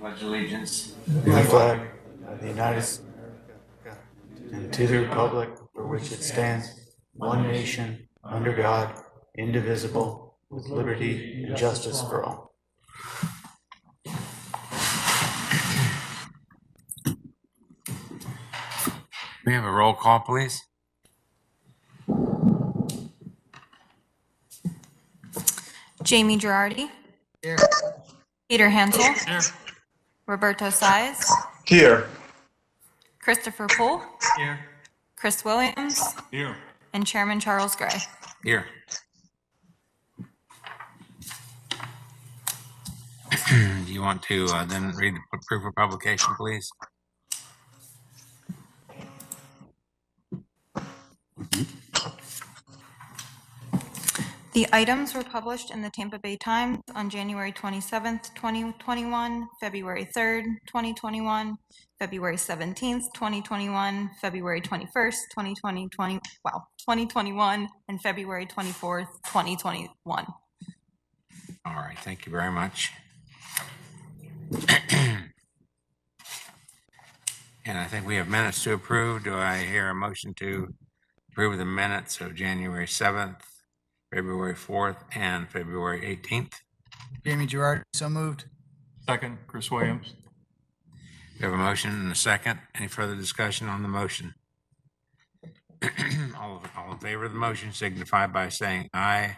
Pledge allegiance. to the flag of the United States of America and to the republic for which it stands, one nation, under God, indivisible, with liberty and justice for all. We have a roll call, please. Jamie Girardi. Peter Hansel. Roberto Size. Here. Christopher Poole. Here. Chris Williams. Here. And Chairman Charles Gray. Here. Do you want to uh, then read the proof of publication, please? The items were published in the Tampa Bay Times on January 27th, 2021, February 3rd, 2021, February 17th, 2021, February 21st, 2020, 20, wow, 2021, and February 24th, 2021. All right, thank you very much. And I think we have minutes to approve. Do I hear a motion to approve the minutes of January 7th, February 4th, and February 18th? Jamie Gerard, so moved. Second, Chris Williams. We have a motion and a second. Any further discussion on the motion? All, all in favor of the motion signify by saying aye.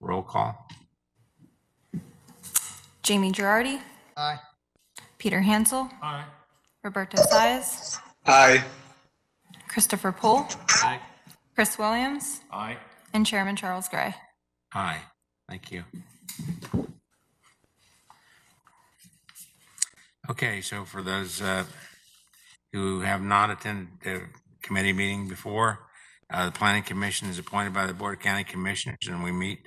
Roll call. Jamie Girardi, Aye. Peter Hansel, Aye. Roberto Size, Aye. Christopher Poole, Aye. Chris Williams, Aye. And Chairman Charles Gray. Aye. Thank you. Okay, so for those uh, who have not attended the committee meeting before, uh, the Planning Commission is appointed by the Board of County Commissioners, and we meet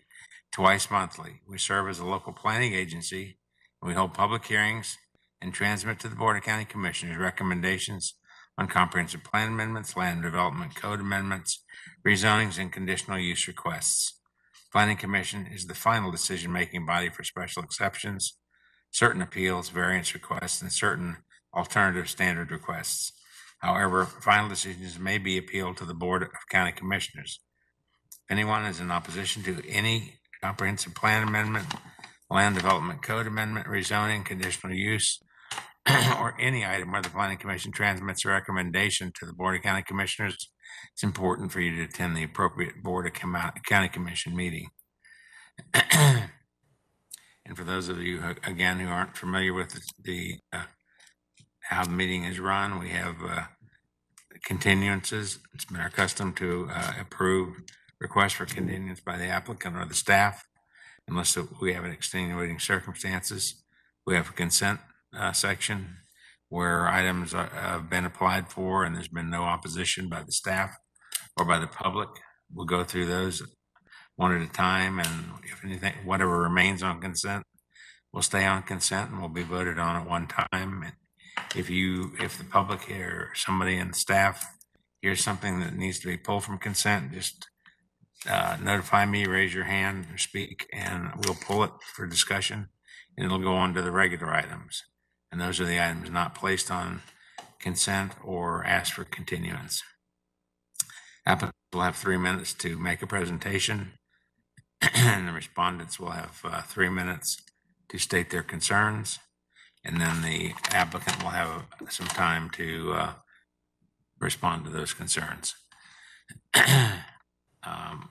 twice monthly. We serve as a local planning agency, and we hold public hearings and transmit to the Board of County Commissioners recommendations on comprehensive plan amendments, land development code amendments, rezonings, and conditional use requests. Planning Commission is the final decision-making body for special exceptions, certain appeals, variance requests, and certain alternative standard requests. However, final decisions may be appealed to the Board of County Commissioners. If anyone is in opposition to any comprehensive plan amendment, land development code amendment, rezoning, conditional use, or any item where the planning commission transmits a recommendation to the Board of County Commissioners, it's important for you to attend the appropriate Board of Com- County Commission meeting. And for those of you, who- again, who aren't familiar with the, uh, how the meeting is run, we have uh, continuances. It's been our custom to uh, approve requests for continuance by the applicant or the staff unless we have an extenuating circumstances. We have a consent uh, section where items are- have been applied for and there's been no opposition by the staff or by the public. We'll go through those one at a time, and if anything, whatever remains on consent will stay on consent and will be voted on at one time. And If you, if the public here, or somebody in the staff hears something that needs to be pulled from consent, just uh, notify me, raise your hand, or speak, and we'll pull it for discussion, and it'll go on to the regular items. And those are the items not placed on consent or asked for continuance. Applicants will have three minutes to make a presentation, and the respondents will have uh, three minutes to state their concerns. And then the applicant will have some time to uh, respond to those concerns. Um,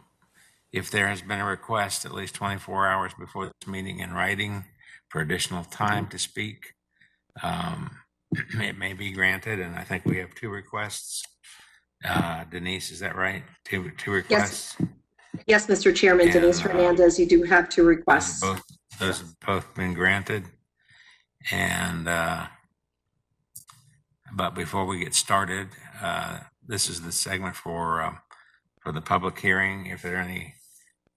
If there has been a request at least 24 hours before this meeting in writing for additional time to speak, um, it may be granted, and I think we have two requests. Uh, Denise, is that right? Two, two requests? Yes, Mr. Chairman, Denise uh, Hernandez, you do have two requests. Both, those have both been granted. And, uh, but before we get started, uh, this is the segment for, um, for the public hearing. If there are any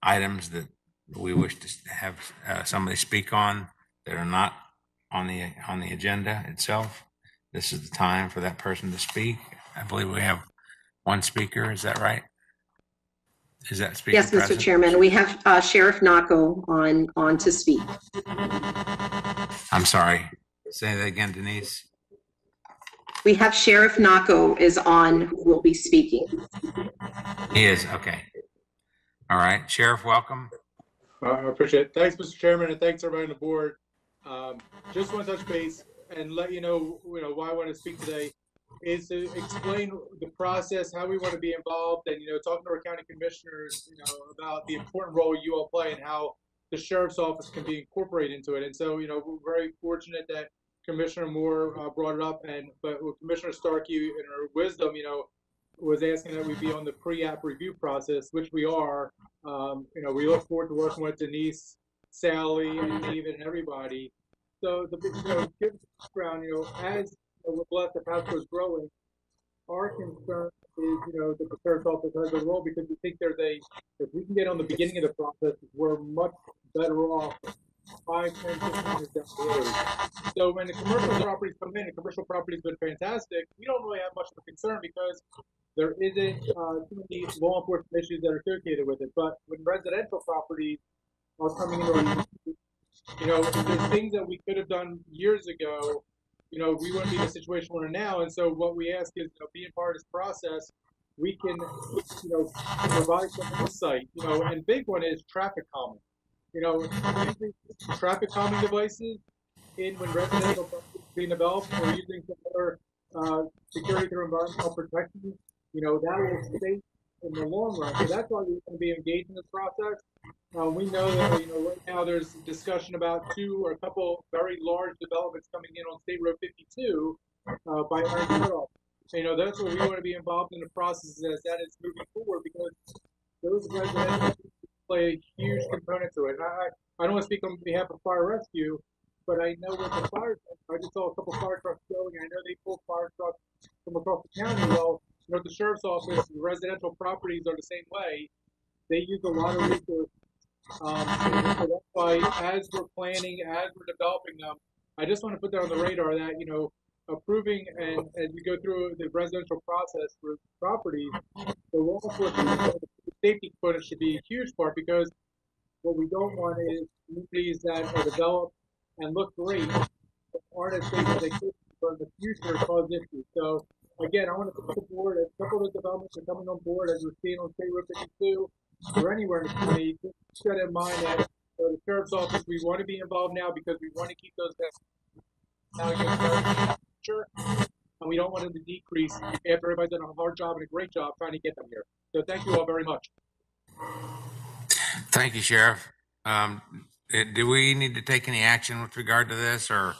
items that we wish to have, uh, somebody speak on that are not on the, on the agenda itself, this is the time for that person to speak. I believe we have one speaker, is that right? Is that speaker Yes, Mr. present? Chairman, we have uh, Sheriff Nocco on, on to speak. I'm sorry. Say that again, Denise. We have Sheriff Nocco is on, who will be speaking. He is, okay. All right, Sheriff, welcome. Uh, I appreciate it. Thanks, Mr. Chairman, and thanks everybody on the board. Um, just want to touch base and let you know, you know, why I want to speak today is to explain the process, how we want to be involved, and, you know, talking to our county commissioners, you know, about the important role you all play and how the sheriff's office can be incorporated into it. And so, you know, we're very fortunate that Commissioner Moore uh, brought it up, and, but Commissioner Starkey, in her wisdom, you know, was asking that we be on the pre-app review process, which we are. Um, you know, we look forward to working with Denise, Sally, and uh-huh. David, and everybody. So the, you know, give background, you know, as you know, we're blessed that Pasco is growing, our concern is, you know, the prepared office has a role because we think there's a, if we can get on the beginning of the process, we're much better off five, ten, fifteen years down the road. So when the commercial uh-huh. properties come in, the commercial property's been fantastic, we don't really have much of a concern because there isn't uh, too many law enforcement issues that are associated with it. But when residential properties are coming into our, you know, there's things that we could have done years ago. You know, we wouldn't be in the situation we're in now. And so what we ask is, you know, being part of this process, we can, you know, provide some insight. You know, and big one is traffic calming. You know, traffic calming devices in when residential being developed or using some other uh, security through environmental protection you know, that will stay in the long run. So that's why we want to be engaged in this process. Uh, we know that, you know, right now there's discussion about two or a couple very large developments coming in on State Road 52 uh, by Ehren Cutoff. You know, that's where we want to be involved in the process as that is moving forward because those residents play a huge component to it. And I, I don't want to speak on behalf of fire rescue, but I know with the fire, I just saw a couple fire trucks going, I know they pull fire trucks from across the county. Well, know, the sheriff's office, the residential properties are the same way. They use a lot of resources. Um, so that's why, as we're planning, as we're developing them, I just want to put that on the radar that, you know, approving and as we go through the residential process for properties, the law enforcement, safety component should be a huge part because what we don't want is communities that are developed and look great, but aren't as safe as they could in the future cause issues. So again, I want to put the board, a couple of the developments are coming on board, as we're seeing on State Road 52, or anywhere in the community, just keep in mind that the sheriff's office, we want to be involved now because we want to keep those. Now, sure, and we don't want them to decrease after everybody's done a hard job and a great job trying to get them here. So thank you all very much. Thank you, Sheriff. Um, eh, do we need to take any action with regard to this or,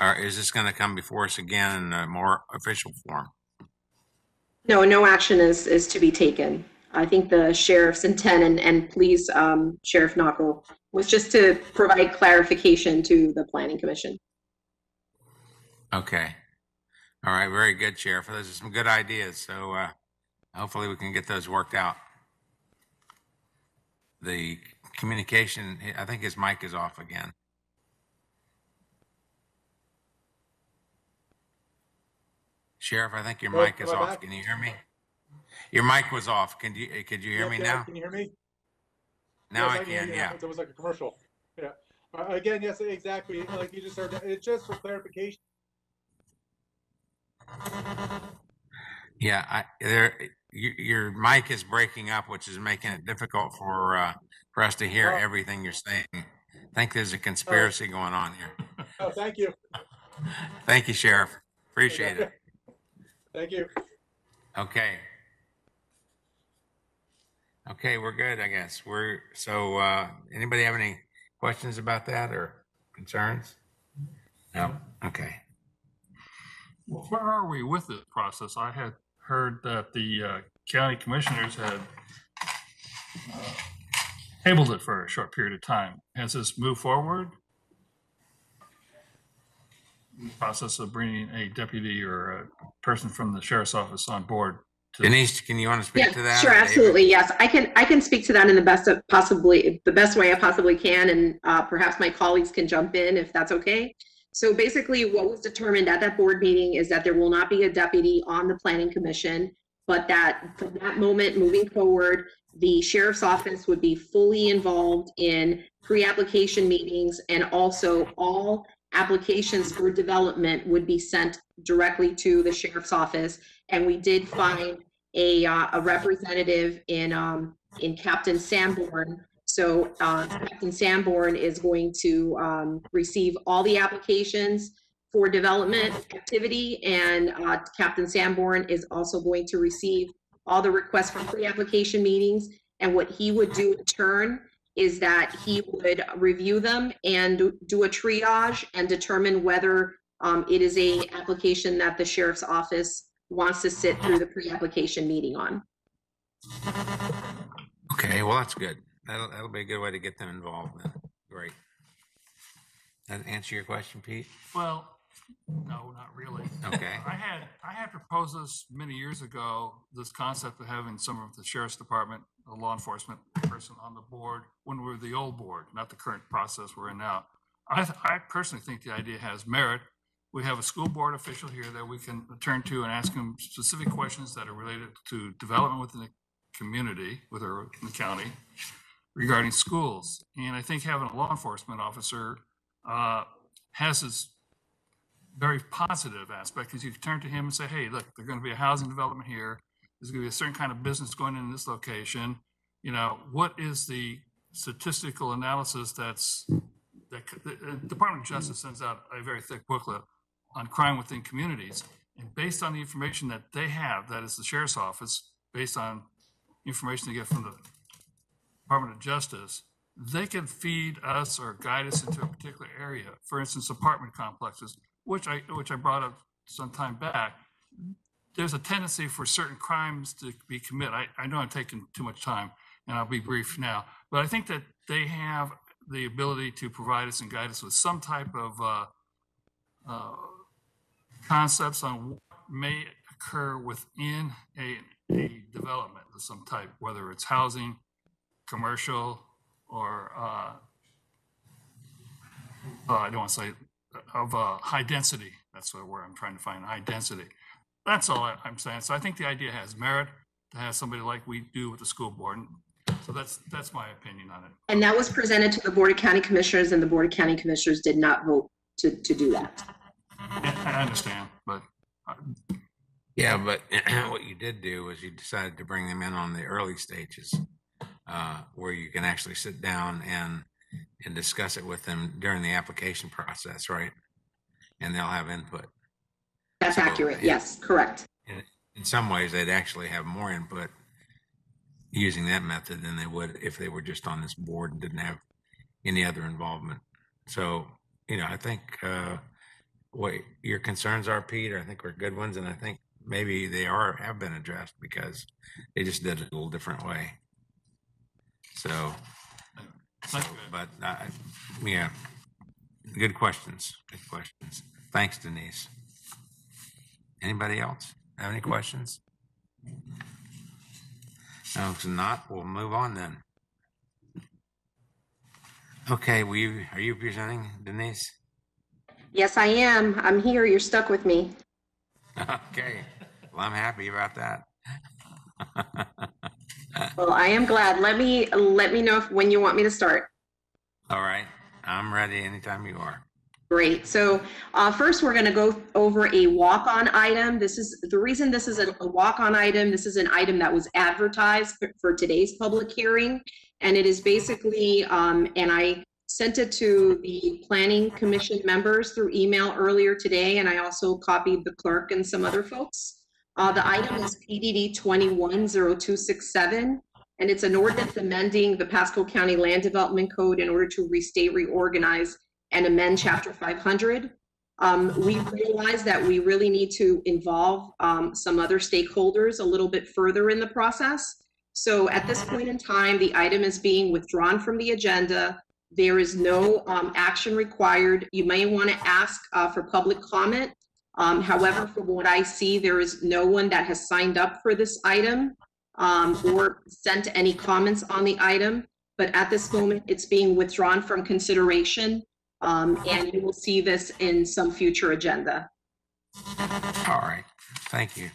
or is this going to come before us again in a more official form? No, no action is, is to be taken. I think the sheriff's intent, and, and please, um, Sheriff Nocco, was just to provide clarification to the planning commission. Okay. All right, very good, Sheriff. Those are some good ideas. So, uh, hopefully we can get those worked out. The communication, I think his mic is off again. Sheriff, I think your mic is am I off. back? Can you hear me? Your mic was off. Can you, could you hear me Okay, now? Can you hear me? Now Yes, I hear can, you. yeah. It was like a commercial. Yeah. Uh, again, yes, exactly. Like you just heard, it's just for clarification. Yeah, I, there, you, your mic is breaking up, which is making it difficult for, uh, for us to hear Oh. everything you're saying. I think there's a conspiracy going on here. Oh, thank you. Thank you, Sheriff. Appreciate it. Thank you. Okay. Okay, we're good, I guess. We're, so, uh, anybody have any questions about that or concerns? No, okay. Well, Where are we with this process? I had heard that the uh, county commissioners had uh, tabled it for a short period of time. Has this moved forward? Process of bringing a deputy or a person from the sheriff's office on board to Denise, can you want to speak to that? sure, or David? absolutely, yes. I can, I can speak to that in the best of possibly, the best way I possibly can, and uh, perhaps my colleagues can jump in if that's okay. So basically, what was determined at that board meeting is that there will not be a deputy on the planning commission, but that from that moment moving forward, the sheriff's office would be fully involved in pre-application meetings and also all applications for development would be sent directly to the sheriff's office. And we did find a, uh, a representative in, um, in Captain Sanborn. So, uh, Captain Sanborn is going to, um, receive all the applications for development activity, and, uh, Captain Sanborn is also going to receive all the requests for pre-application meetings. And what he would do in turn is that he would review them and do- do a triage and determine whether um, it is a application that the sheriff's office wants to sit through the pre-application meeting on. Okay, well, that's good. That'll, that'll be a good way to get them involved then. Great. That answer your question, Pete? Well, no, not really. Okay. I had, I had proposed this many years ago, this concept of having some of the sheriff's department, a law enforcement person on the board when we were the old board, not the current process we're in now. I, th- I personally think the idea has merit. We have a school board official here that we can turn to and ask him specific questions that are related to development within the community, with our, in the county, regarding schools. And I think having a law enforcement officer uh, has this very positive aspect because you turn to him and say, hey, look, there's going to be a housing development here. There's going to be a certain kind of business going in this location. You know, what is the statistical analysis that's, that, the uh, Department of Justice sends out a very thick booklet on crime within communities. And based on the information that they have, that is the sheriff's office, based on information they get from the Department of Justice, they can feed us or guide us into a particular area. For instance, apartment complexes, which I, which I brought up some time back. There's a tendency for certain crimes to be committed. I, I know I'm taking too much time and I'll be brief now, but I think that they have the ability to provide us and guide us with some type of, uh, uh, concepts on what may occur within a, a development of some type, whether it's housing, commercial, or, uh, uh, I don't want to say, of, uh, high density. That's where I'm trying to find, high density. That's all I- I'm saying. So I think the idea has merit to have somebody like we do with the school board. So that's, that's my opinion on it. And that was presented to the Board of County Commissioners, and the Board of County Commissioners did not vote to, to do that. I I understand, but uh, Yeah, but what you did do was you decided to bring them in on the early stages, uh, where you can actually sit down and, and discuss it with them during the application process, right? And they'll have input. That's So, accurate, yes, correct. In some ways, they'd actually have more input using that method than they would if they were just on this board and didn't have any other involvement. So, you know, I think, uh, what your concerns are, Peter, I think are good ones, and I think maybe they are, have been addressed because they just did it a little different way. So, so, Thank you. But, uh, yeah, good questions, good questions. Thanks, Denise. Anybody else have any questions? No, if not, we'll move on then. Okay, will you, are you presenting Denise? Yes, I am. I'm here. You're stuck with me. Okay, well, I'm happy about that. Well, I am glad. Let me, let me know if, when you want me to start. All right, I'm ready anytime you are. Great. So uh, first, we're going to go over a walk-on item. This is, the reason this is a a walk-on item, this is an item that was advertised for- for today's public hearing. And it is basically, um, and I sent it to the planning commission members through email earlier today, and I also copied the clerk and some other folks. Uh, The item is PDD 210267, and it's an ordinance amending the Pasco County Land Development Code in order to restate, reorganize, and amend Chapter 500. Um, We realize that we really need to involve um, some other stakeholders a little bit further in the process. So at this point in time, the item is being withdrawn from the agenda. There is no um, action required. You may want to ask uh, for public comment. Um, However, from what I see, there is no one that has signed up for this item um, or sent any comments on the item. But at this moment, it's being withdrawn from consideration. Um, and you will see this in some future agenda. All right, thank you.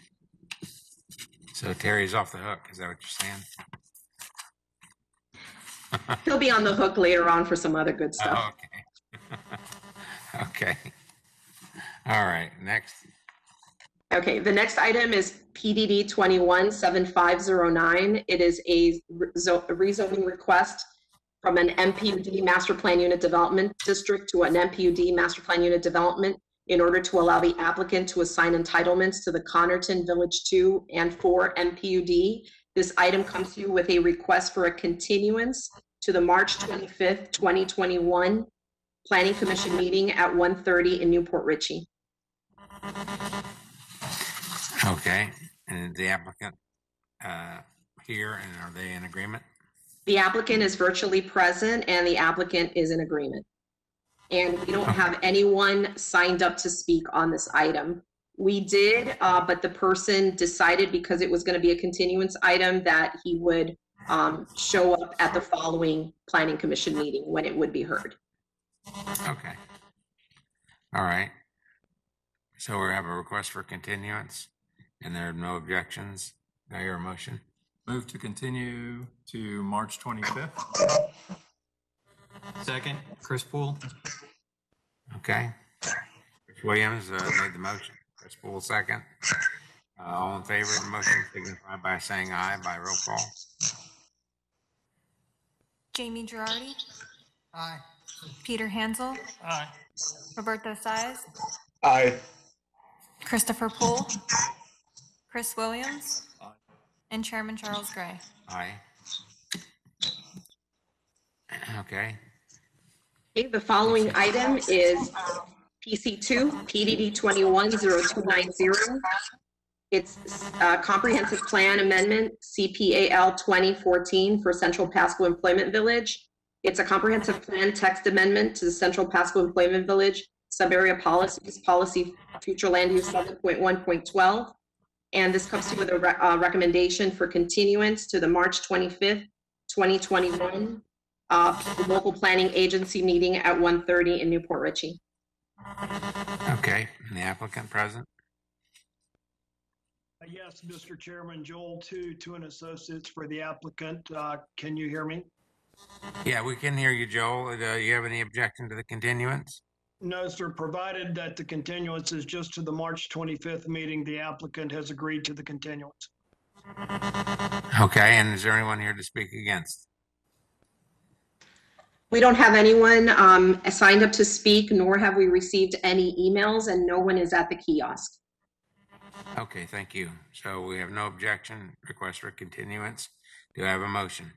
So Terry's off the hook, is that what you're saying? He'll be on the hook later on for some other good stuff. Oh, Okay. Okay. All right, next. Okay, the next item is PDD 217509. It is a rezo- a rezoning request from an MPUD Master Plan Unit Development District to an MPUD Master Plan Unit Development in order to allow the applicant to assign entitlements to the Connerton Village 2 and 4 MPUD. This item comes to you with a request for a continuance to the March 25th, 2021 Planning Commission meeting at 1:30 in New Port Richey. Okay, and the applicant uh, here, and are they in agreement? The applicant is virtually present and the applicant is in agreement. And we don't have anyone signed up to speak on this item. We did, uh, but the person decided because it was going to be a continuance item that he would um, show up at the following planning commission meeting when it would be heard. Okay. All right. So we have a request for continuance, and there are no objections. Now I hear a motion? Move to continue to March 25th. Second, Chris Poole. Okay. Chris Williams uh, made the motion. Chris Poole, second. Uh, All in favor of the motion, signify by saying aye by roll call. Jamie Girardi, Aye. Peter Hansel, Aye. Roberto Size, Aye. Christopher Poole, Chris Williams, Aye. and Chairman Charles Gray. Aye. Okay, Okay, the following item is PC two, PDD twenty-one zero two nine zero. It's a comprehensive plan amendment, CPAL twenty fourteen for Central Pasco Employment Village. It's a comprehensive plan text amendment to the Central Pasco Employment Village sub-area policies, policy future land use seven point one point twelve. And this comes to you with a re- uh, recommendation for continuance to the March twenty-fifth, twenty twenty-one uh, local planning agency meeting at 1:30 in New Port Richey. okay. And the applicant present? Uh, Yes, Mr. Chairman, Joel Tew, Tew and Associates for the applicant. Uh, Can you hear me? Yeah, we can hear you, Joel. Do you have any objection to the continuance? No, sir, provided that the continuance is just to the March 25th meeting, the applicant has agreed to the continuance. Okay, and is there anyone here to speak against? We don't have anyone um, signed up to speak, nor have we received any emails, and no one is at the kiosk. Okay, thank you. So we have no objection, request for continuance. Do I have a motion?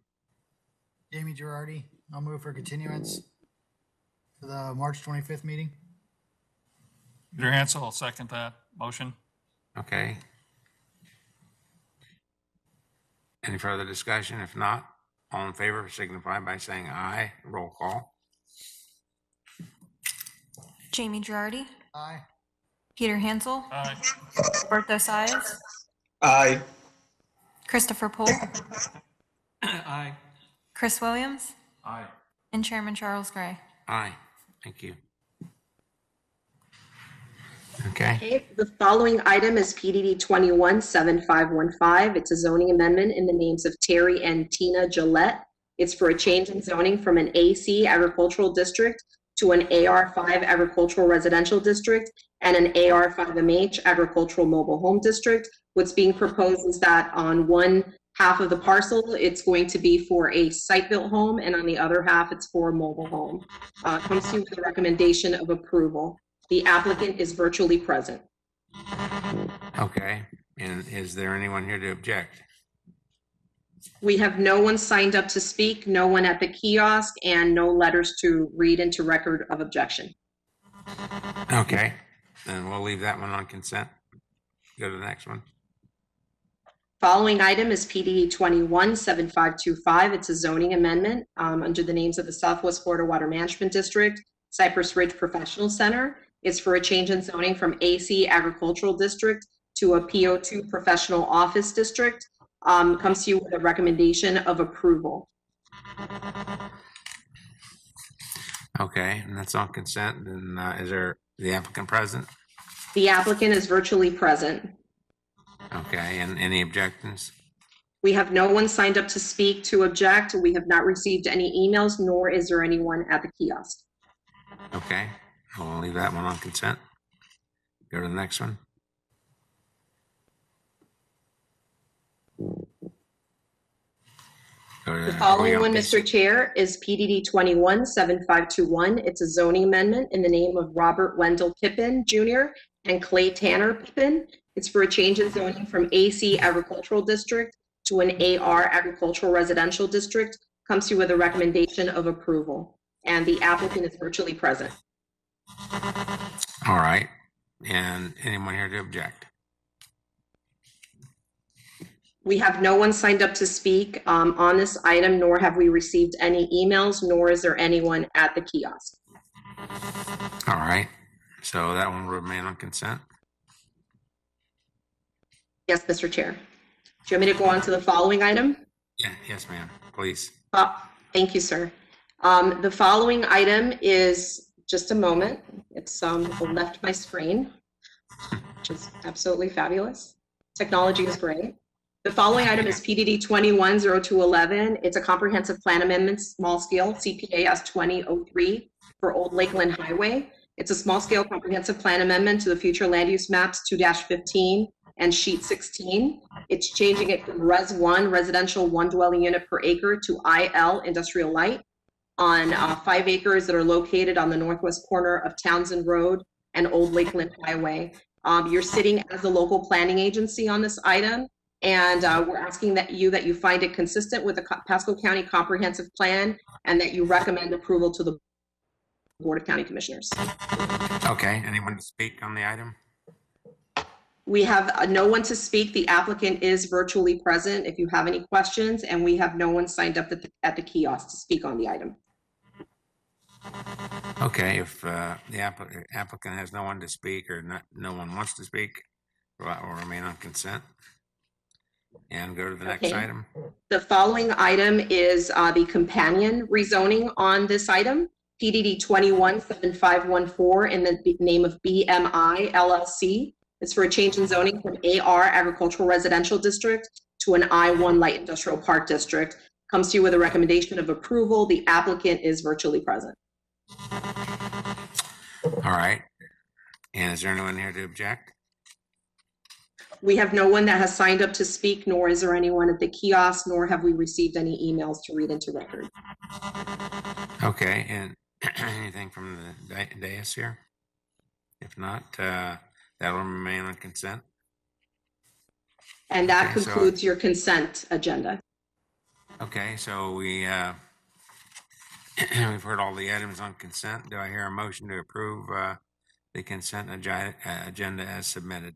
Jamie Girardi, I'll move for continuance to the March 25th meeting. Peter Hansel, I'll second that motion. Okay. Any further discussion? If not, all in favor signify by saying aye. Roll call. Jamie Girardi, Aye. Peter Hansel, Aye. Roberto Size, Aye. Christopher Poole, Aye. Chris Williams, Aye. and Chairman Charles Gray. Aye. Thank you. Okay, Okay, the following item is PDD 217515. It's a zoning amendment in the names of Terry and Tina Gillette. It's for a change in zoning from an AC agricultural district to an AR5 agricultural residential district and an AR5MH agricultural mobile home district. What's being proposed is that on one half of the parcel, it's going to be for a site-built home, and on the other half, it's for a mobile home. Uh, Comes to you with a recommendation of approval. The applicant is virtually present. okay. And is there anyone here to object? We have no one signed up to speak, no one at the kiosk, and no letters to read into record of objection. Okay, then we'll leave that one on consent. Go to the next one. Following item is PDD 217525. It's a zoning amendment um, under the names of the Southwest Florida Water Management District, Cypress Ridge Professional Center. It's for a change in zoning from AC Agricultural District to a PO2 Professional Office District. Um, Comes to you with a recommendation of approval. Okay, and that's on consent. Then uh, is there the applicant present? The applicant is virtually present. Okay, and any objections? We have no one signed up to speak to object. We have not received any emails, nor is there anyone at the kiosk. Okay, We'll leave that one on consent. Go to the next one. Go to- The following one, Mr. Chair, is PDD 217521. It's a zoning amendment in the name of Robert Wendell Pippin Jr. and Clay Tanner Pippin. It's for a change in zoning from AC Agricultural District to an AR Agricultural Residential District. Comes to you with a recommendation of approval, and the applicant is virtually present. All right. And anyone here to object? We have no one signed up to speak um, on this item, nor have we received any emails, nor is there anyone at the kiosk. All right. So that one will remain on consent. Yes, Mr. Chair. Do you want me to go on to the following item? Yeah, yes, ma'am, please. Uh, Thank you, sir. Um, The following item is, just a moment, it's um, left my screen, which is absolutely fabulous. Technology is great. The following item is PDD 210211. It's a comprehensive plan amendment, small scale, CPAS 2003 for Old Lakeland Highway. It's a small scale comprehensive plan amendment to the future land use maps 2-15 and sheet 16. It's changing it from Res 1, residential one dwelling unit per acre, to IL, industrial light, on uh, five acres that are located on the northwest corner of Townsend Road and Old Lakeland Highway. Um, You're sitting as a local planning agency on this item, and uh, we're asking that you, that you find it consistent with the Co- Pasco County Comprehensive Plan, and that you recommend approval to the Board of County Commissioners. Okay, anyone to speak on the item? We have uh, no one to speak. The applicant is virtually present if you have any questions, and we have no one signed up at the, at the kiosk to speak on the item. Okay, if uh, the applic- applicant has no one to speak or not, no one wants to speak, we'll we'll remain on consent. And go to the next Okay. item. The following item is uh, the companion rezoning on this item, PDD 217514 in the b- name of BMI LLC. It's for a change in zoning from AR Agricultural Residential District to an I-1 Light Industrial Park District. Comes to you with a recommendation of approval. The applicant is virtually present. All right. And is there anyone here to object? We have no one that has signed up to speak, nor is there anyone at the kiosk, nor have we received any emails to read into record. Okay, and anything from the dais here? If not, uh, that will remain on consent. And that Okay, so- concludes your consent agenda. Okay, so we, uh, we've heard all the items on consent. Do I hear a motion to approve, uh, the consent agi- uh, agenda as submitted?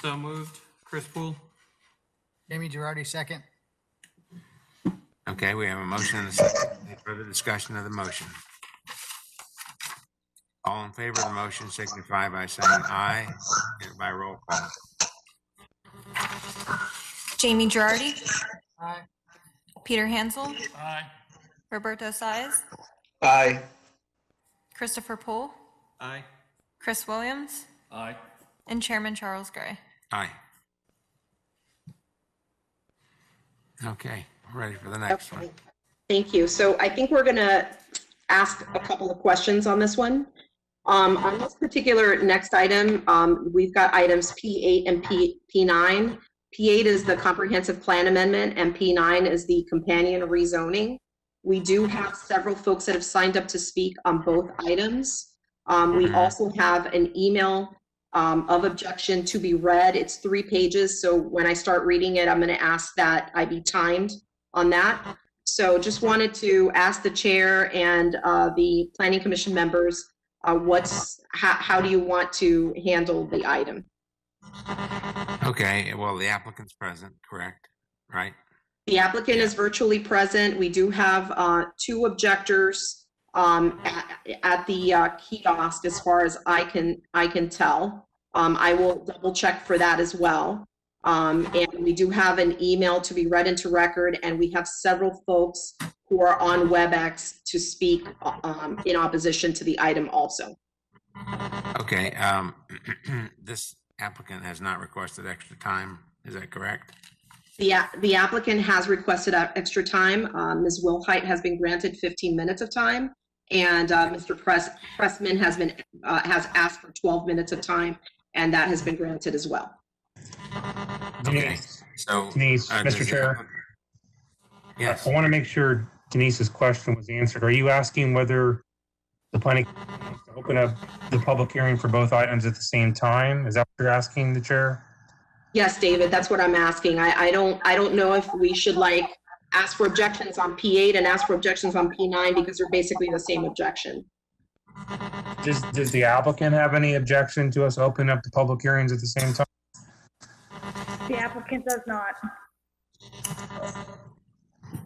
So moved. Chris Poole? Jamie Girardi, second. Okay, we have a motion and a second. Any further discussion of the motion? All in favor of the motion signify by saying aye, and by roll call. Jamie Girardi, Aye. Peter Hansel, Aye. Roberto Size, Aye. Christopher Poole, Aye. Chris Williams, Aye. and Chairman Charles Gray. Aye. Okay, we're ready for the next one. Okay. Thank you. So I think we're going to ask a couple of questions on this one. Um, On this particular next item, um, we've got items P8 and P P9. P8 is the comprehensive plan amendment, and P9 is the companion rezoning. We do have several folks that have signed up to speak on both items. Um, We Mhm. also have an email um, of objection to be read. It's three pages, so when I start reading it, I'm going to ask that I be timed on that. So just wanted to ask the chair and uh, the planning commission members, uh, what's, how, how do you want to handle the item? Okay, well, the applicant's present, correct? Right? The applicant is virtually present. We do have uh, two objectors um, at at the uh, kiosk, as far as I can, I can tell. Um, I will double check for that as well. Um, And we do have an email to be read into record, and we have several folks who are on WebEx to speak um, in opposition to the item also. Okay, um, this applicant has not requested extra time, is that correct? The a- the applicant has requested uh, extra time. Uh, Ms. Wilhite has been granted 15 minutes of time, And uh, Mr. Press, Pressman has been, uh, has asked for 12 minutes of time, and that has been granted as well. Okay, Denise, so. Denise, uh, does Mr. the Chair, applicant- Yes. I want to make sure Denise's question was answered. Are you asking whether the planning commission wants to open up the public hearing for both items at the same time? Is that what you're asking the chair? Yes, David, that's what I'm asking. I, I don't, I don't know if we should like ask for objections on P8 and ask for objections on P9 because they're basically the same objection. Does, does the applicant have any objection to us opening up the public hearings at the same time? The applicant does not.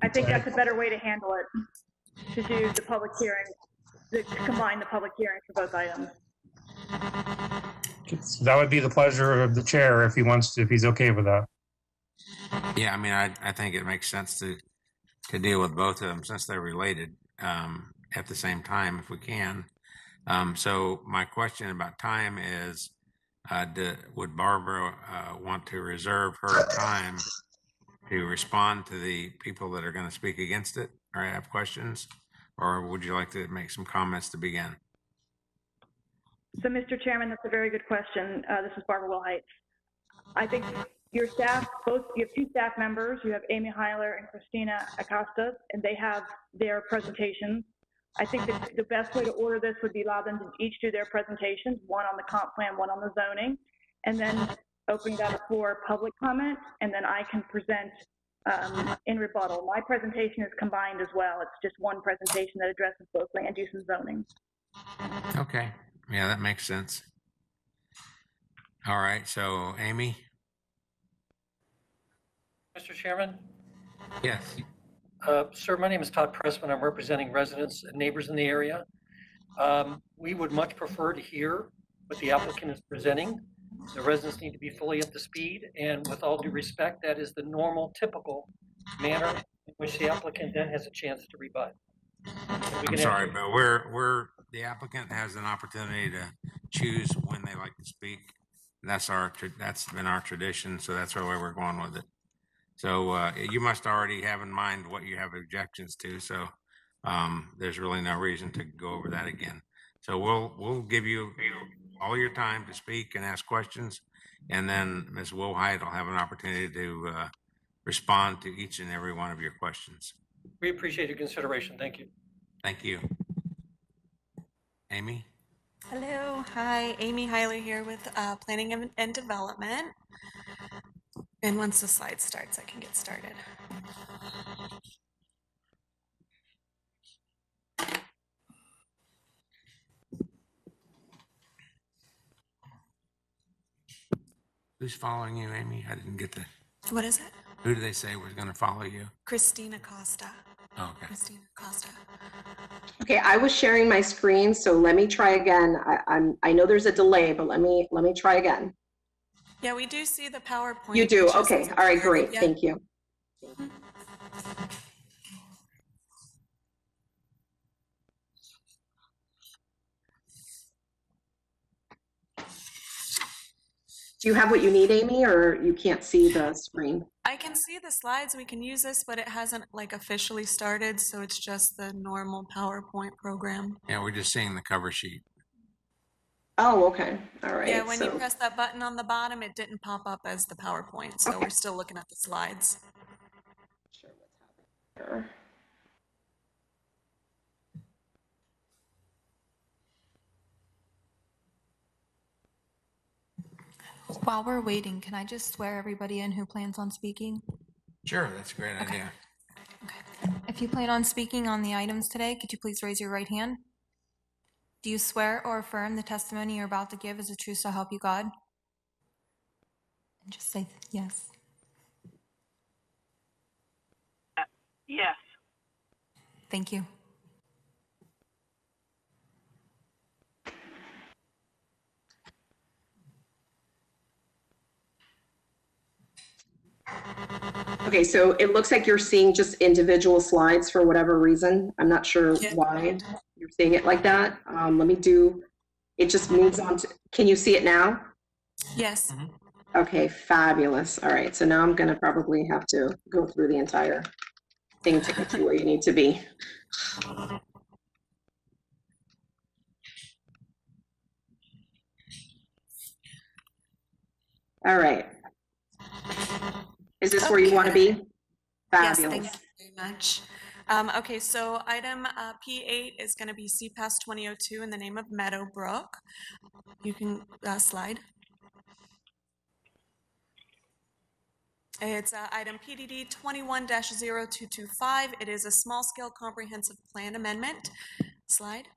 I think that's a better way to handle it, to do the public hearing, to combine the public hearing for both items. That would be the pleasure of the chair if he wants to, if he's okay with that. Yeah, I mean, I, I think it makes sense to, to deal with both of them since they're related, um, at the same time if we can. Um, so my question about time is, uh, do, would Barbara, uh, want to reserve her time to respond to the people that are going to speak against it or have questions? Or would you like to make some comments to begin? So, Mr. Chairman, that's a very good question. Uh, This is Barbara Wilhite. I think your staff, both, you have two staff members. You have Amy Heiler and Christina Acosta, and they have their presentations. I think that the best way to order this would be allow them to each do their presentations, one on the comp plan, one on the zoning, and then opening that up for public comment, and then I can present um, in rebuttal. My presentation is combined as well. It's just one presentation that addresses both land use and zoning. Okay, yeah, that makes sense. All right, so Amy? Mr. Chairman, Yes. uh, sir, my name is Todd Pressman. I'm representing residents and neighbors in the area. Um, We would much prefer to hear what the applicant is presenting. The residents need to be fully up to speed, and with all due respect, that is the normal, typical manner in which the applicant then has a chance to rebut. If we I'm can sorry, but we're, we're, the applicant has an opportunity to choose when they like to speak. That's our, that's been our tradition, so that's where we're going with it. So, uh, you must already have in mind what you have objections to, so, um, there's really no reason to go over that again. So we'll, we'll give you all your time to speak and ask questions. And then Ms. Wilhite will have an opportunity to, uh, respond to each and every one of your questions. We appreciate your consideration. Thank you. Thank you. Amy? Hello, hi, Amy Heiler here with uh, Planning and- and Development. And once the slide starts, I can get started. Who's following you, Amy? I didn't get the, What is it? who do they say was going to follow you? Christina Costa. Oh, Okay. Christina Costa. Okay, I was sharing my screen, so let me try again. I, I'm, I know there's a delay, but let me, let me try again. Yeah, we do see the PowerPoint. You do? Okay, all right, great, Yeah. thank you. Do you have what you need, Amy, or you can't see the screen? I can see the slides, we can use this, but it hasn't like officially started, so it's just the normal PowerPoint program. Yeah, we're just seeing the cover sheet. Oh, okay, all right. Yeah, when you press that button on the bottom, it didn't pop up as the PowerPoint, so we're still looking at the slides. Sure. While we're waiting, can I just swear everybody in who plans on speaking? Sure, that's a great idea. If you plan on speaking on the items today, could you please raise your right hand? Do you swear or affirm the testimony you're about to give is the truth so help you God? And just say yes. Uh, yes. Thank you. Okay, so it looks like you're seeing just individual slides for whatever reason. I'm not sure Yeah. why you're seeing it like that. Um, let me do, it just moves on to, can you see it now? Yes. Mm-hmm. Okay, fabulous. All right, so now I'm gonna probably have to go through the entire thing to get to where you need to be. All right, is this where you want to be? Yes, thank you very much. Um, okay, so item uh, P8 is going to be CPAS 2002 in the name of Meadowbrook. You can uh, slide. It's uh, item PDD 21-0225. It is a small-scale comprehensive plan amendment. Slide.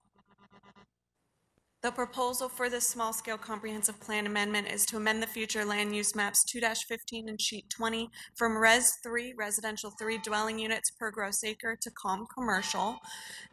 The proposal for this small-scale comprehensive plan amendment is to amend the future land use maps 2-15 and sheet 20 from Res 3, residential 3 dwelling units per gross acre to COM commercial.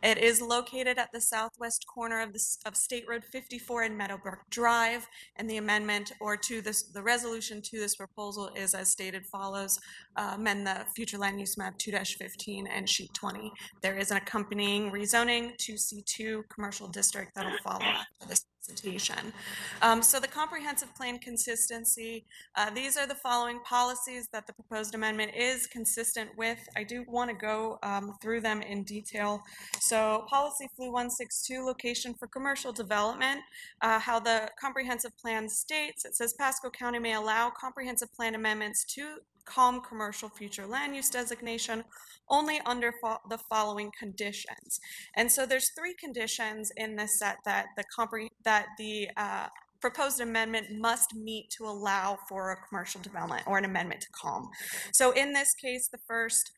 It is located at the southwest corner of the, of State Road 54 and Meadowbrook Drive. And the amendment or to this, the resolution to this proposal is as stated follows. uh, Amend the future land use map 2-15 and sheet 20. There is an accompanying rezoning to C2 commercial district that'll follow this presentation. Um, So the comprehensive plan consistency, uh, these are the following policies that the proposed amendment is consistent with. I do want to go um, through them in detail. So policy flu 162, location for commercial development, uh, how the comprehensive plan states, it says Pasco County may allow comprehensive plan amendments to COM commercial future land use designation only under fo- the following conditions. And so there's three conditions in this set that the compre, that the uh, proposed amendment must meet to allow for a commercial development or an amendment to COM. So in this case, the first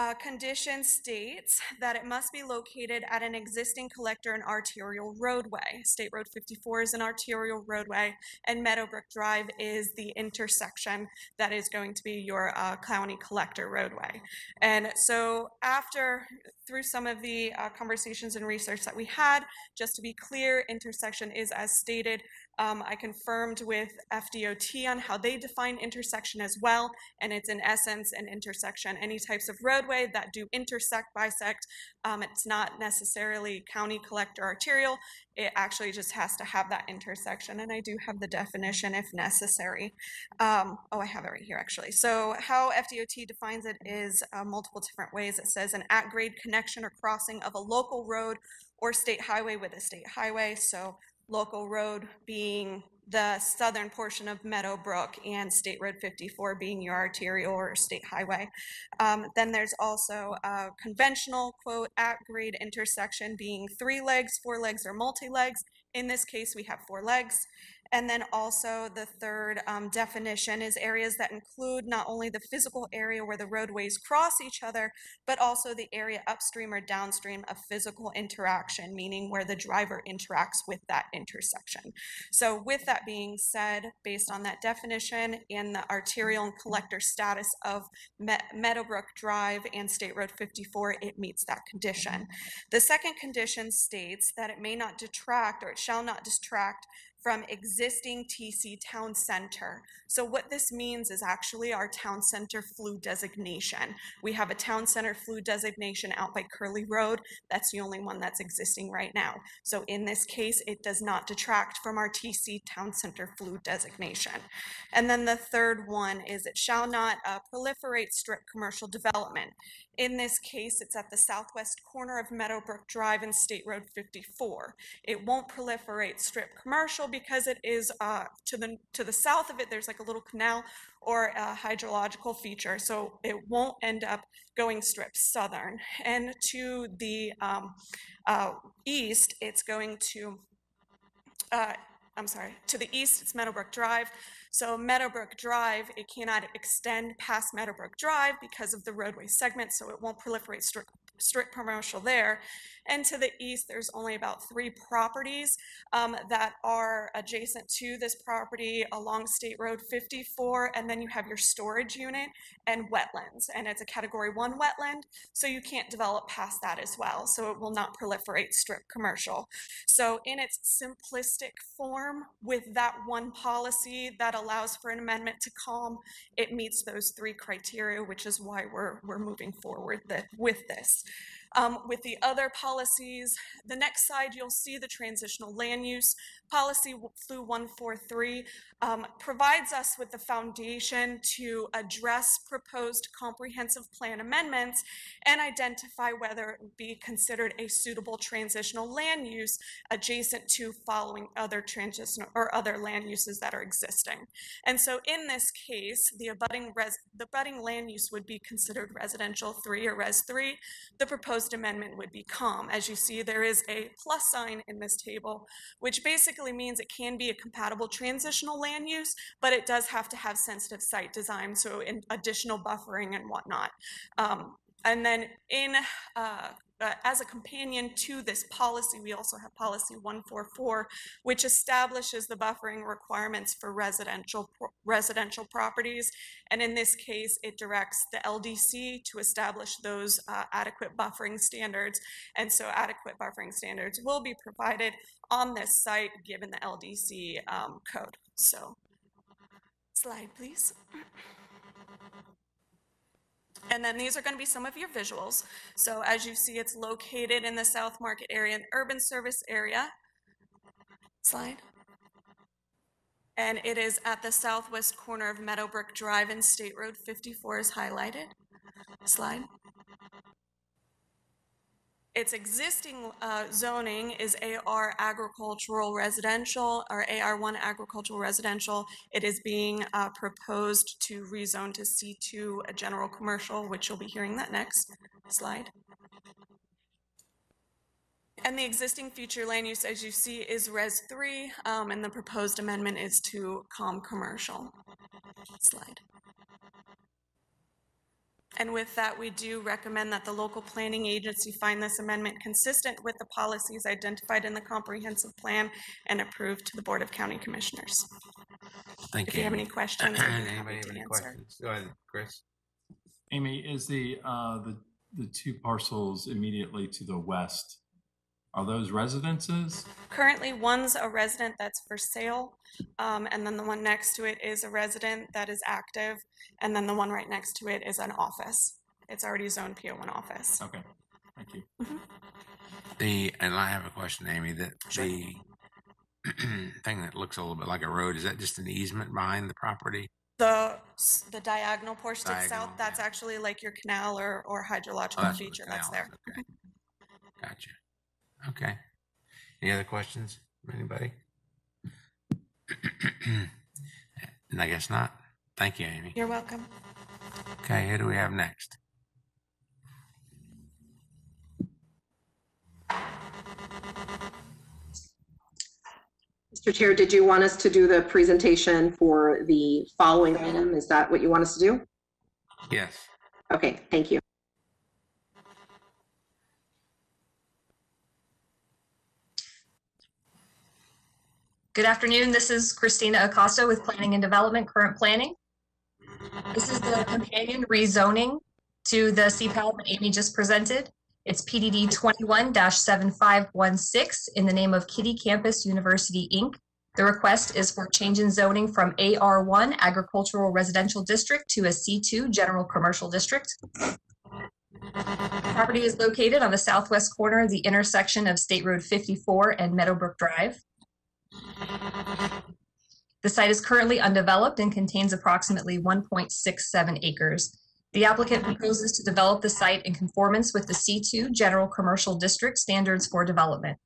uh, condition states that it must be located at an existing collector and arterial roadway. State Road 54 is an arterial roadway, and Meadowbrook Drive is the intersection that is going to be your uh, county collector roadway. And so after, through some of the uh, conversations and research that we had, just to be clear, intersection is as stated. Um, I confirmed with FDOT on how they define intersection as well, and it's in essence an intersection. Any types of roadway that do intersect, bisect, um, it's not necessarily county collector arterial. It actually just has to have that intersection, and I do have the definition if necessary. Um, oh, I have it right here actually. So how FDOT defines it is uh, multiple different ways. It says an at-grade connection or crossing of a local road or state highway with a state highway. So local road being the southern portion of Meadowbrook and State Road 54 being your arterial or state highway. Um, then there's also a conventional quote at grade intersection being three legs, four legs, or multi legs. In this case, we have four legs. And then also the third um, definition is areas that include not only the physical area where the roadways cross each other, but also the area upstream or downstream of physical interaction, meaning where the driver interacts with that intersection. So with that being said, based on that definition and the arterial and collector status of Me- Meadowbrook Drive and State Road 54, it meets that condition. The second condition states that it may not detract or it shall not detract from existing TC Town Center. So what this means is actually our Town Center flu designation. We have a Town Center flu designation out by Curley Road. That's the only one that's existing right now. So in this case, it does not detract from our TC Town Center flu designation. And then the third one is it shall not uh, proliferate strip commercial development. In this case, it's at the southwest corner of Meadowbrook Drive and State Road 54. It won't proliferate strip commercial because it is uh, to the to the south of it. There's like a little canal or a hydrological feature, so it won't end up going strip southern. And to the um, uh, east, it's going to uh, I'm sorry, to the east, it's Meadowbrook Drive. So Meadowbrook Drive, it cannot extend past Meadowbrook Drive because of the roadway segment, so it won't proliferate strict, strict commercial there. And to the east, there's only about three properties um, that are adjacent to this property along State Road 54. And then you have your storage unit and wetlands. And it's a category one wetland, so you can't develop past that as well. So it will not proliferate strip commercial. So in its simplistic form, with that one policy that allows for an amendment to COM, it meets those three criteria, which is why we're, we're moving forward that, with this. Um, with the other policies, the next slide, you'll see the transitional land use policy flu 143 um, provides us with the foundation to address proposed comprehensive plan amendments and identify whether it would be considered a suitable transitional land use adjacent to following other transitional or other land uses that are existing. And so in this case, the abutting res, the abutting land use would be considered residential three or res three. The proposed amendment would be COM. As you see, there is a plus sign in this table, which basically means it can be a compatible transitional land use, but it does have to have sensitive site design, so in additional buffering and whatnot. Um, and then in, uh, uh, as a companion to this policy, we also have policy 144, which establishes the buffering requirements for residential, residential properties. And in this case, it directs the LDC to establish those uh, adequate buffering standards. And so adequate buffering standards will be provided on this site, given the LDC um, code. So, slide, please. And then these are going to be some of your visuals. So as you see, it's located in the South Market area and urban service area. Slide. And it is at the southwest corner of Meadowbrook Drive and State Road 54 is highlighted. Slide. Its existing uh, zoning is AR agricultural residential or AR1 agricultural residential. It is being uh, proposed to rezone to C2 a general commercial, which you'll be hearing that next slide. And the existing future land use, as you see, is Res 3, um, and the proposed amendment is to COM commercial. Slide. And with that, we do recommend that the local planning agency find this amendment consistent with the policies identified in the comprehensive plan and approved to the Board of County Commissioners. Thank you. If you. you have any questions, I'd be Anybody have to any answer. questions? Go ahead, Chris. Amy, is the, uh, the, the two parcels immediately to the west, are those residences? Currently, one's a resident that's for sale, um, and then the one next to it is a resident that is active, and then the one right next to it is an office. It's already zoned PO1 office. Okay, thank you. The, and I have a question, Amy, that the thing that looks a little bit like a road, is that just an easement behind the property? The, the diagonal portion to the Diagonal, south, that's actually like your canal or, or Oh, hydrological that's what the feature that's canal there. is, Okay. Gotcha. Okay. Any other questions from anybody? And I guess not. Thank you, Amy. You're welcome. Okay, who do we have next? Mr. Chair, did you want us to do the presentation for the following item? Is that what you want us to do? Yes. Okay, thank you. Good afternoon. This is Christina Acosta with Planning and Development, Current Planning. This is the companion rezoning to the CPAL that Amy just presented. It's PDD 21-7516 in the name of Kiddie Campus University, Inc. The request is for change in zoning from AR1 Agricultural Residential District to a C2 General Commercial District. Property is located on the southwest corner of the intersection of State Road 54 and Meadowbrook Drive. The site is currently undeveloped and contains approximately 1.67 acres. The applicant proposes to develop the site in conformance with the C2 General Commercial District standards for development.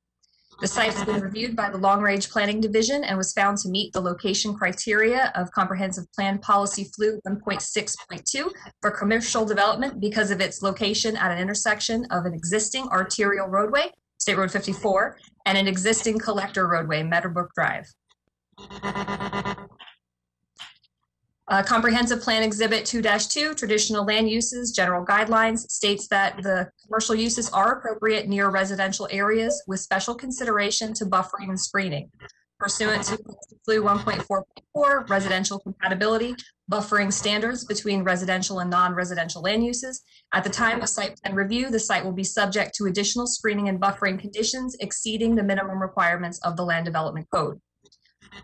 The site has been reviewed by the Long Range Planning Division and was found to meet the location criteria of Comprehensive Plan Policy Flu 1.6.2 for commercial development because of its location at an intersection of an existing arterial roadway, State Road 54, and an existing collector roadway, Meadowbrook Drive. Uh, Comprehensive Plan Exhibit 2-2, Traditional Land Uses, General Guidelines, states that the commercial uses are appropriate near residential areas with special consideration to buffering and screening. Pursuant to Flu 1.4.4, residential compatibility, buffering standards between residential and non-residential land uses. At the time of site plan review, the site will be subject to additional screening and buffering conditions exceeding the minimum requirements of the Land Development Code.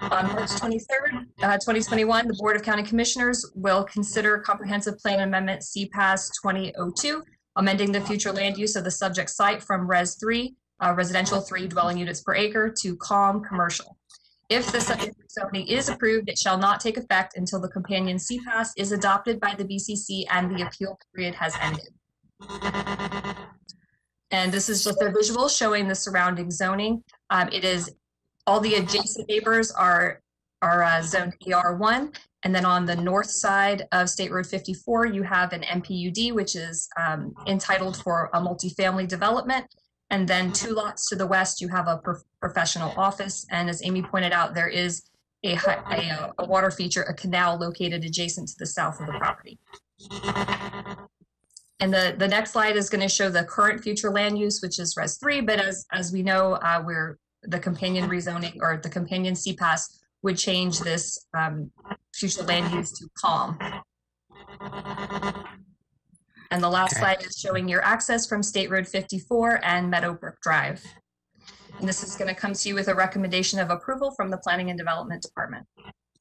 On March 23rd, uh, 2021, the Board of County Commissioners will consider Comprehensive Plan Amendment CPAS 2002, amending the future land use of the subject site from Res 3, uh, residential 3 dwelling units per acre, to COM commercial. If the subject zoning is approved, it shall not take effect until the companion CPAS is adopted by the BCC and the appeal period has ended. And this is just a visual showing the surrounding zoning. Um, it is, all the adjacent neighbors are, are uh, zoned AR1. And then on the north side of State Road 54, you have an MPUD, which is um, entitled for a multifamily development. And then two lots to the west, you have a prof- professional office. And as Amy pointed out, there is a, hi- a, uh, a water feature, a canal located adjacent to the south of the property. And the, the next slide is going to show the current future land use, which is Res 3. But as, as we know, uh, we're the companion rezoning or the companion CPAS would change this um, future land use to COM. And the last Okay. slide is showing your access from State Road 54 and Meadowbrook Drive. And this is going to come to you with a recommendation of approval from the Planning and Development Department.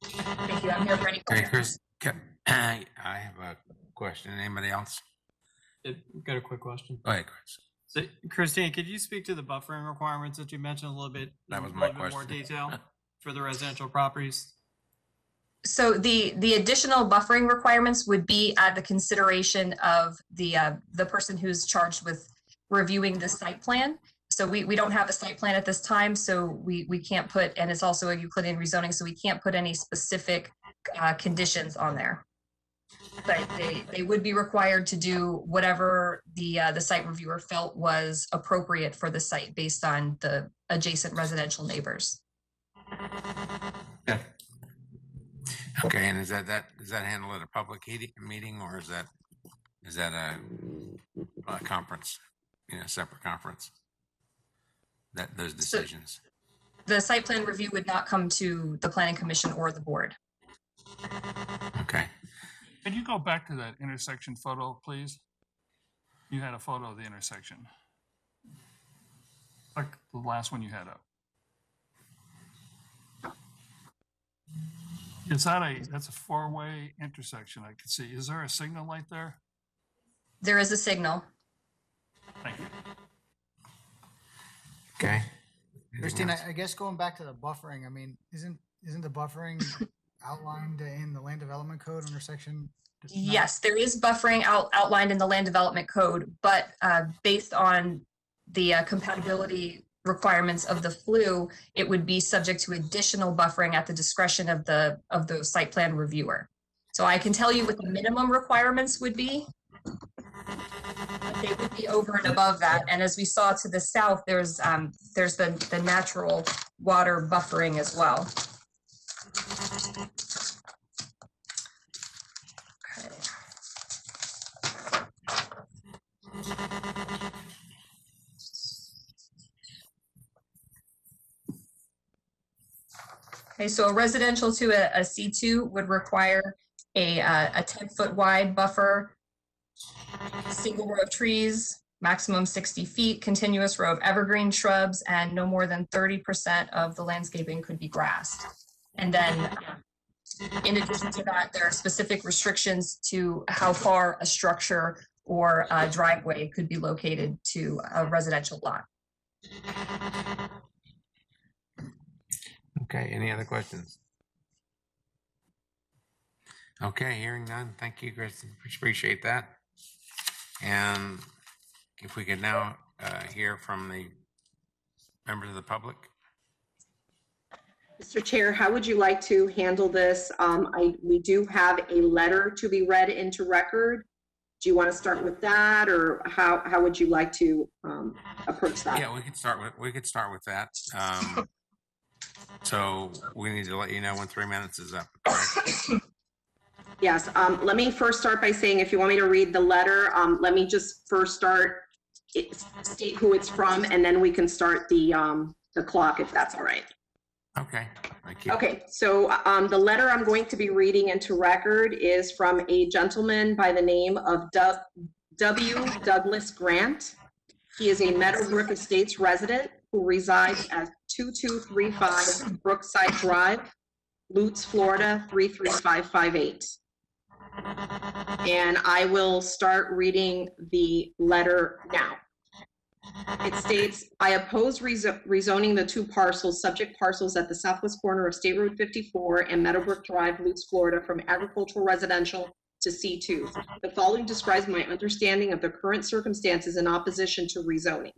Thank you. I'm here for any Okay, questions. Chris, ca- I have a question. Anybody else? It- Got a quick question. Go ahead, Chris. So Christine, could you speak to the buffering requirements that you mentioned a little bit? That was a my little bit More detail for the residential properties? So the, the additional buffering requirements would be at the consideration of the, uh, the person who's charged with reviewing the site plan. So we, we don't have a site plan at this time, so we, we can't put, and it's also a Euclidean rezoning, so we can't put any specific, uh, conditions on there. But they, they would be required to do whatever the, uh, the site reviewer felt was appropriate for the site based on the adjacent residential neighbors. Okay, and is that, that, is that handled at a public heating, meeting, or is that, is that a, a conference, you know, separate conference? That, those decisions? The site plan review would not come to the planning commission or the board. Okay. Can you go back to that intersection photo, please? You had a photo of the intersection. Like the last one you had up. Is that a, that's a four-way intersection I can see. Is there a signal light there? There is a signal. Thank you. Okay. Christine, I I guess going back to the buffering, I mean, isn't, isn't the buffering outlined in the land development code under section? Yes, there is buffering out, outlined in the land development code, but uh, based on the uh, compatibility requirements of the flu, it would be subject to additional buffering at the discretion of the, of the site plan reviewer. So I can tell you what the minimum requirements would be. They would be over and above that. And as we saw to the south, there's, um, there's the, the natural water buffering as well. Okay, so a residential to a, a C2 would require a, uh, a 10-foot wide buffer, single row of trees, maximum 60 feet, continuous row of evergreen shrubs, and no more than 30% of the landscaping could be grassed. And then, in addition to that, there are specific restrictions to how far a structure or a driveway could be located to a residential lot. Okay, any other questions? Okay, hearing none. Thank you, Kristen. Appreciate that. And if we could now uh, hear from the members of the public. Mr. Chair, how would you like to handle this? Um, I, we do have a letter to be read into record. Do you want to start with that or how, how would you like to, um, approach that? Yeah, we could start with, we could start with that. Um, So we need to let you know when three minutes is up. correct? Yes, um, let me first start by saying, if you want me to read the letter, um, let me just first start, it- state who it's from, and then we can start the, um, the clock, if that's all right. Okay, thank you. Okay, so um, the letter I'm going to be reading into record is from a gentleman by the name of W. Douglas Grant. He is a Meadowbrook Estates resident who resides at 2235 Brookside Drive, Lutz, Florida 33558. And I will start reading the letter now. It states, I oppose rezo- rezoning the two parcels, subject parcels at the southwest corner of State Road 54 and Meadowbrook Drive, Lutz, Florida, from agricultural residential to C2. The following describes my understanding of the current circumstances in opposition to rezoning.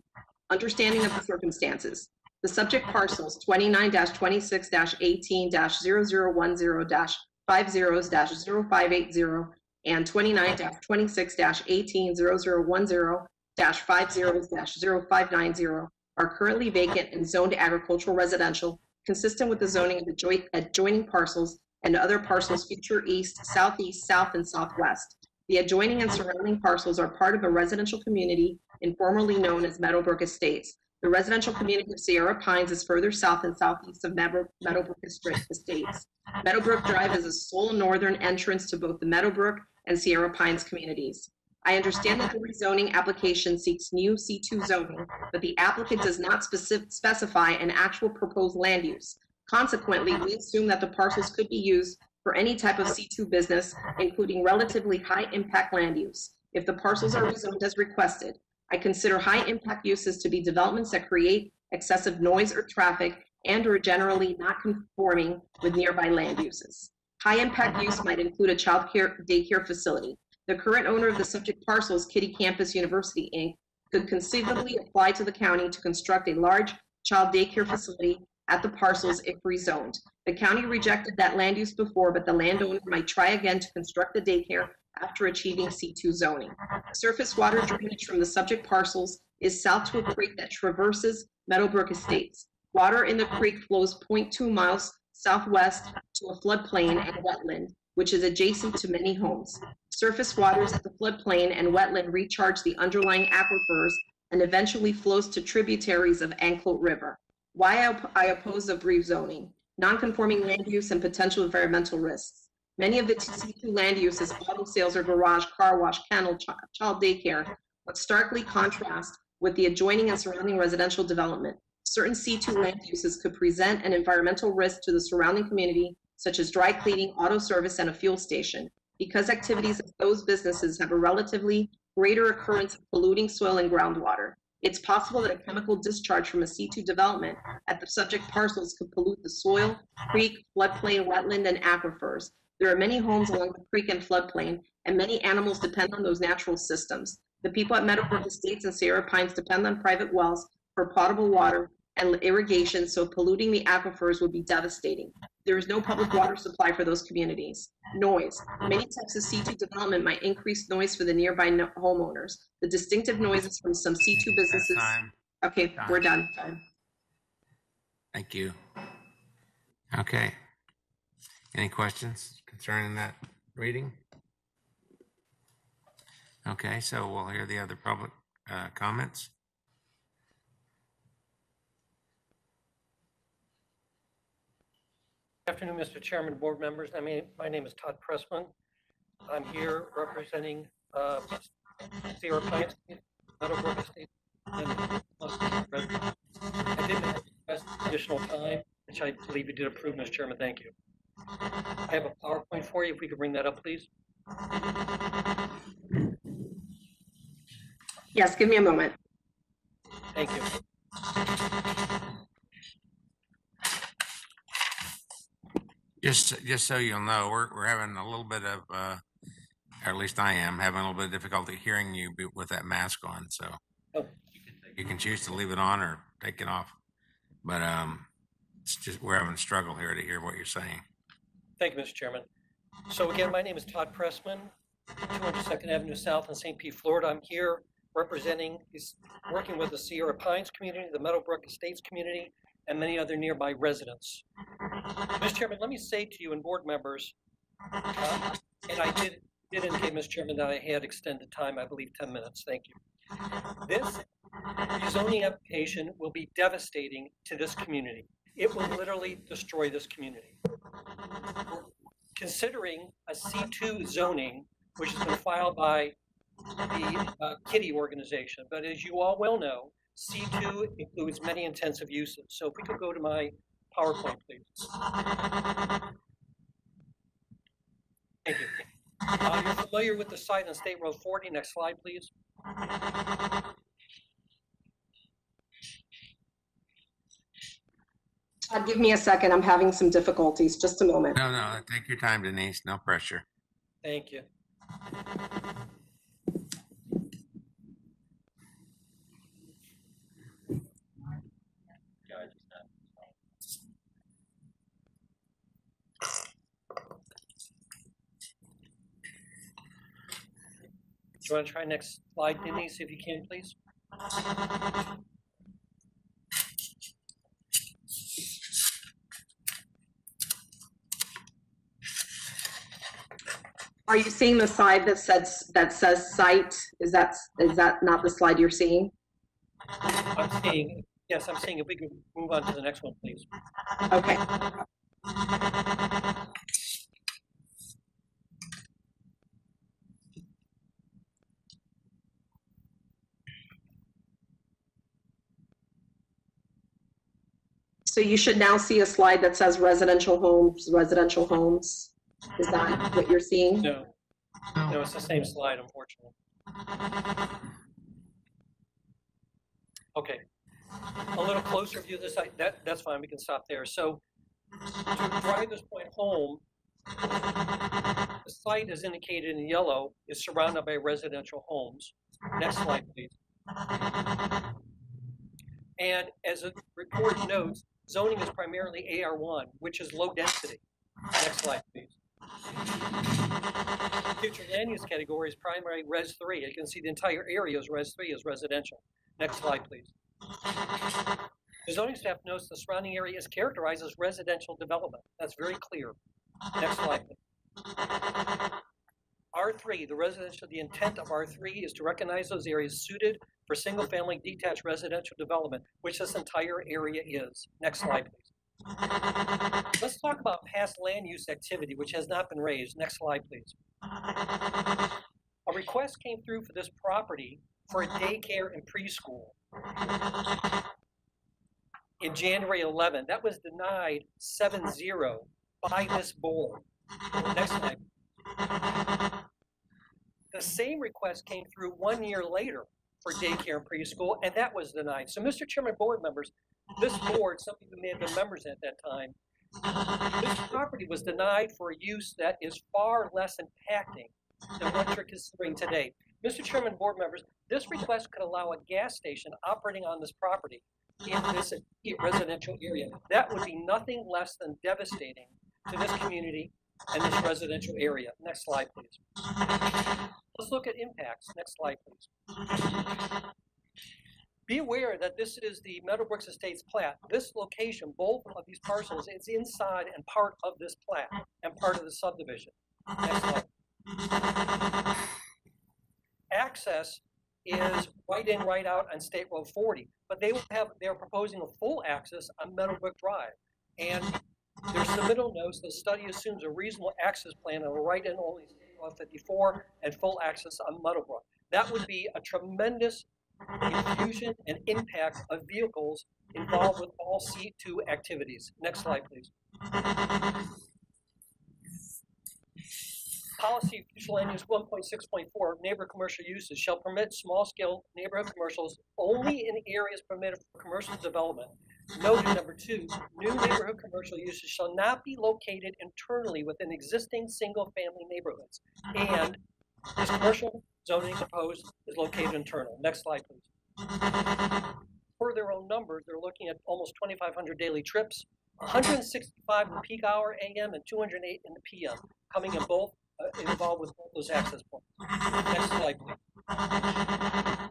Understanding of the circumstances. The subject parcels 29-26-18-0010-50-0580 and 29-26-18-0010-50-0590 are currently vacant and zoned agricultural residential, consistent with the zoning of the adjoining parcels and other parcels future east, southeast, south, and southwest. The adjoining and surrounding parcels are part of a residential community informally known as Meadowbrook Estates. The residential community of Sierra Pines is further south and southeast of Meadow- Meadowbrook Estates. Meadowbrook Drive is a sole northern entrance to both the Meadowbrook and Sierra Pines communities. I understand that the rezoning application seeks new C2 zoning, but the applicant does not specif- specify an actual proposed land use. Consequently, we assume that the parcels could be used for any type of C2 business, including relatively high-impact land use. If the parcels are rezoned as requested, I consider high-impact uses to be developments that create excessive noise or traffic and are generally not conforming with nearby land uses. High-impact use might include a child care daycare facility. The current owner of the subject parcel is Kiddie Campus University, Inc., could conceivably apply to the county to construct a large child daycare facility at the parcels if rezoned. The county rejected that land use before, but the landowner might try again to construct the daycare after achieving C2 zoning. Surface water drainage from the subject parcels is south to a creek that traverses Meadowbrook Estates. Water in the creek flows 0.2 miles southwest to a floodplain and wetland, which is adjacent to many homes. Surface waters at the floodplain and wetland recharge the underlying aquifers and eventually flows to tributaries of Anclote River. Why I I oppose the rezoning, non-conforming land use and potential environmental risks. Many of the C2 land uses, auto sales or garage, car wash, kennel, chi- child daycare, but starkly contrast with the adjoining and surrounding residential development. Certain C2 land uses could present an environmental risk to the surrounding community, such as dry cleaning, auto service, and a fuel station. Because activities of those businesses have a relatively greater occurrence of polluting soil and groundwater. It's possible that a chemical discharge from a C2 development at the subject parcels could pollute the soil, creek, floodplain, wetland, and aquifers. There are many homes along the creek and floodplain, and many animals depend on those natural systems. The people at Meadowbrook Estates and Sierra Pines depend on private wells for potable water and irrigation, so polluting the aquifers would be devastating. There is no public water supply for those communities. Noise. Many types of C2 development might increase noise for the nearby no- homeowners. The distinctive noises from some C2 businesses. Time. Okay, we're done. Done. Thank you. Okay. Any questions concerning that reading? Okay, so we'll hear the other public uh, comments. Afternoon, Mr. Chairman, board members. I mean, my name is Todd Pressman. I'm here representing uh, Sierra Pines, Meadowbrook Estate. and. I did request additional time, which I believe you did approve, Mr. Chairman. Thank you. I have a PowerPoint for you. If we could bring that up, please. Yes, give me a moment. Thank you. Just, just so you'll know, we're, we're having a little bit of, uh, or at least I am, having a little bit of difficulty hearing you be- with that mask on, so. Oh. You can choose to leave it on or take it off. But, um, it's just, we're having a struggle here to hear what you're saying. Thank you, Mr. Chairman. So again, my name is Todd Pressman, 202nd Avenue South in St. Pete, Florida. I'm here representing, is working with the Sierra Pines community, the Meadowbrook Estates community, and many other nearby residents. Mr. Chairman, let me say to you and board members, uh, and I did, did indicate, Mr. Chairman, that I had extended time, I believe 10 minutes. Thank you. This zoning application will be devastating to this community. It will literally destroy this community. Considering a C2 zoning, which has been filed by the uh, Kiddie organization, but as you all well know, C2 includes many intensive uses. So if we could go to my PowerPoint, please. Thank you. Uh, you're familiar with the site on State Road 40. Next slide, please. Uh, give me a second. I'm having some difficulties. Just a moment. No, no, take your time, Denise. No pressure. Thank you. You want to try next slide, Denise, if you can, please? Are you seeing the slide that says, that says site? Is that, is that not the slide you're seeing? I'm seeing, yes, I'm seeing if we can move on to the next one, please. Okay. So you should now see a slide that says residential homes, residential homes. Is that what you're seeing? No, no, it's the same slide, unfortunately. Okay, a little closer view of the site, that, that's fine, we can stop there. So to drive this point home, the site is indicated in yellow is surrounded by residential homes. Next slide, please. And as the report notes, zoning is primarily AR1, which is low density. Next slide, please. Future land use category is primary res three. You can see the entire area is res three is residential. Next slide, please. The zoning staff notes the surrounding area is characterized as residential development. That's very clear. Next slide. please. R3, the residential, the intent of R3 is to recognize those areas suited for single-family detached residential development, which this entire area is. Next slide, please. Let's talk about past land use activity, which has not been raised. Next slide, please. A request came through for this property for a daycare and preschool in January 11. That was denied 7-0 by this board. Next slide. The same request came through one year later for daycare and preschool, and that was denied. So, Mr. Chairman, board members, this board, some of you may have been members at that time, this property was denied for a use that is far less impacting than what you're considering today. Mr. Chairman, board members, this request could allow a gas station operating on this property in this residential area. That would be nothing less than devastating to this community and this residential area. Next slide, please. Let's look at impacts. Next slide, please. Be aware that this is the Meadowbrooks Estates plat. This location, both of these parcels, is inside and part of this plat and part of the subdivision. Next slide. Access is right in, right out on State Road 40, but they will have, they're proposing a full access on Meadowbrook Drive. And there's their submittal notes, the study assumes a reasonable access plan of a right-in only State Road 54 and full access on Meadowbrook. That would be a tremendous infusion and impact of vehicles involved with all C2 activities. Next slide, please. Policy land use 1.6.4 neighborhood commercial uses shall permit small-scale neighborhood commercials only in areas permitted for commercial development. Noted number two, new neighborhood commercial uses shall not be located internally within existing single-family neighborhoods. And this commercial zoning proposed is located internal. Next slide, please. Per their own numbers, they're looking at almost 2,500 daily trips, 165 in the peak hour AM and 208 in the PM, coming in both, uh, involved with both those access points. Next slide, please.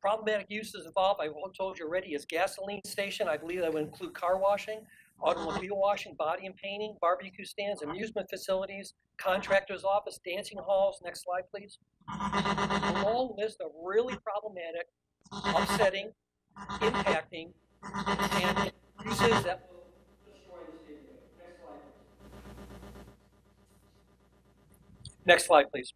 Problematic uses involved, I told you already, is gasoline station. I believe that would include car washing, automobile washing, body and painting, barbecue stands, amusement facilities, contractor's office, dancing halls. Next slide, please. A long list of really problematic, upsetting, impacting, and uses that will destroy slide, please. Next slide, please.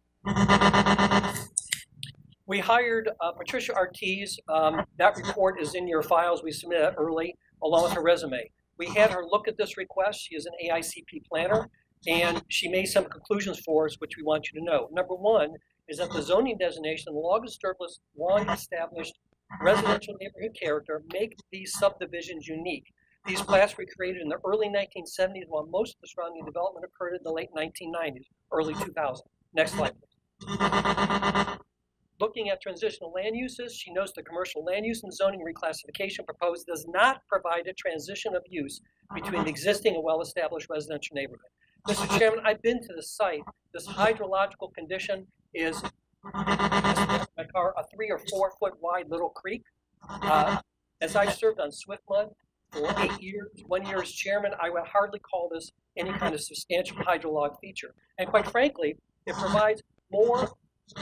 We hired uh, Patricia Ortiz. Um, that report is in your files. We submitted it early, along with her resume. We had her look at this request. She is an AICP planner, and she made some conclusions for us, which we want you to know. Number one is that the zoning designation, the long established residential neighborhood character, make these subdivisions unique. These plats were created in the early 1970s while most of the surrounding development occurred in the late 1990s, early 2000. Next slide, please. Looking at transitional land uses, she notes the commercial land use and zoning reclassification proposed does not provide a transition of use between uh-huh. the existing and well-established residential neighborhood. Mr. Uh-huh. Chairman, I've been to the site. This uh-huh. hydrological condition is my car, a three or four foot wide little creek. Uh, As I served on Swiftmud for eight years, one year as chairman, I would hardly call this any kind of substantial hydrolog feature. And quite frankly, it provides more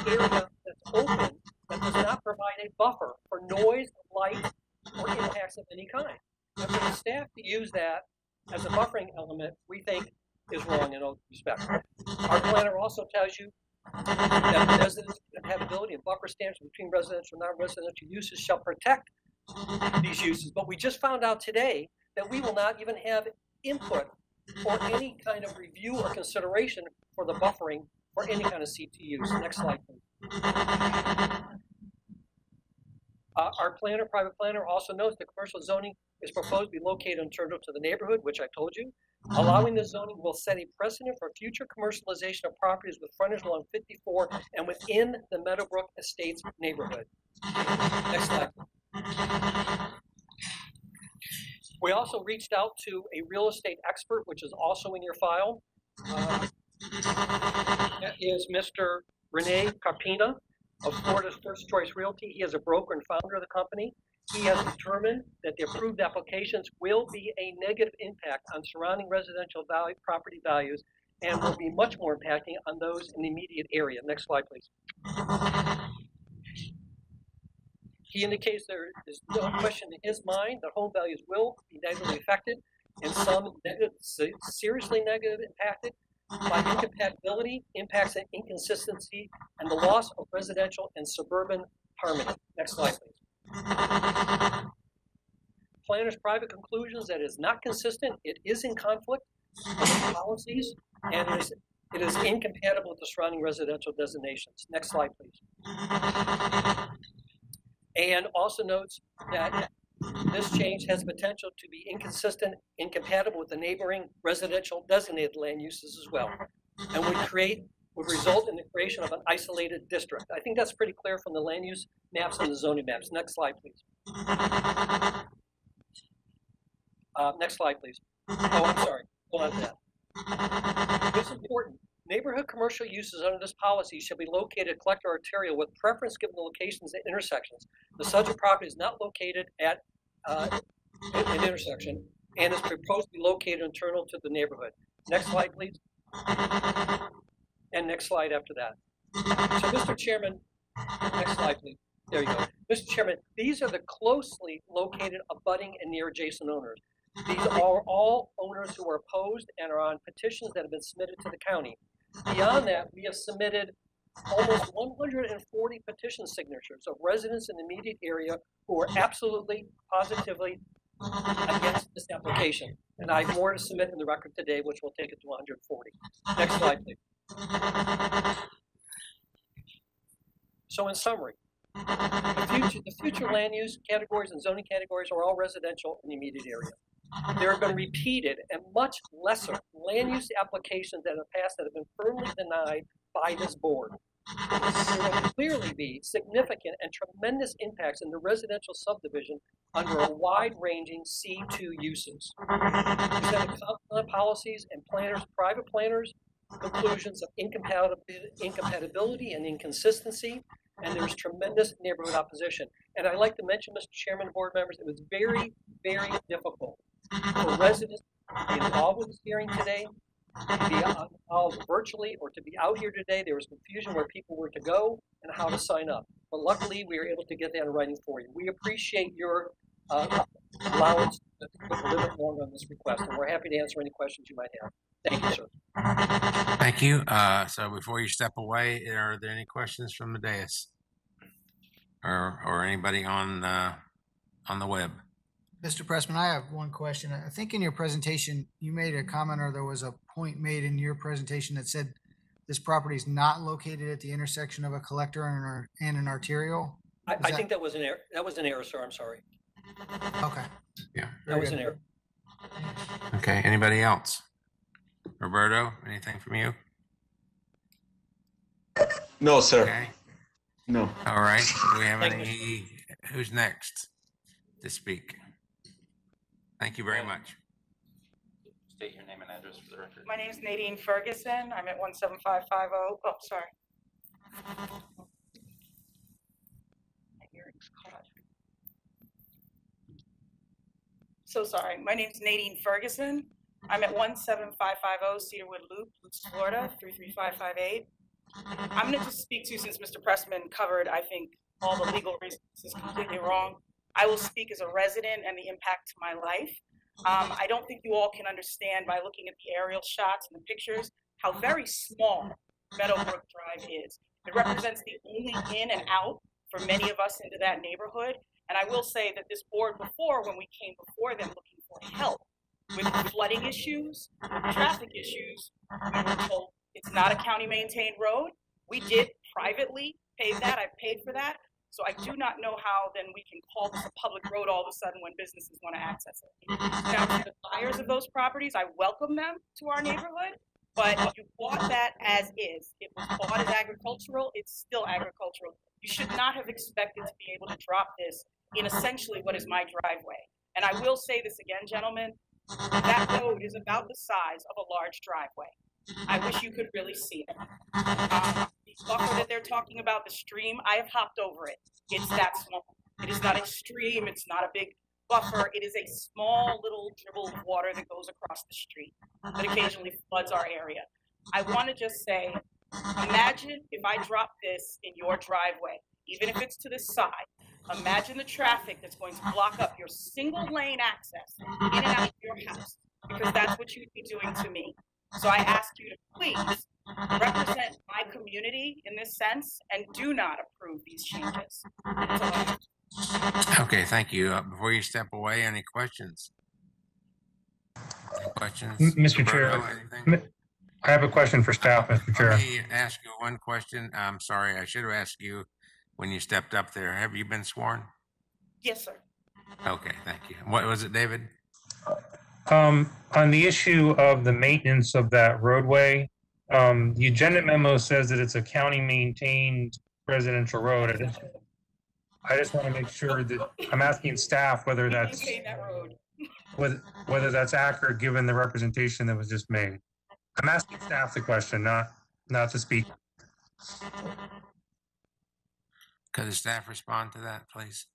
area that's open that does not provide a buffer for noise, light, or impacts of any kind. And for the staff to use that as a buffering element, we think is wrong in all respects. Our planner also tells you that residents' compatibility and buffer standards between residential and non-residential uses shall protect these uses. But we just found out today that we will not even have input or any kind of review or consideration for the buffering for any kind of CTUs. Next slide, please. Uh, our planner, private planner, also notes that commercial zoning is proposed to be located internal to the neighborhood, which I told you. Allowing the zoning will set a precedent for future commercialization of properties with frontage along 54 and within the Meadowbrook Estates neighborhood. Next slide. We also reached out to a real estate expert, which is also in your file. Uh, That is Mr. Rene Carpina of Florida's First Choice Realty. He is a broker and founder of the company. He has determined that the approved applications will be a negative impact on surrounding residential value, property values and will be much more impacting on those in the immediate area. Next slide, please. He indicates there is no question in his mind that home values will be negatively affected and some negative, seriously negatively impacted by incompatibility, impacts and inconsistency, and the loss of residential and suburban harmony. Next slide, please. Planner's private conclusions that is not consistent, it is in conflict with policies, and it is, it is incompatible with the surrounding residential designations. Next slide, please. And also notes that this change has potential to be inconsistent, incompatible with the neighboring residential designated land uses as well, and would create, would result in the creation of an isolated district. I think that's pretty clear from the land use maps and the zoning maps. Next slide, please. Uh, next slide, please. Oh, I'm sorry. Hold on that. It's important. Neighborhood commercial uses under this policy shall be located at collector arterial with preference given the locations at intersections. The subject property is not located at uh, an intersection and is proposed to be located internal to the neighborhood. Next slide, please. And next slide after that. So, Mr. Chairman, next slide, please. There you go. Mr. Chairman, these are the closely located abutting and near adjacent owners. These are all owners who are opposed and are on petitions that have been submitted to the county. Beyond that, we have submitted almost 140 petition signatures of residents in the immediate area who are absolutely, positively against this application. And I have more to submit in the record today, which will take it to 140. Next slide, please. So in summary, the future, the future land use categories and zoning categories are all residential in the immediate area. There have been repeated and much lesser land use applications that have passed that have been firmly denied by this board. There will clearly be significant and tremendous impacts in the residential subdivision under a wide-ranging C2 uses. Policies and planners, private planners, conclusions of incompatibility and inconsistency, and there's tremendous neighborhood opposition. And I'd like to mention, Mr. Chairman, board members, it was very, very difficult for residents to be involved with this hearing today, to be involved virtually, or to be out here today. There was confusion where people were to go and how to sign up. But luckily, we were able to get that in writing for you. We appreciate your uh, allowance to go a little bit longer on this request, and we're happy to answer any questions you might have. Thank you, sir. Thank you. Uh, so before you step away, are there any questions from the dais? Or, or anybody on, uh, on the web? Mr. Pressman, I have one question. I think in your presentation, you made a comment or there was a point made in your presentation that said this property is not located at the intersection of a collector and an, ar- and an arterial? I, Is I that- think that was an error, that was an error, sir, I'm sorry. Okay. Yeah. That was an error. Okay, anybody else? Roberto, anything from you? No, sir. Okay, No. all right. Do we have Thank you. any, who's next to speak? Thank you very much. State your name and address for the record. My name's Nadine Ferguson. I'm at 17550. Oh, sorry. My earring's caught. So sorry. My name is Nadine Ferguson. I'm at 17550 Cedarwood Loop, Lutz, Florida, 33558. I'm going to just speak to, since Mr. Pressman covered, I think, all the legal reasons this is completely wrong. I will speak as a resident and the impact to my life. Um, I don't think you all can understand by looking at the aerial shots and the pictures how very small Meadowbrook Drive is. It represents the only in and out for many of us into that neighborhood. And I will say that this board before, when we came before them looking for help with flooding issues, traffic issues, we were told it's not a county maintained road. We did privately pay that. I paid for that. So I do not know how then we can call this a public road all of a sudden when businesses want to access it. Now, the buyers of those properties, I welcome them to our neighborhood, but you bought that as is. It was bought as agricultural, it's still agricultural. You should not have expected to be able to drop this in essentially what is my driveway. And I will say this again, gentlemen, that road is about the size of a large driveway. I wish you could really see it. Um, The that they're talking about, the stream, I have hopped over it. It's that small. It is not a stream, it's not a big buffer. It is a small little dribble of water that goes across the street that occasionally floods our area. I want to just say, imagine if I drop this in your driveway, even if it's to the side. Imagine the traffic that's going to block up your single lane access in and out of your house, because that's what you'd be doing to me. So I ask you to please represent my community in this sense and do not approve these changes. That's all I have. Okay, thank you. Uh, Before you step away, any questions? Any Questions? M- Mr. Chair, Roberto, anything? M- I have a question for staff, Mr. Chair. Let me ask you one question. I'm sorry, I should have asked you when you stepped up there. Have you been sworn? Yes, sir. Okay, thank you. What was it, David? Um, on the issue of the maintenance of that roadway, um, the agenda memo says that it's a county maintained residential road. I just- I just want to make sure that, I'm asking staff whether that's, maintain that road. whether, whether that's accurate, given the representation that was just made. I'm asking staff the question, not, not to speak. Could the staff respond to that, please?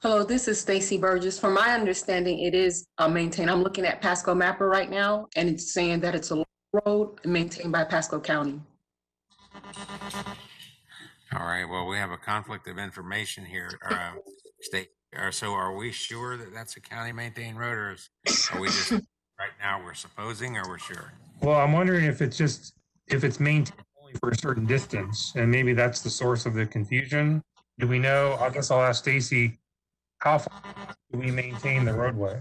Hello, this is Stacy Burgess. From my understanding, it is uh, maintained. I'm looking at Pasco Mapper right now, and it's saying that it's a road maintained by Pasco County. All right, well, we have a conflict of information here, uh, state, or so are we sure that that's a county maintained road or is, are we just, right now, we're supposing or we're sure? Well, I'm wondering if it's just, if it's maintained only for a certain distance, and maybe that's the source of the confusion. Do we know, I guess I'll ask Stacy, how far do we maintain the roadway?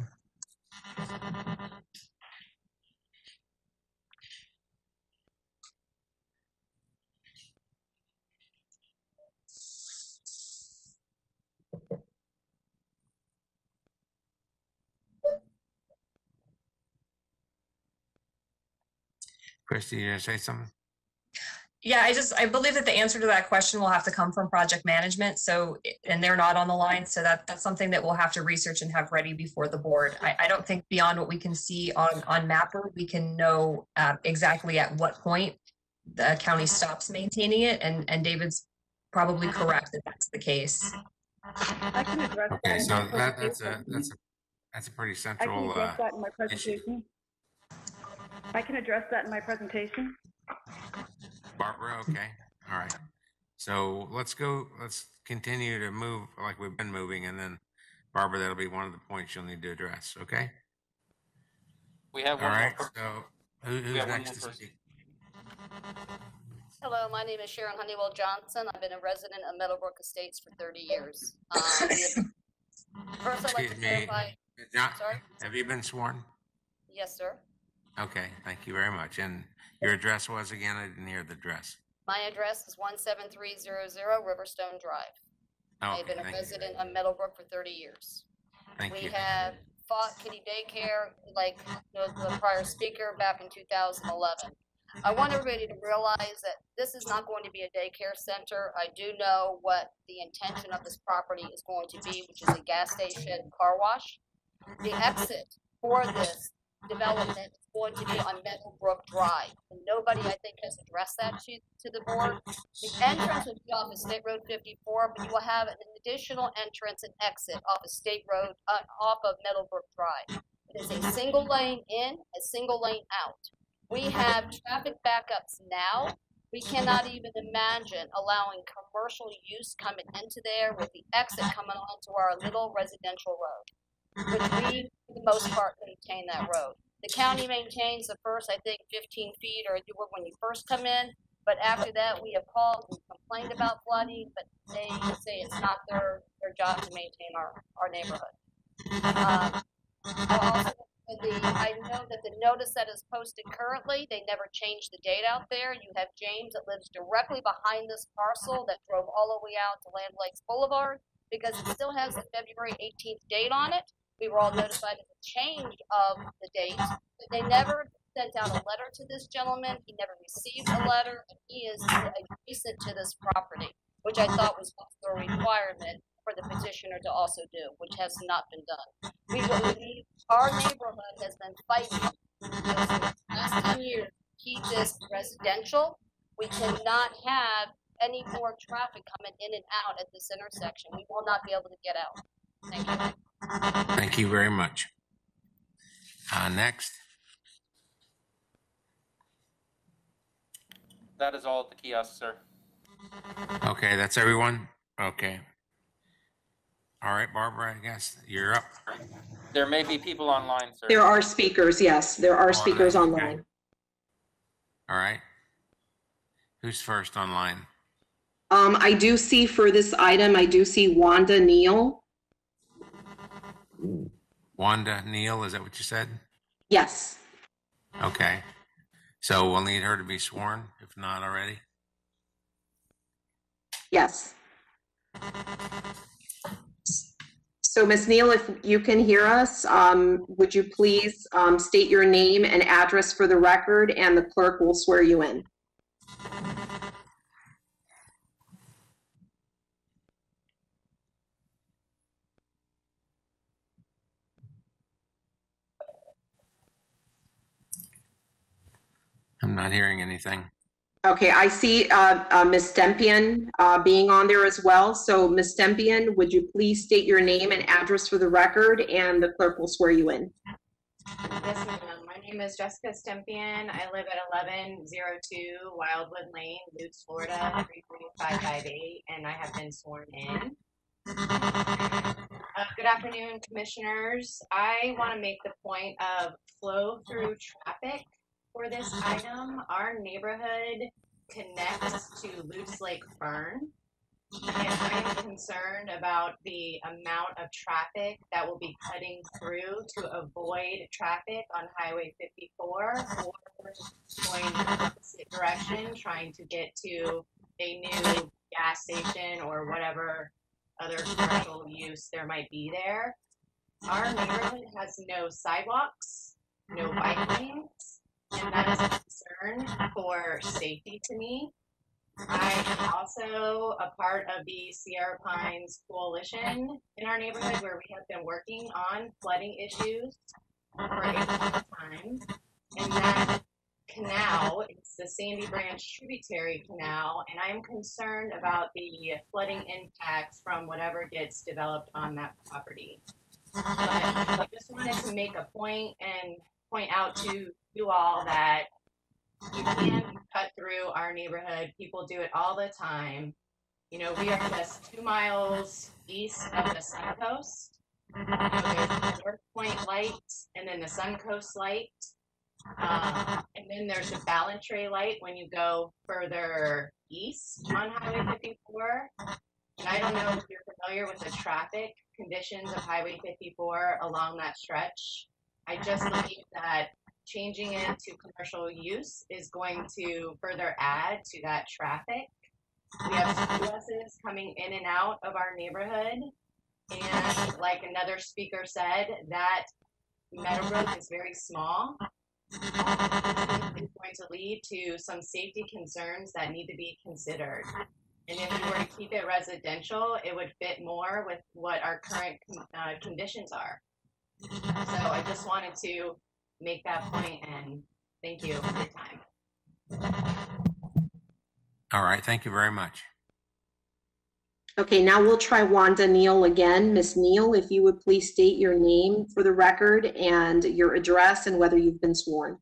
Christie, you gonna say something? Yeah, I just, I believe that the answer to that question will have to come from project management. So, and they're not on the line. So that, that's something that we'll have to research and have ready before the board. I, I don't think beyond what we can see on, on Mapper, we can know uh, exactly at what point the county stops maintaining it. And, and David's probably correct that that's the case. I can address that. Okay, in so my that, that's a, presentation. that's a, that's a pretty I can central, uh, address that in my presentation. I can address that in my presentation. Barbara, okay, all right. So let's go, let's continue to move like we've been moving and then Barbara, that'll be one of the points you'll need to address, okay? We have All one more. right, per- so who, who's have one next more to person. speak? Hello, my name is Sharon Honeywell Johnson. I've been a resident of Meadowbrook Estates for 30 years. Um, First, I'd like Excuse to me, clarify, John, sorry? have you been sworn? Yes, sir. Okay, thank you very much. And your address was again, I didn't hear the address. My address is 17300 Riverstone Drive. I've been a thank you. resident of Meadowbrook for thirty years. Thank We you. have fought Kiddie daycare like the, the prior speaker back in two thousand eleven. I want everybody to realize that this is not going to be a daycare center. I do know what the intention of this property is going to be, which is a gas station car wash. The exit for this development is going to be on Meadowbrook Drive. And nobody, I think, has addressed that to, to the board. The entrance will be off of State Road fifty-four, but you will have an additional entrance and exit off of State Road, uh, off of Meadowbrook Drive. It is a single lane in, a single lane out. We have traffic backups now. We cannot even imagine allowing commercial use coming into there with the exit coming onto our little residential road. Which we, for the most part, maintain that road. The county maintains the first, I think, fifteen feet or when you first come in. But after that, we have called and complained about flooding, but they say it's not their, their job to maintain our, our neighborhood. Um, I also, the, I know that the notice that is posted currently, they never changed the date out there. You have James that lives directly behind this parcel that drove all the way out to Land Lakes Boulevard because it still has the February eighteenth date on it. We were all notified of the change of the date, but they never sent out a letter to this gentleman. He never received a letter, and he is adjacent to this property, which I thought was also a requirement for the petitioner to also do, which has not been done. We, we, our neighborhood has been fighting for the last ten years, to keep this residential. We cannot have any more traffic coming in and out at this intersection. We will not be able to get out. Thank you. Thank you very much. Uh, next, That is all at the kiosk, sir. okay, that's everyone? Okay. All right, Barbara, I guess you're up. There may be people online, sir. There are speakers, yes, there are Oh, speakers okay. online. All right. Who's first online? Um, I do see for this item, I do see Wanda Neal. Wanda Neal, is that what you said? Yes, Okay. So we'll need her to be sworn, if not already. yes. So Ms. Neal, if you can hear us, um, would you please, um, state your name and address for the record and the clerk will swear you in. Not hearing anything. Okay, I see, uh, uh, Ms. Stempien, uh, being on there as well. So Ms. Stempian, would you please state your name and address for the record and the clerk will swear you in. Yes, ma'am. My name is Jessica Stempian. I live at eleven zero two Wildwood Lane, Lutz, Florida, three three five five eight, and I have been sworn in. Uh, good afternoon, commissioners. I want to make the point of flow through traffic for this item. Our neighborhood connects to Lutz Lake Fern. And I am concerned about the amount of traffic that will be cutting through to avoid traffic on Highway 54 or going the opposite direction, trying to get to a new gas station or whatever other commercial use there might be there. Our neighborhood has no sidewalks, no bike lanes, and that is a concern for safety to me. I am also a part of the Sierra Pines Coalition in our neighborhood where we have been working on flooding issues for a long time. And that canal, it's the Sandy Branch Tributary Canal, and I am concerned about the flooding impacts from whatever gets developed on that property. But I just wanted to make a point and point out to you all that you can cut through our neighborhood. People do it all the time. You know, we are just two miles east of the Suncoast. You know, there's the North Point light and then the Suncoast light. Um, and then there's the Ballantrae light when you go further east on Highway 54. And I don't know if you're familiar with the traffic conditions of Highway 54 along that stretch. I just believe that changing it to commercial use is going to further add to that traffic. We have buses coming in and out of our neighborhood. And like another speaker said, that Meadowbrook is very small. It's going to lead to some safety concerns that need to be considered. And if we were to keep it residential, it would fit more with what our current uh, conditions are. So I just wanted to make that point and thank you for your time. All right, thank you very much. Okay, now we'll try Wanda Neal again. Miss Neal, if you would please state your name for the record and your address and whether you've been sworn.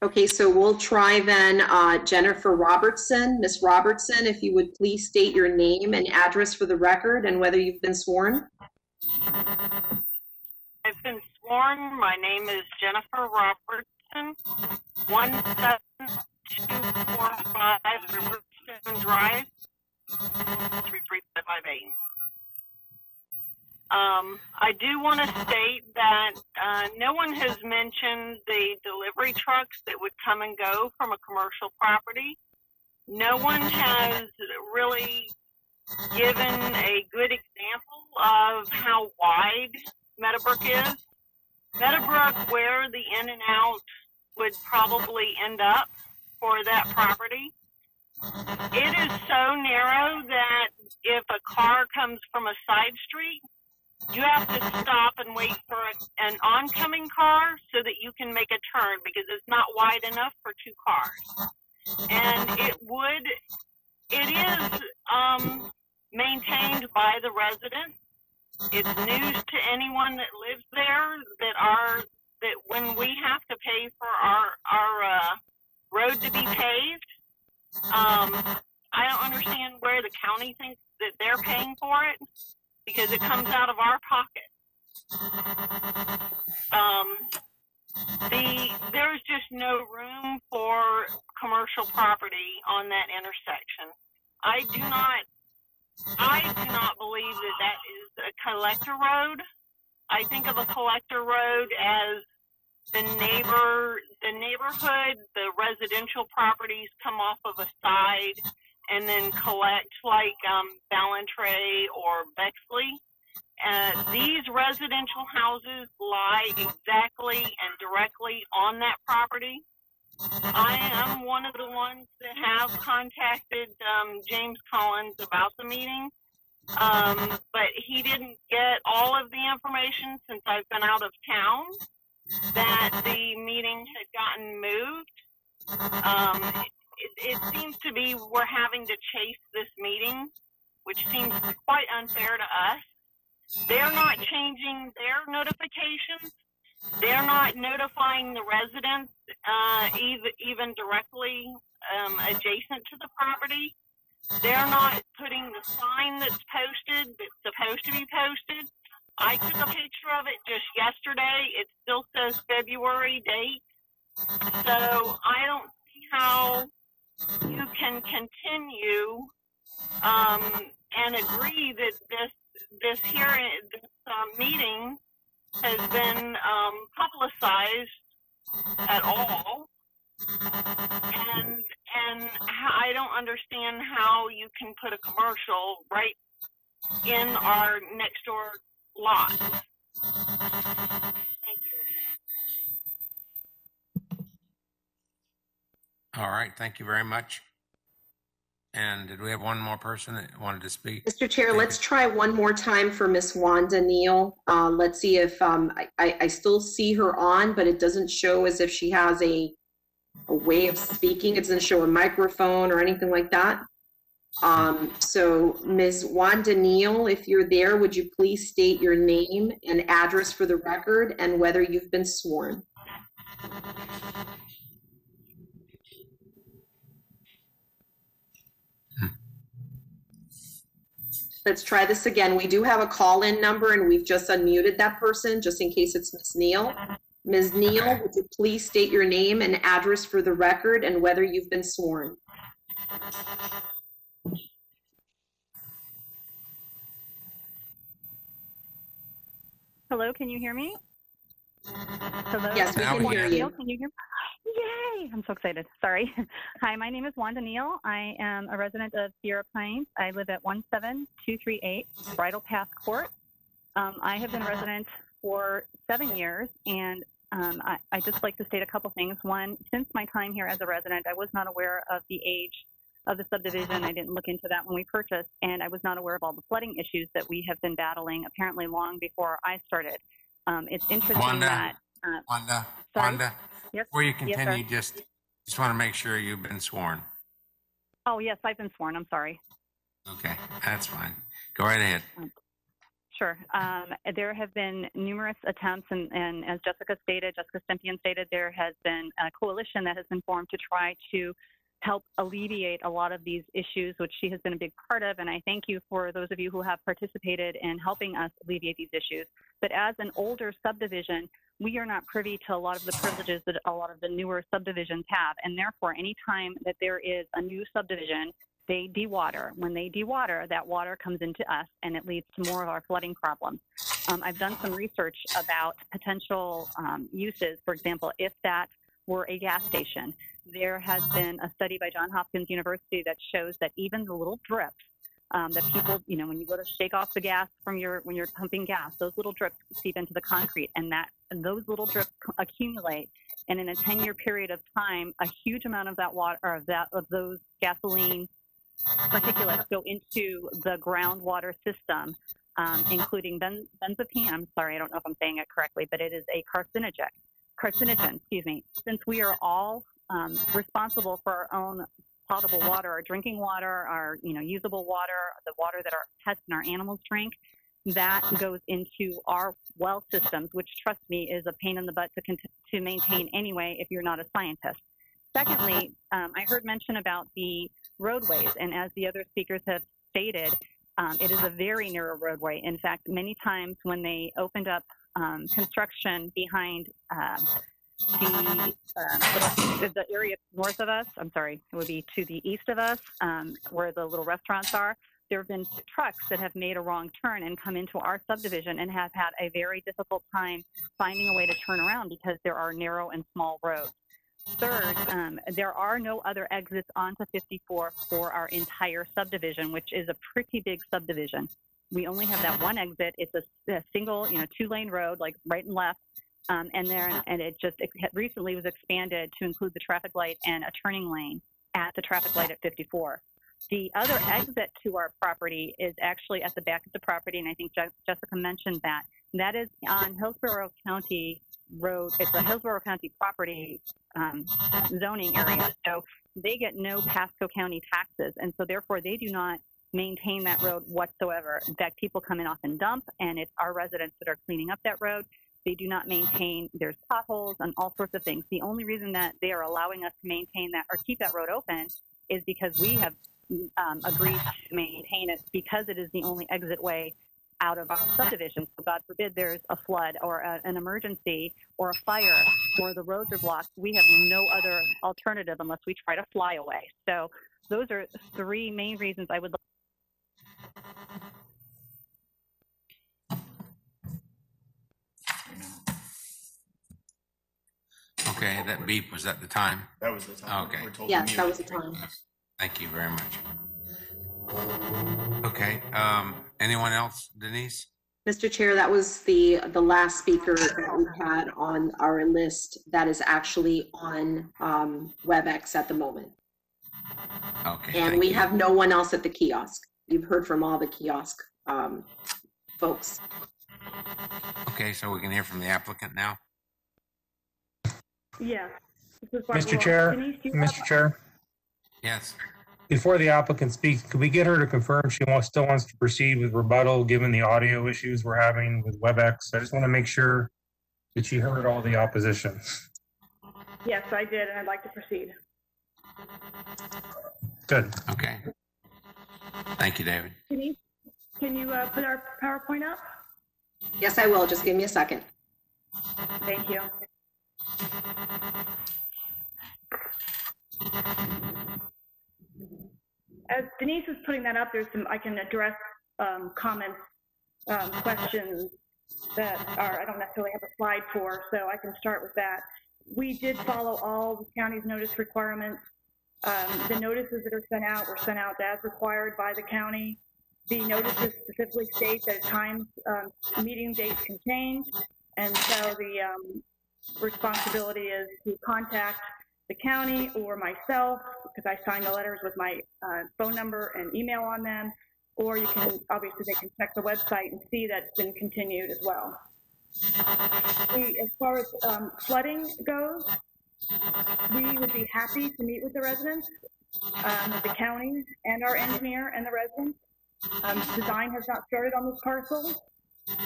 Okay, so we'll try then uh, Jennifer Robertson. Miss Robertson, if you would please state your name and address for the record and whether you've been sworn. I've been sworn. My name is Jennifer Robertson, 17245 Robertson Drive, 33558. Um, I do want to state that uh, no one has mentioned the delivery trucks that would come and go from a commercial property. No one has really given a good example of how wide Meadowbrook is. Meadowbrook, where the in and out would probably end up for that property. It is so narrow that if a car comes from a side street, you have to stop and wait for an oncoming car so that you can make a turn because it's not wide enough for two cars. And it would, it is um, maintained by the residents. It's news to anyone that lives there that are that when we have to pay for our our uh, road to be paved, um, I don't understand where the county thinks that they're paying for it because it comes out of our pocket. Um, the there's just no room for commercial property on that intersection. I do not I do not believe that that is a collector road. I think of a collector road as the neighbor, the neighborhood, the residential properties come off of a side and then collect like um, Ballantrae or Bexley. Uh, these residential houses lie exactly and directly on that property. I am one of the ones that have contacted um, James Collins about the meeting, um, but he didn't get all of the information since I've been out of town that the meeting had gotten moved. Um, it, it seems to be we're having to chase this meeting, which seems quite unfair to us. They're not changing their notifications. They're not notifying the residents, uh, even, even directly um, adjacent to the property. They're not putting the sign that's posted, that's supposed to be posted. I took a picture of it just yesterday. It still says February date. So I don't see how you can continue um, and agree that this this hearing, this uh, meeting has been um, publicized at all, and and I don't understand how you can put a commercial right in our next door lot. Thank you. All right, thank you very much. And did we have one more person that wanted to speak? Mr. Chair, let's try one more time for Miss Wanda Neal. Uh, Let's see if, um, I- I, I still see her on, but it doesn't show as if she has a, a way of speaking. It doesn't show a microphone or anything like that. Um, So Ms. Wanda Neal, if you're there, would you please state your name and address for the record and whether you've been sworn? Let's try this again. We do have a call-in number and we've just unmuted that person just in case it's Ms. Neal. Ms. Neal, would you please state your name and address for the record and whether you've been sworn? Hello, can you hear me? Hello? Yes, we Now can hear you. Can you hear? Yay! I'm so excited. Sorry. Hi, my name is Wanda Neal. I am a resident of Sierra Pines. I live at 17238 Bridle Path Court. Um, I have been a resident for seven years, and um, I, I just like to state a couple things. One, since my time here as a resident, I was not aware of the age of the subdivision. I didn't look into that when we purchased, and I was not aware of all the flooding issues that we have been battling apparently long before I started. Um, it's interesting Wanda, that. Uh, Wanda, Sorry? Wanda, yes, before you yes, continue, just, just want to make sure you've been sworn. Oh, yes, I've been sworn. I'm sorry. Okay, that's fine. Go right ahead. Sure. Um, there have been numerous attempts, and, and as Jessica stated, Jessica Stempian stated, there has been a coalition that has been formed to try to help alleviate a lot of these issues, which she has been a big part of. And I thank you for those of you who have participated in helping us alleviate these issues. But as an older subdivision, we are not privy to a lot of the privileges that a lot of the newer subdivisions have. And therefore, anytime that there is a new subdivision, they dewater. When they dewater, that water comes into us and it leads to more of our flooding problems. Um, I've done some research about potential um, uses. For example, if that were a gas station, there has been a study by Johns Hopkins University that shows that even the little drips um, that people, you know, when you go to shake off the gas from your when you're pumping gas, those little drips seep into the concrete, and that and those little drips accumulate. And in a 10-year period of time, a huge amount of that water, or of that of those gasoline particulates go into the groundwater system, um, including ben- benzopene. I'm sorry, I don't know if I'm saying it correctly, but it is a carcinogen. Carcinogen, excuse me. Since we are all um, responsible for our own potable water, our drinking water, our you know usable water, the water that our pets and our animals drink, that goes into our well systems, which trust me is a pain in the butt to to maintain anyway if you're not a scientist. Secondly, um, I heard mention about the roadways, and as the other speakers have stated, um, it is a very narrow roadway. In fact, many times when they opened up um, construction behind um, the, uh, the area north of us, I'm sorry, it would be to the east of us, um, where the little restaurants are. There have been trucks that have made a wrong turn and come into our subdivision and have had a very difficult time finding a way to turn around because there are narrow and small roads. Third, um, there are no other exits onto 54 for our entire subdivision, which is a pretty big subdivision. We only have that one exit. It's a, a single, you know, two-lane road, like right and left. Um, and there, and it just it recently was expanded to include the traffic light and a turning lane at the traffic light at 54. The other exit to our property is actually at the back of the property, and I think Je- Jessica mentioned that. That is on Hillsborough County Road. It's a Hillsborough County property um, zoning area, so they get no Pasco County taxes, and so therefore they do not maintain that road whatsoever. In fact, people come in off and dump, and it's our residents that are cleaning up that road. They do not maintain, there's potholes and all sorts of things. The only reason that they are allowing us to maintain that or keep that road open is because we have um, agreed to maintain it because it is the only exit way out of our subdivision. So God forbid there's a flood or a, an emergency or a fire or the roads are blocked. We have no other alternative unless we try to fly away. So those are three main reasons I would Okay, that beep was at the time? That was the time. Okay. We're told to Yes, mute. that was the time. Thank you very much. Okay, um, anyone else? Denise? Mr. Chair, that was the, the last speaker that we had on our list that is actually on um, WebEx at the moment. Okay. And thank we you. have no one else at the kiosk. You've heard from all the kiosk um, folks. Okay, so we can hear from the applicant now? Yes. This is Barbara Mr. Chair, Denise, do you have- Mr. Chair, Yes. before the applicant speaks, could we get her to confirm she wants, still wants to proceed with rebuttal, given the audio issues we're having with WebEx? I just want to make sure that she heard all the opposition. Yes, I did, and I'd like to proceed. Good. Okay. Thank you, David. Denise, can you uh, put our PowerPoint up? Yes, I will. Just give me a second. Thank you. As Denise is putting that up, there's some, I can address um, comments, um, questions that are, I don't necessarily have a slide for, so I can start with that. We did follow all the county's notice requirements. Um, the notices that are sent out were sent out as required by the county. The notices specifically state that times, um, meeting dates can change, and so the, um, responsibility is to contact the county or myself, because I sign the letters with my, uh, phone number and email on them, or you can, obviously, they can check the website and see that it's been continued as well. We, as far as um, flooding goes, we would be happy to meet with the residents, um, the county and our engineer and the residents. Um, design has not started on this parcel,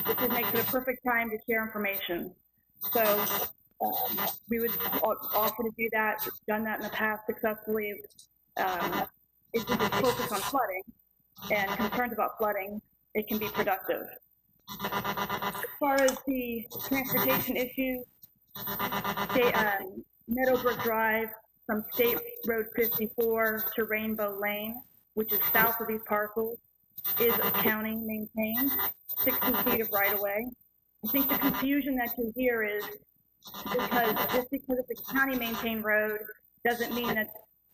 which would make it a perfect time to share information. So um, we would offer to do that. We've done that in the past successfully. Um, if we just focus on flooding and concerns about flooding, it can be productive. As far as the transportation State, um, Meadowbrook Drive from State Road 54 to Rainbow Lane, which is south of these parcels, is county maintained, 60 feet of right of way. I think the confusion that you hear is because just because it's a county maintained road doesn't mean that,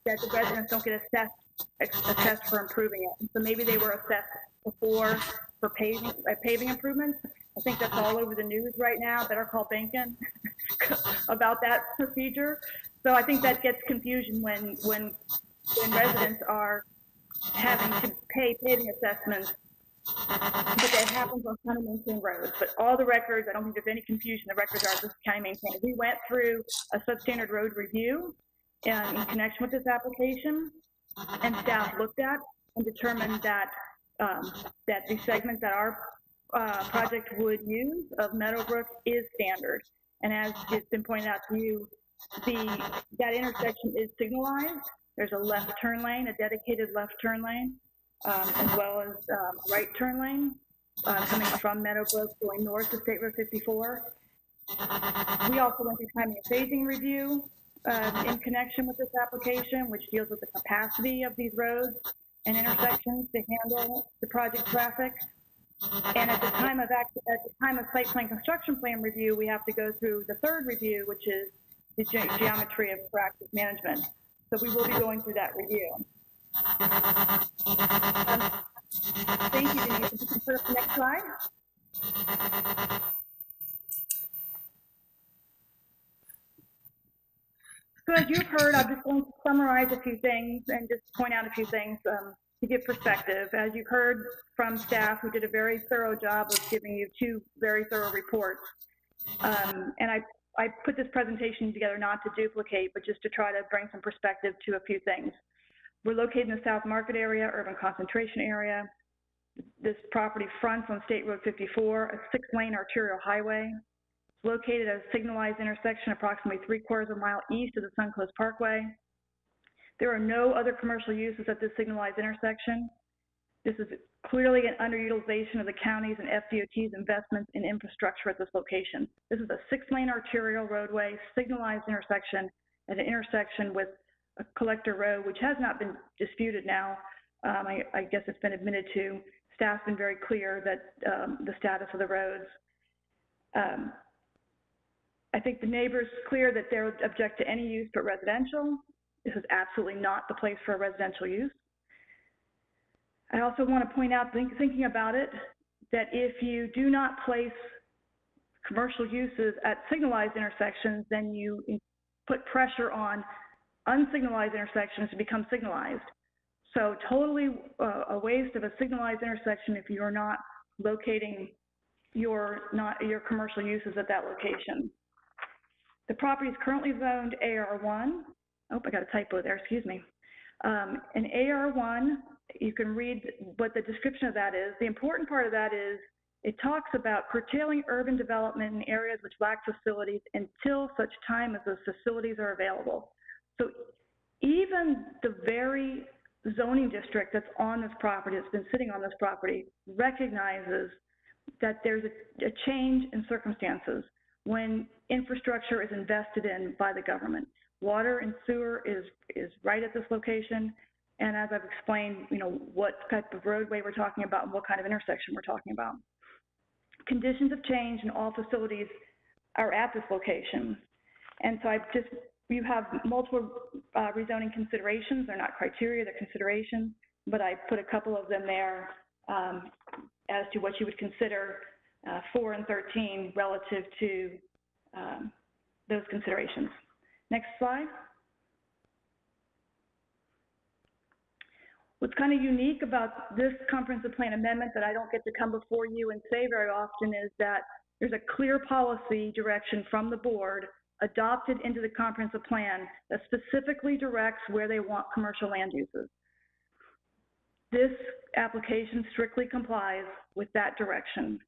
that the residents don't get assessed, assessed for improving it. So maybe they were assessed before for paving, uh, paving improvements. I think that's all over the news right now, Better Call Behnken, about that procedure. So I think that gets confusion when, when, when residents are having to pay paving assessments but that happens on county maintained roads. But all the records, I don't think there's any confusion, the records are is county maintained. We went through a substandard road review um, in connection with this application, and staff looked at and determined that, um, that the segment that our uh, project would use of Meadowbrook is standard. And as it's been pointed out to you, the, that intersection is signalized. There's a left turn lane, a dedicated left turn lane um, as well as um, right turn lane uh, coming from Meadowbrook going north to State Road 54. We also went through timing and phasing review uh, in connection with this application, which deals with the capacity of these roads and intersections to handle the project traffic. And at the time of at the time of site plan construction plan review, we have to go through the third review, which is the ge- geometry of practice management. So we will be going through that review. Um, Thank you, Denise. If you can put up the next slide. So as you've heard, I'm just going to summarize a few things and just point out a few things um, to give perspective. As you've heard from staff who did a very thorough job of giving you two very thorough reports. Um, and I, I put this presentation together not to duplicate, but just to try to bring some perspective to a few things. We're located in the South Market area, urban concentration area. This property fronts on State Road 54, a six-lane arterial highway. It's located at a signalized intersection approximately three quarters of a mile east of the Suncoast Parkway. There are no other commercial uses at this signalized intersection. This is clearly an underutilization of the county's and FDOT's investments in infrastructure at this location. This is a six-lane arterial roadway, signalized intersection, at an intersection with collector road, which has not been disputed now. Um, I, I guess it's been admitted to. Staff's been very clear that um, the status of the roads. Um, I think the neighbors clear that they're object to any use but residential. This is absolutely not the place for a residential use. I also want to point out, think, thinking about it, that if you do not place commercial uses at signalized intersections, then you put pressure on unsignalized intersections to become signalized. So totally uh, a waste of a signalized intersection if you're not locating your not your commercial uses at that location. The property is currently zoned AR1. Oh, I got a typo there, excuse me. Um, an AR1, you can read what the description of that is. The important part of that is it talks about curtailing urban development in areas which lack facilities until such time as those facilities are available. So even the very zoning district that's on this property, that's been sitting on this property, recognizes that there's a, a change in circumstances when infrastructure is invested in by the government. Water and sewer is, is right at this location. And as I've explained, you know, what type of roadway we're talking about and what kind of intersection we're talking about. conditions have changed and all facilities are at this location. And so I just, you have multiple uh, rezoning considerations. They're not criteria, they're considerations, but I put a couple of them there um, as to what you would consider uh, 4 and 13 relative to um, those considerations. Next slide. What's kind of unique about this comprehensive plan amendment that I don't get to come before you and say very often is that there's a clear policy direction from the board adopted into the comprehensive plan that specifically directs where they want commercial land uses. This application strictly complies with that direction.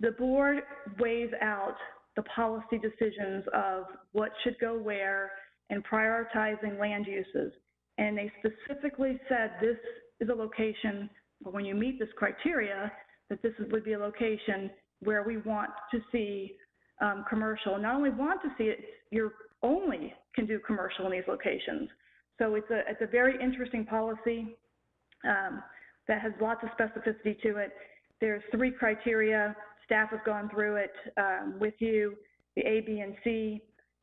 The board weighs out the policy decisions of what should go where and prioritizing land uses. And they specifically said this is a location, or when you meet this criteria, that this would be a location where we want to see um, commercial. Not only want to see it, you only can do commercial in these locations. So it's a, it's a very interesting policy um, that has lots of specificity to it. There's three criteria. Staff has gone through it um, with you, the A, B, and C,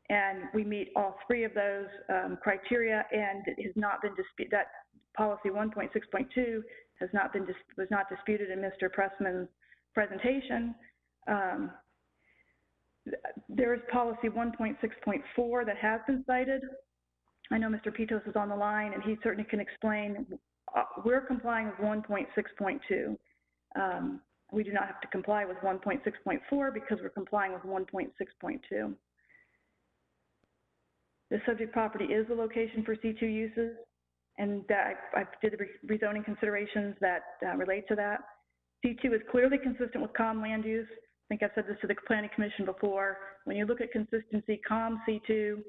and we meet all three of those um, criteria, and it has not been disputed. That policy 1.6.2 has not been was not disputed in Mr. Pressman's presentation. Um, there is policy 1.6.4 that has been cited. I know Mr. Pitos is on the line, and he certainly can explain. Uh, we're complying with 1.6.2. Um, we do not have to comply with 1.6.4 because we're complying with 1.6.2. The subject property is the location for C2 uses, and that I, I did the rezoning considerations that uh, relate to that. C2 is clearly consistent with COM land use. I think I've said this to the Planning Commission before. When you look at consistency, COM, C2, you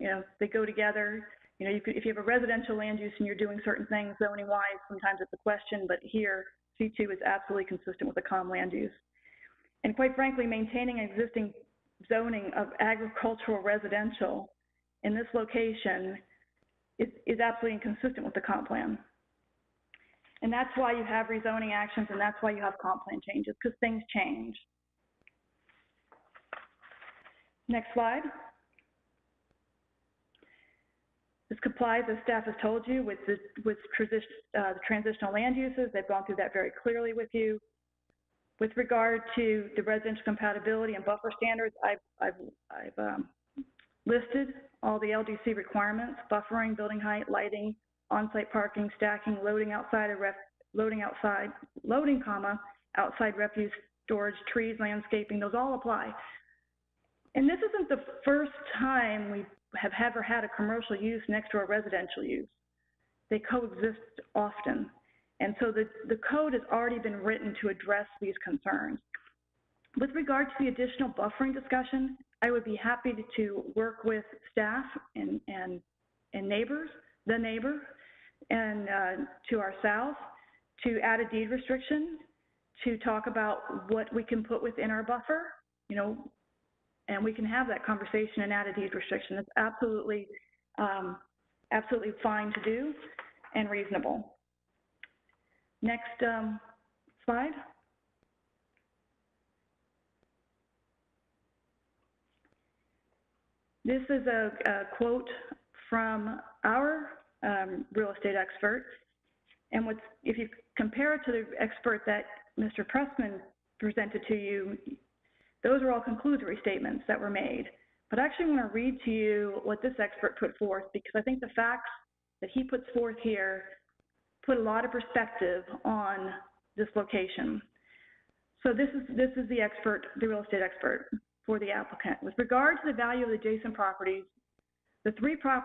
know, they go together. You know, you could, if you have a residential land use and you're doing certain things zoning wise, sometimes it's a question, but here, C2 is absolutely consistent with the COM land use. And quite frankly, maintaining existing zoning of agricultural residential in this location is, is absolutely inconsistent with the comp plan. And that's why you have rezoning actions and that's why you have comp plan changes, because things change. Next slide. This complies, as staff has told you, with the, with transition, uh, the transitional land uses. They've gone through that very clearly with you. With regard to the residential compatibility and buffer standards, I've, I've, I've um, listed all the LDC requirements, buffering, building height, lighting, on-site parking, stacking, loading outside ref, loading outside, loading comma, outside refuse storage, trees, landscaping, those all apply. And this isn't the first time we have ever had a commercial use next to a residential use. They coexist often. And so the, the code has already been written to address these concerns. With regard to the additional buffering discussion, I would be happy to, work with staff and, and, and neighbors, the neighbor, and uh, to our south to add a deed restriction, to talk about what we can put within our buffer, you know, and we can have that conversation and add a deed restriction. It's absolutely, um, absolutely fine to do and reasonable. Next um, slide. This is a, a quote from our um, real estate expert. And what's, if you compare it to the expert that Mr. Pressman presented to you, those are all conclusory statements that were made. But I actually want to read to you what this expert put forth because I think the facts that he puts forth here put a lot of perspective on this location. So this is this is the expert, the real estate expert for the applicant. With regard to the value of the adjacent properties, the three prop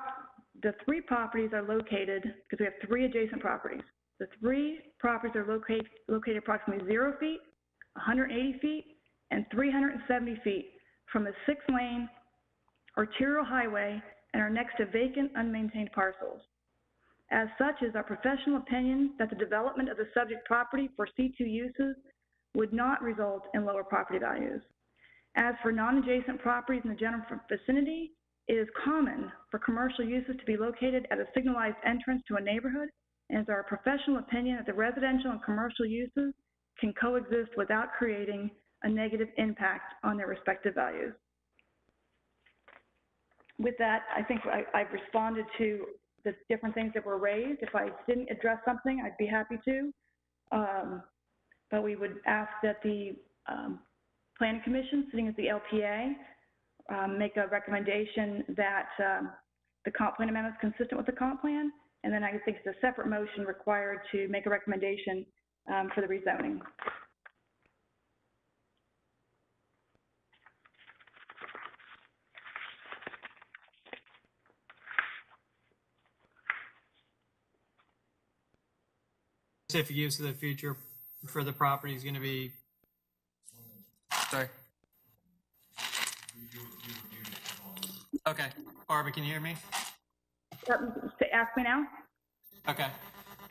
the three properties are located because we have three adjacent properties. The three properties are located located approximately zero feet, 180 feet, and 370 feet from the six-lane arterial highway and are next to vacant, unmaintained parcels. As such, is our professional opinion that the development of the subject property for C2 uses would not result in lower property values. As for non-adjacent properties in the general vicinity, it is common for commercial uses to be located at a signalized entrance to a neighborhood, and it's our professional opinion that the residential and commercial uses can coexist without creating a negative impact on their respective values. With that, I think I, I've responded to the different things that were raised. If I didn't address something, I'd be happy to. Um, but we would ask that the um, planning commission, sitting as the LPA, um, make a recommendation that um, the comp plan amendment is consistent with the comp plan. And then I think it's a separate motion required to make a recommendation um, for the rezoning. Specific use of the future for the property is going to be, sorry. Okay, Barbara, can you hear me? Um, say- Ask me now? Okay.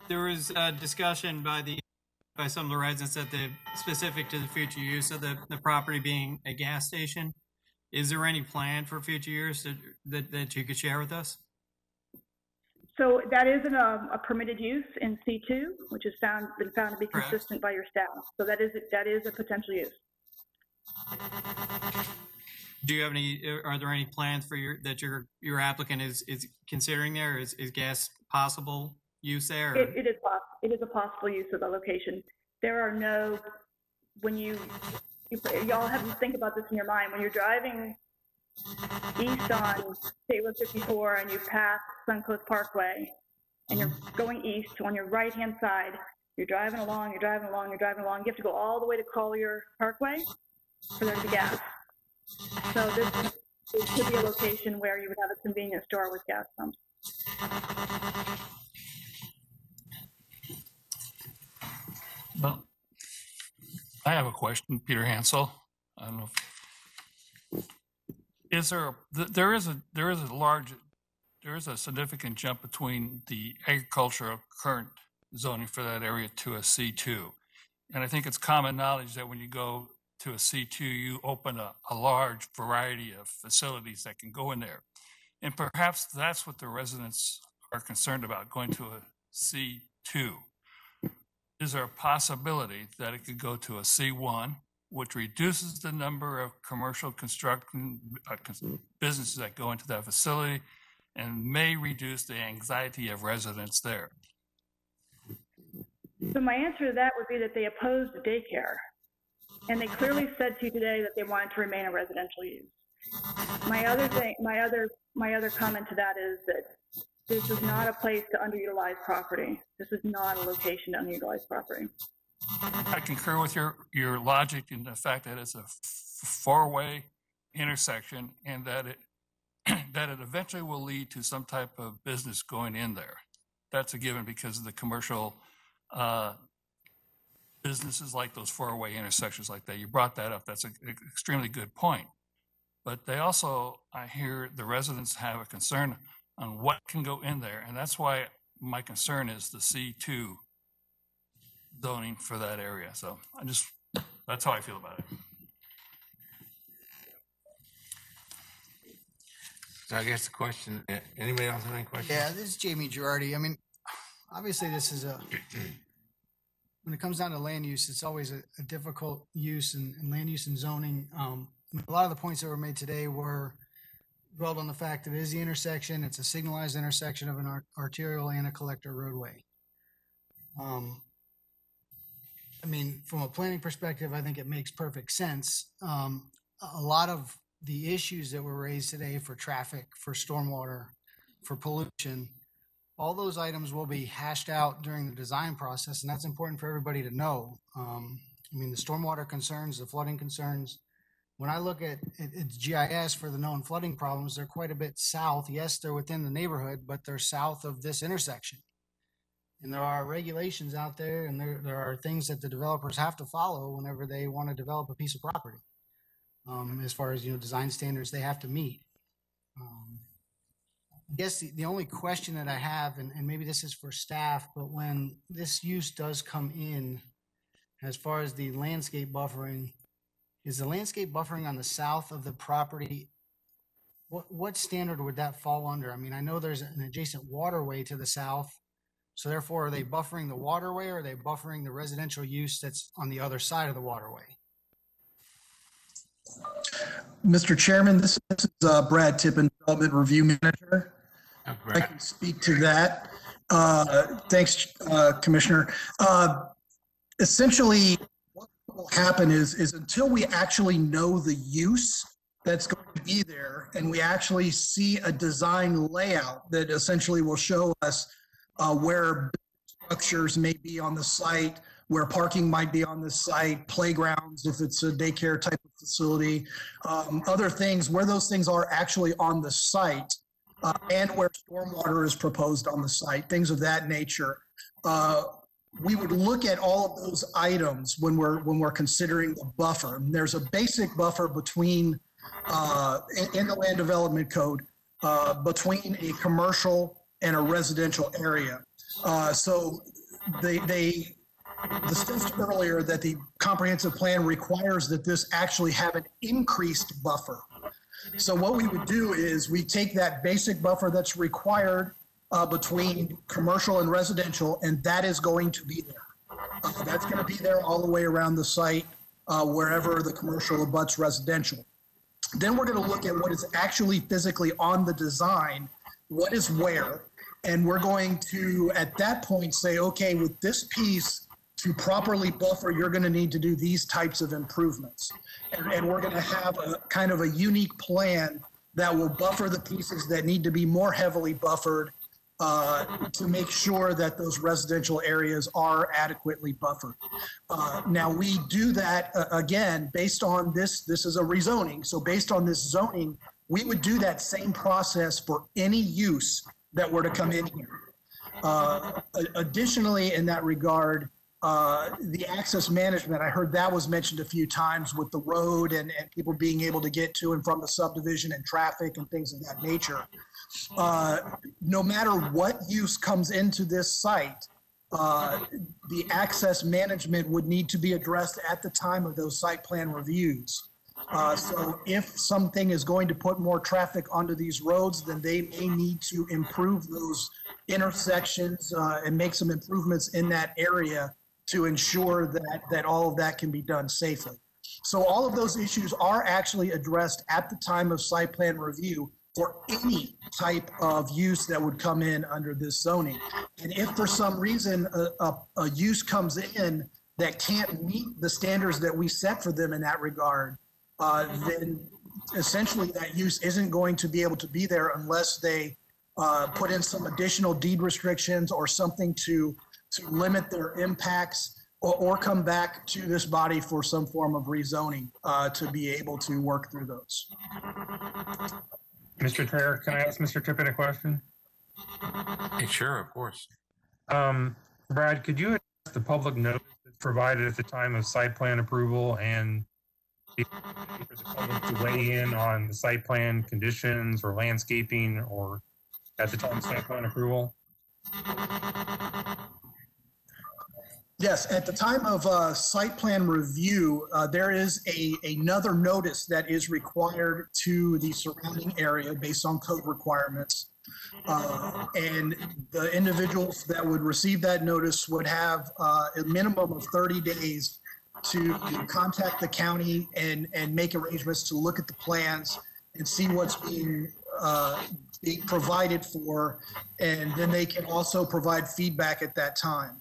There was a discussion by the, by some of the residents that the, specific to the future use of the, the property being a gas station. Is there any plan for future use that, that, that you could share with us? So that is an, um, a permitted use in C2, which has found, been found to be Correct. consistent by your staff. So that is, that is a potential use. Do you have any, are there any plans for your, that your, your applicant is, is considering there? Is, is gas possible use there? It, it is poss, it is a possible use of the location. There are no, when you, you, y'all have to think about this in your mind, when you're driving east on State Road 54 and you pass Suncoast Parkway and you're going east on your right-hand side, you're driving along, you're driving along, you're driving along, you have to go all the way to Collier Parkway for there to be gas. So this, this could be a location where you would have a convenience store with gas pumps. Well, I have a question, Peter Hansel. I don't know. if- Is there, th- there is a, there is a large, there is a significant jump between the agricultural current zoning for that area to a C2. And I think it's common knowledge that when you go to a C2, you open a, a large variety of facilities that can go in there. And perhaps that's what the residents are concerned about, going to a C2 is there a possibility that it could go to a C1, which reduces the number of commercial construction, uh, cons- businesses that go into that facility and may reduce the anxiety of residents there? So my answer to that would be that they opposed daycare. And they clearly said to you today that they wanted to remain a residential use. My other thing, my other, my other comment to that is that this is not a place to underutilize property. This is not a location to underutilize property. I concur with your, your logic in the fact that it's a four-way intersection and that it, that it eventually will lead to some type of business going in there. That's a given because of the commercial, uh, businesses like those four-way intersections like that. You brought that up. That's an extremely good point. But they also, I hear the residents have a concern on what can go in there. And that's why my concern is the C2 zoning for that area. So I just, that's how I feel about it. So I guess the question, uh, anybody else have any questions? Yeah, this is Jamie Girardi. I mean, obviously, this is a, when it comes down to land use, it's always a, a difficult use and, and land use and zoning. Um, a lot of the points that were made today were dwelled on the fact that it is the intersection, it's a signalized intersection of an ar- arterial and a collector roadway. Um, I mean, from a planning perspective, I think it makes perfect sense. Um, a lot of the issues that were raised today for traffic, for stormwater, for pollution, all those items will be hashed out during the design process, and that's important for everybody to know. Um, I mean, the stormwater concerns, the flooding concerns. When I look at, it, it's GIS for the known flooding problems, they're quite a bit south. Yes, they're within the neighborhood, but they're south of this intersection. And there are regulations out there and there, there are things that the developers have to follow whenever they want to develop a piece of property. Um, as far as, you know, design standards they have to meet. Um, I guess the, the only question that I have, and, and maybe this is for staff, but when this use does come in, as far as the landscape buffering, is the landscape buffering on the south of the property? What, what standard would that fall under? I mean, I know there's an adjacent waterway to the south. So therefore, are they buffering the waterway or are they buffering the residential use that's on the other side of the waterway? Mr. Chairman, this is uh, Brad Tippin, Development Review Manager. I can speak to that. Uh, Thanks, uh, Commissioner. Uh, Essentially, what will happen is, is until we actually know the use that's going to be there, and we actually see a design layout that essentially will show us uh, where structures may be on the site, where parking might be on the site, playgrounds, if it's a daycare type of facility, um, other things, where those things are actually on the site, uh, and where stormwater is proposed on the site, things of that nature. Uh, we would look at all of those items when we're when we're considering the buffer. And there's a basic buffer between uh, in, in the land development code uh, between a commercial and a residential area. Uh, so they they discussed earlier that the comprehensive plan requires that this actually have an increased buffer. So what we would do is we take that basic buffer that's required uh, between commercial and residential, and that is going to be there. Uh, That's going to be there all the way around the site, uh, wherever the commercial abuts residential. Then we're going to look at what is actually physically on the design, what is where, and we're going to, at that point, say, okay, with this piece, to properly buffer, you're going to need to do these types of improvements. And, and we're going to have a kind of a unique plan that will buffer the pieces that need to be more heavily buffered uh, to make sure that those residential areas are adequately buffered. Uh, Now, we do that, uh, again, based on this, this is a rezoning. So based on this zoning, we would do that same process for any use that were to come in here. Uh, Additionally, in that regard, uh, the access management, I heard that was mentioned a few times with the road and, and people being able to get to and from the subdivision and traffic and things of that nature. Uh, No matter what use comes into this site, uh, the access management would need to be addressed at the time of those site plan reviews. Uh, So if something is going to put more traffic onto these roads, then they may need to improve those intersections uh, and make some improvements in that area to ensure that, that all of that can be done safely. So all of those issues are actually addressed at the time of site plan review for any type of use that would come in under this zoning. And if for some reason a, a, a use comes in that can't meet the standards that we set for them in that regard, uh, then essentially that use isn't going to be able to be there unless they uh, put in some additional deed restrictions or something to, to limit their impacts or, or come back to this body for some form of rezoning uh, to be able to work through those. Mr. Chair, can I ask Mr. Tippin a question? Sure, of course. Um, Brad, could you address the public notice that's provided at the time of site plan approval and to weigh in on the site plan conditions or landscaping or at the time of site plan approval? Yes, at the time of uh, site plan review, uh, there is a, another notice that is required to the surrounding area based on code requirements. Uh, And the individuals that would receive that notice would have uh, a minimum of 30 days to contact the county and, and make arrangements to look at the plans and see what's being, uh, being provided for. And then they can also provide feedback at that time.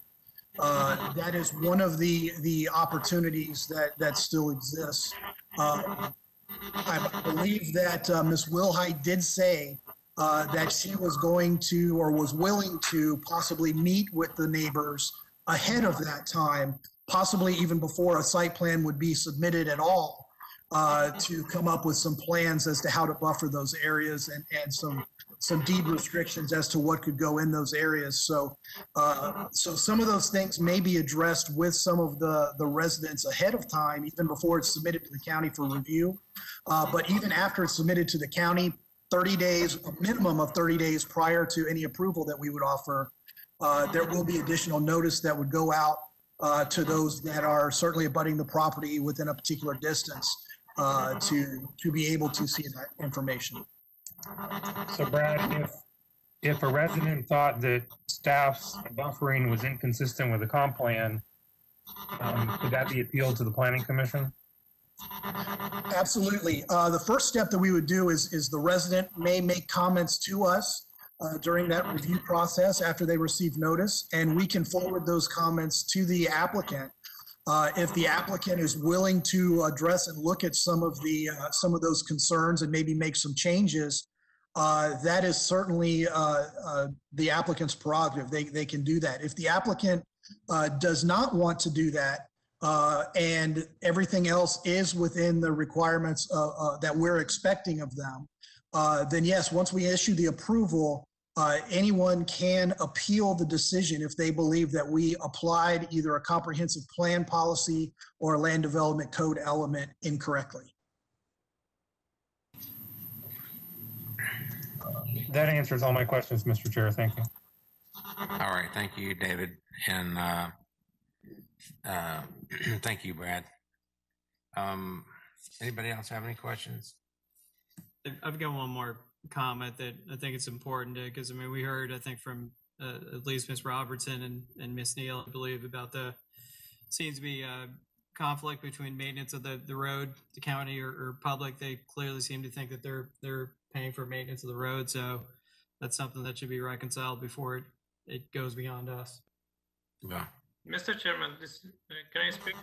Uh, That is one of the, the opportunities that, that still exists. Uh, I believe that uh, Ms. Wilhite did say uh, that she was going to, or was willing to possibly meet with the neighbors ahead of that time, possibly even before a site plan would be submitted at all, uh, to come up with some plans as to how to buffer those areas and, and some, some deed restrictions as to what could go in those areas. So, uh, so some of those things may be addressed with some of the, the residents ahead of time, even before it's submitted to the county for review. Uh, But even after it's submitted to the county, 30 days, a minimum of 30 days prior to any approval that we would offer, uh, there will be additional notice that would go out uh, to those that are certainly abutting the property within a particular distance uh, to, to be able to see that information. So Brad, if, if a resident thought that staff's buffering was inconsistent with the comp plan, um, could that be appealed to the planning commission? Absolutely. Uh, The first step that we would do is, is the resident may make comments to us uh, during that review process after they receive notice, and we can forward those comments to the applicant. Uh, If the applicant is willing to address and look at some of the, uh, some of those concerns and maybe make some changes, uh, that is certainly uh, uh, the applicant's prerogative. They, they can do that. If the applicant uh, does not want to do that, and everything else is within the requirements that we're expecting of them, uh, then yes, once we issue the approval, uh, anyone can appeal the decision if they believe that we applied either a comprehensive plan policy or a land development code element incorrectly. That answers all my questions, Mr. Chair. Thank you. All right, thank you, David, and uh, uh, thank you, Brad. Um, Anybody else have any questions? I've- I've got one more comment that I think it's important to, because I mean, we heard, I think from uh, at least Ms. Robertson and, and Ms. Neal, I believe, about the, seems to be a conflict between maintenance of the, the road, the county or, or public. They clearly seem to think that they're, they're paying for maintenance of the road. So that's something that should be reconciled before it, it goes beyond us. Yeah. Mr. Chairman, this, uh, can I speak?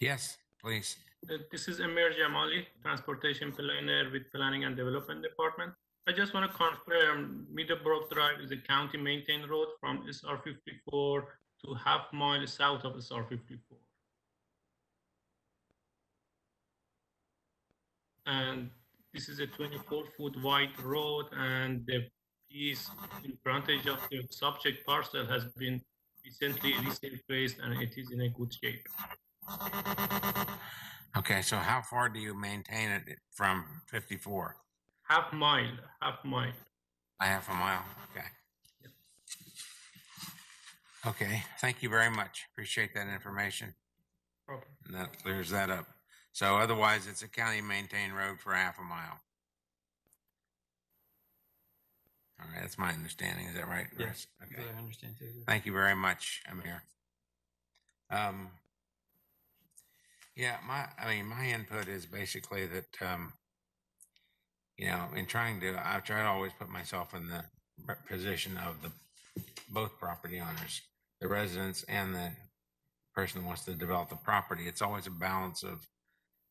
Yes, please. Uh, This is Amir Jamali, Transportation Planner with Planning and Development Department. I just want to confirm Meadowbrook Drive is a county maintained road from SR fifty-four to half mile south of SR fifty-four. And this is a twenty-four foot wide road and the piece in frontage of the subject parcel has been recently resurfaced and it is in a good shape. Okay, so how far do you maintain it from 54? Half mile, half mile. A half a mile, okay. Okay, thank you very much. Appreciate that information. Problem. And that clears that up. So otherwise, it's a county maintained road for half a mile. All right, that's my understanding. Is that right? Chris? Okay. I understand. Thank you very much, Amir. Um, yeah, my, I mean, my input is basically that, um, you know, in trying to, I try to always put myself in the position of the, both property owners, the residents and the person who wants to develop the property. It's always a balance of,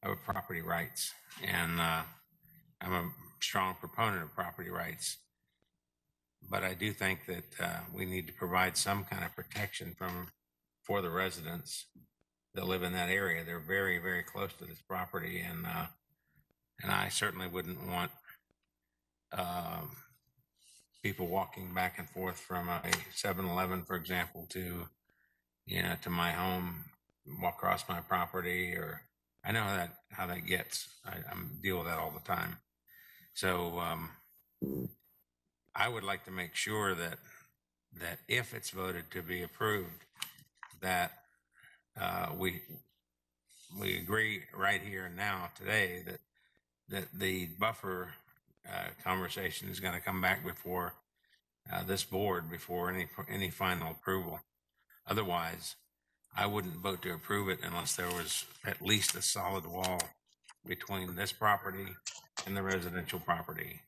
of property rights. And, uh, I'm a strong proponent of property rights. But I do think that, uh, we need to provide some kind of protection from, for the residents that live in that area. They're very, very close to this property and, uh, and I certainly wouldn't want, um, people walking back and forth from a 7-Eleven, for example, to, you know, to my home, walk across my property or, I know how that, how that gets. I, I'm deal with that all the time. So, um, I would like to make sure that, that if it's voted to be approved, that uh, we, we agree right here and now today that, that the buffer uh, conversation is going to come back before uh, this board, before any, any final approval. Otherwise, I wouldn't vote to approve it unless there was at least a solid wall between this property and the residential property.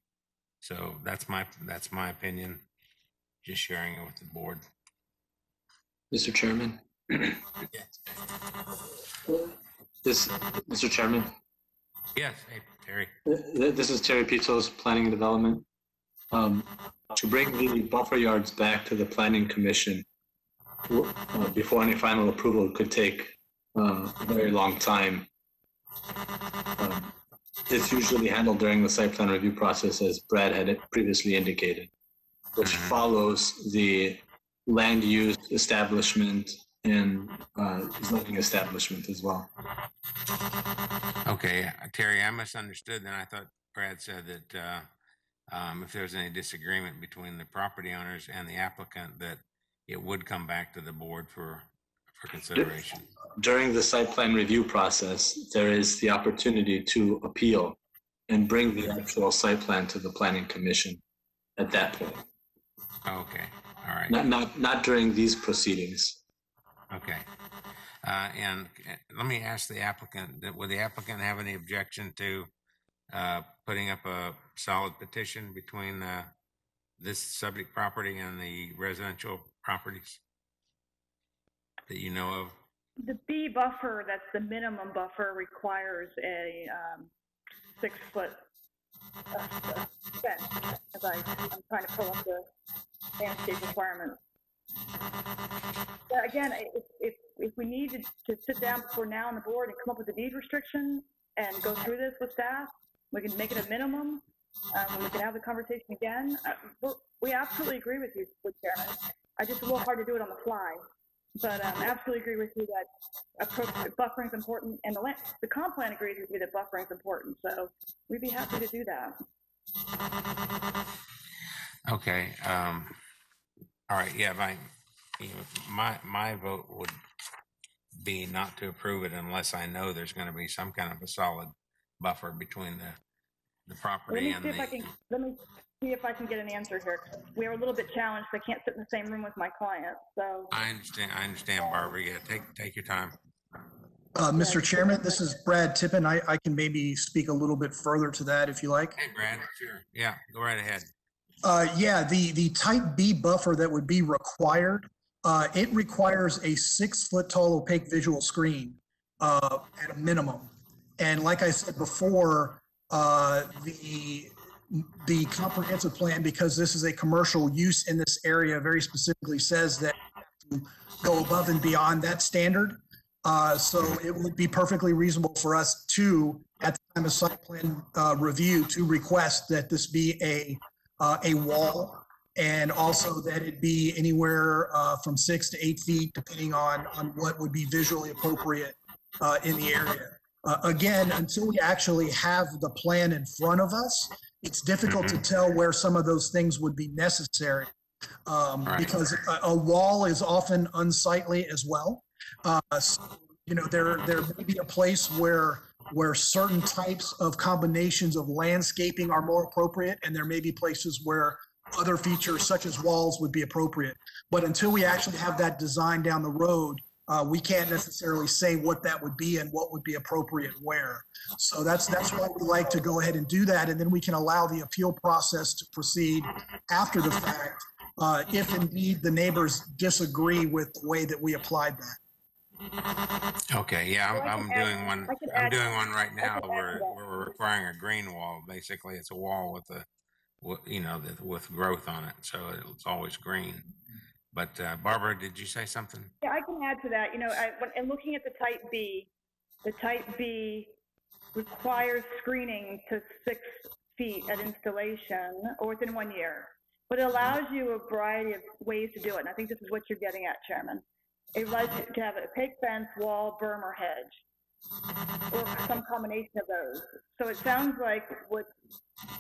So that's my, that's my opinion, just sharing it with the board. Mr. Chairman? This, Mr. Chairman, Yes, hey, Terry. th- th- this is Terry Pitos, Planning and Development. Um, To bring the buffer yards back to the Planning Commission uh, before any final approval could take uh, a very long time. Um, It's usually handled during the site plan review process, as Brad had previously indicated, which follows the land use establishment and uh, zoning establishment as well. Okay, uh, Terry, I misunderstood. Then I thought Brad said that uh, um, if there was any disagreement between the property owners and the applicant, that it would come back to the board for, for consideration. During the site plan review process, there is the opportunity to appeal and bring the actual site plan to the planning commission at that point. Okay, all right. Not, not, not during these proceedings. Okay. Uh, and uh, let me ask the applicant, would the applicant have any objection to uh, putting up a solid petition between uh, this subject property and the residential properties that you know of? The B buffer, that's the minimum buffer, requires a um, six-foot uh, fence. As I, I'm trying to pull up the landscape requirements. Again, if, if, if we needed to sit down before now on the board and come up with a deed restriction and go through this with staff, we can make it a minimum, um, we can have the conversation again. Uh, we're- absolutely agree with you, with Chairman. I just a little hard to do it on the fly. But um, absolutely agree with you that buffering is important, and the the comp plan agrees with you that buffering is important. So we'd be happy to do that. Okay, um, all right, yeah, my, my, my vote would be not to approve it unless I know there's gonna be some kind of a solid buffer between the, the Let property me and see if I the, can, let me see if I can get an answer here. We are a little bit challenged. I can't sit in the same room with my client, so. I understand, I understand, Barbara, yeah, take, take your time. Uh, Mr. Chairman, this is Brad Tippin. I, I can maybe speak a little bit further to that if you like. Hey, Brad, sure, yeah, go right ahead. Uh, yeah, the, the type B buffer that would be required, uh, it requires a six foot tall opaque visual screen, uh, at a minimum. And like I said before, uh, the, the comprehensive plan, because this is a commercial use in this area, very specifically says that to go above and beyond that standard. Uh, so it would be perfectly reasonable for us to, at the time of site plan, uh, review, to request that this be a, uh, a wall and also that it be anywhere, uh, from six to eight feet, depending on, on what would be visually appropriate, uh, in the area. Uh, again, until we actually have the plan in front of us, it's difficult to tell where some of those things would be necessary. Um, because a, a wall is often unsightly as well. Uh, so, you know, there, there may be a place where, where certain types of combinations of landscaping are more appropriate, and there may be places where other features such as walls would be appropriate. But until we actually have that design down the road, uh, we can't necessarily say what that would be and what would be appropriate where. So that's, that's why we like to go ahead and do that, and then we can allow the appeal process to proceed after the fact, uh, if indeed the neighbors disagree with the way that we applied that. Okay, yeah, I I'm, I'm can add- doing one, I can I'm add- doing one right I now can add where, that. where we're requiring a green wall. Basically, it's a wall with a, with, you know, the- with growth on it, so it's always green. But uh, Barbara, did you say something? Yeah, I can add to that. You know, I, when, and looking at the type B, the type B requires screening to six feet at installation or within one year. But it allows you a variety of ways to do it. And I think this is what you're getting at, Chairman. It allows you to have an opaque fence, wall, berm, or hedge, or some combination of those. So it sounds like what,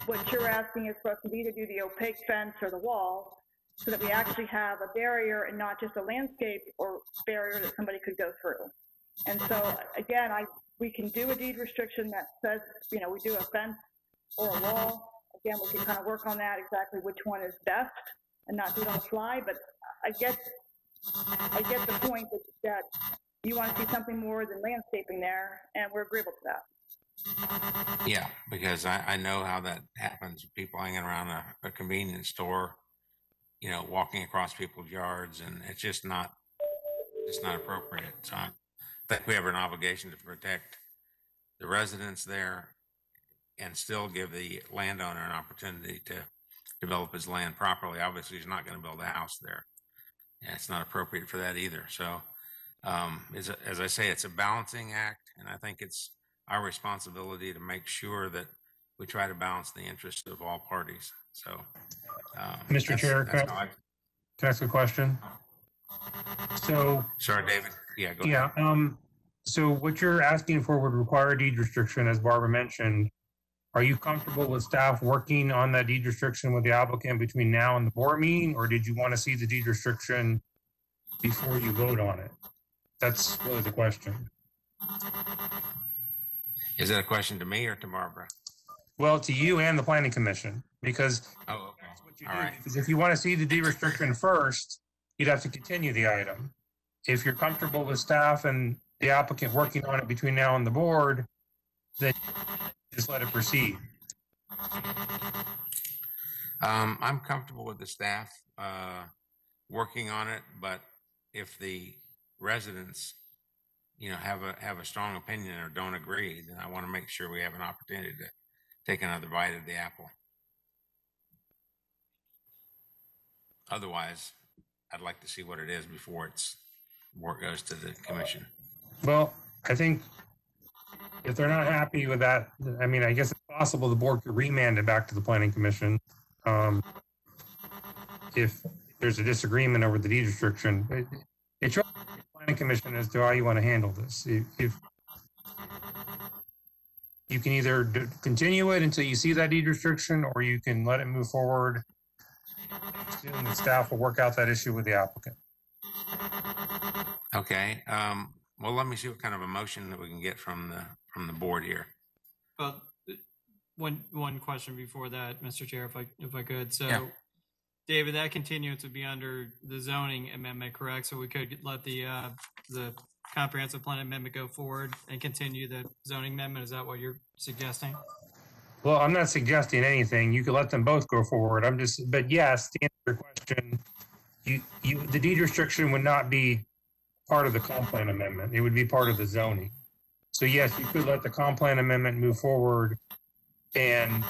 what you're asking is for us to either do the opaque fence or the wall, so that we actually have a barrier and not just a landscape or barrier that somebody could go through. And so, again, I, we can do a deed restriction that says, you know, we do a fence or a wall. Again, we can kind of work on that, exactly which one is best and not do it on the fly, but I get, I get the point that, you want to see something more than landscaping there, and we're agreeable to that. Yeah, because I, I know how that happens. People hanging around a, a convenience store, you know, walking across people's yards, and it's just not, it's not appropriate. So I think we have an obligation to protect the residents there and still give the landowner an opportunity to develop his land properly. Obviously, he's not going to build a house there. And it's not appropriate for that either. So, um, as, as I say, it's a balancing act, and I think it's our responsibility to make sure that we try to balance the interests of all parties. So, um, Mr. that's- Chair, that's can how I can I ask a question? So, Sorry, David. Yeah, go yeah, ahead. um, so what you're asking for would require a deed restriction, as Barbara mentioned. Are you comfortable with staff working on that deed restriction with the applicant between now and the board meeting? Or did you want to see the deed restriction before you vote on it? That's really the question. Is that a question to me or to Barbara? Well, to you and the planning commission, because Oh, okay. All right. because if you want to see the deed restriction first, you'd have to continue the item. if you're comfortable with staff and the applicant working on it between now and the board, then just let it proceed. Um, I'm comfortable with the staff, uh, working on it, but if the residents, you know, have a, have a strong opinion or don't agree, then I want to make sure we have an opportunity to take another bite of the apple. Otherwise, I'd like to see what it is before it's, before it goes to the commission. Well, I think if they're not happy with that, I mean, I guess it's possible the board could remand it back to the planning commission. Um, if there's a disagreement over the deed restriction, It- it's your planning commission as to how you want to handle this. If, if you can either d- continue it until you see that deed restriction, or you can let it move forward. Soon the staff will work out that issue with the applicant. Okay, um, well, let me see what kind of a motion that we can get from the, from the board here. Well, uh, one, one question before that, Mr. Chair, if I, if I could. Yeah. So, David, that continuance would be under the zoning amendment, correct? So we could let the, uh, the comprehensive plan amendment go forward and continue the zoning amendment? Is that what you're suggesting? Well, I'm not suggesting anything. You could let them both go forward. I'm just, but yes, to answer your question, you, you, the deed restriction would not be part of the comp plan amendment. It would be part of the zoning. So yes, you could let the comp plan amendment move forward and,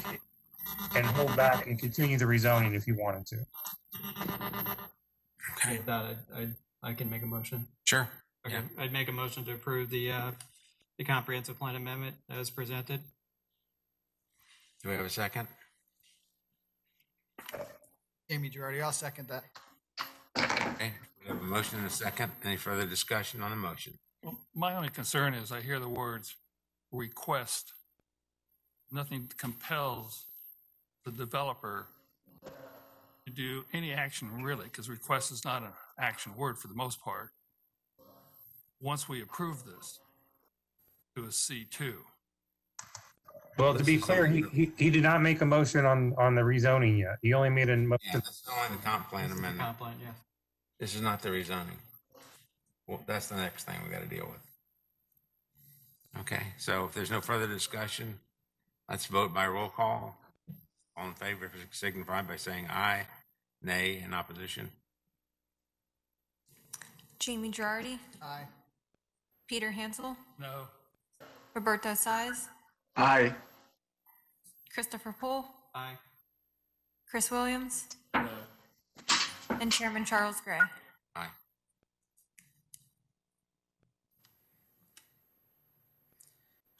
and hold back and continue the rezoning if you wanted to. Okay. With that, I, I, I can make a motion. Sure. Okay, I'd make a motion to approve the, uh, the comprehensive plan amendment as presented. Do we have a second? Amy Girardi, I'll second that. Okay, we have a motion and a second. Any further discussion on the motion? Well, My only concern is I hear the words request. Nothing compels the developer to do any action really, because request is not an action word for the most part. Once we approve this to a C two. Well, to be clear, he, he, he did not make a motion on, on the rezoning yet. He only made a Yeah, motion. that's only the comp plan amendment. Comp plan, yeah. This is not the rezoning. Well, that's the next thing we gotta deal with. Okay, so if there's no further discussion, let's vote by roll call. All in favor signify by saying aye, nay, in opposition. Jamie Girardi, Aye. Peter Hansel, No. Roberto Size, Aye. Christopher Poole, Aye. Chris Williams, No. and Chairman Charles Gray. Aye.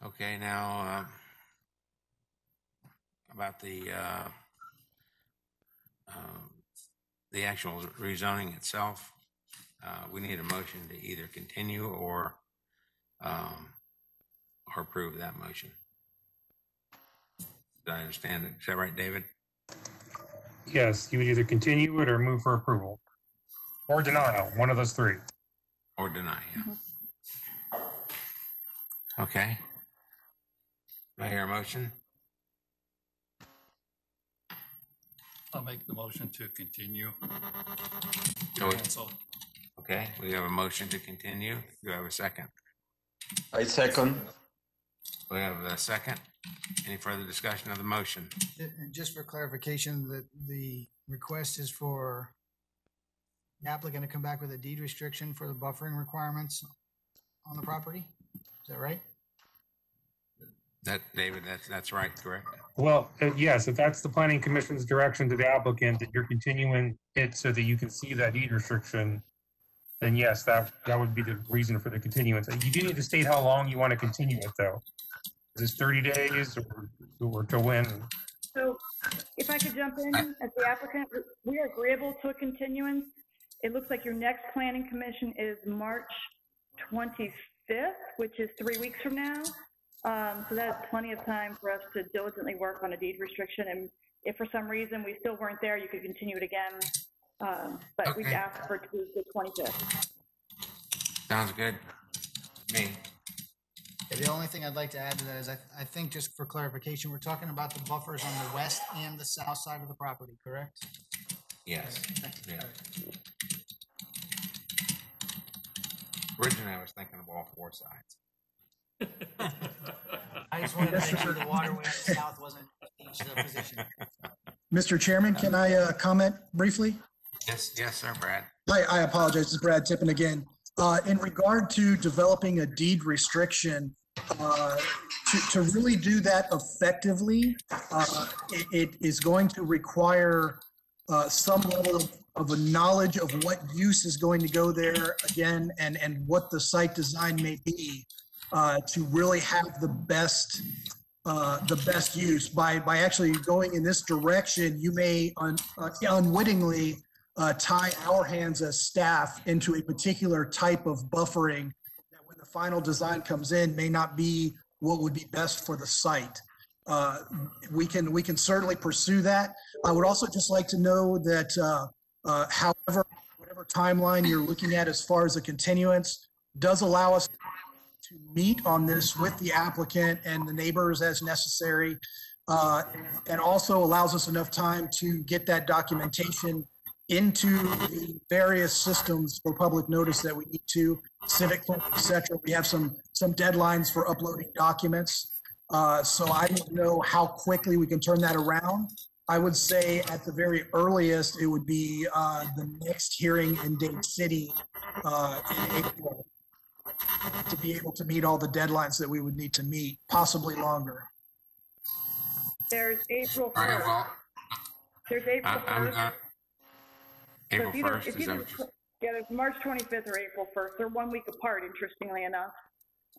Okay, now, uh, about the, uh, um, the actual rezoning itself, uh, we need a motion to either continue or, um, or approve that motion. Did I understand it? Is that right, David? Yes, you would either continue it or move for approval. Or denial, one of those three. Or deny, yeah. Okay. Do I hear a motion? I'll make the motion to continue. Go ahead. Cancel. Okay, we have a motion to continue. Do I have a second? I second. We have a second. Any further discussion of the motion? And just for clarification, the, the request is for the applicant to come back with a deed restriction for the buffering requirements on the property? Is that right? That, David, that's, that's right, correct? Well, uh, yes, if that's the planning commission's direction to the applicant, that you're continuing it so that you can see that deed restriction, then yes, that, that would be the reason for the continuance. You do need to state how long you want to continue it, though. Is this 30 days or, or to when? So if I could jump in as the applicant, we are agreeable to a continuance. It looks like your next planning commission is March 25th, which is three weeks from now. Um, So that's plenty of time for us to diligently work on a deed restriction. And if for some reason we still weren't there, you could continue it again. Um, But we'd Okay. ask for Tuesday 25th. Sounds good. Me. The only thing I'd like to add to that is I, I think just for clarification, we're talking about the buffers on the west and the south side of the property, correct? Yes. Yeah. Originally, I was thinking of all four sides. I just wanted to make sure the waterway on the south wasn't each the position. Mr. Chairman, can I uh, comment briefly? Yes, yes, sir, Brad. I, I apologize, this is Brad Tippin again. Uh, in regard to developing a deed restriction, uh, to, to really do that effectively, uh, it, it is going to require uh, some level of, of a knowledge of what use is going to go there again and, and what the site design may be uh, to really have the best uh, the best use. By by actually going in this direction, you may un, uh, unwittingly uh, tie our hands as staff into a particular type of buffering that when the final design comes in may not be what would be best for the site. Uh, we can we can certainly pursue that. I would also just like to know that uh, however whatever timeline you're looking at as far as a continuance does allow us to meet on this with the applicant and the neighbors as necessary, uh, and also allows us enough time to get that documentation into the various systems for public notice that we need to, civic, clerk, et cetera. We have some, some deadlines for uploading documents. Uh, So I don't know how quickly we can turn that around. I would say at the very earliest, it would be uh, the next hearing in Dade City uh, in April to be able to meet all the deadlines that we would need to meet, possibly longer. There's April All right, 1st. well, There's April I- I'm, 1st. uh, So April it's either- first, it's is that either what you- tw- Yeah, there's March 25th or April 1st. They're one week apart, interestingly enough.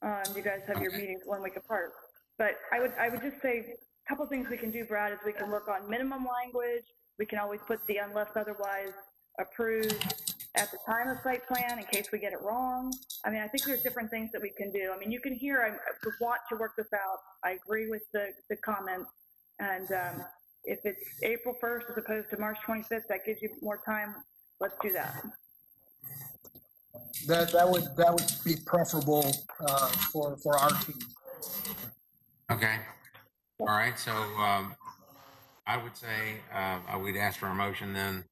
Um, you guys have your meetings one week apart. But I would, I would just say, a couple things we can do, Brad, is we can work on minimum language. We can always put the unless otherwise approved at the time of site plan in case we get it wrong. I mean, I think there's different things that we can do. I mean, you can hear, I I want to work this out. I agree with the, the comments. And, um, if it's April 1st as opposed to March 25th, that gives you more time. Let's do that. That, that would, that would be preferable uh, for, for our team. Okay. All right, so um, I would say, uh, I would ask for a motion then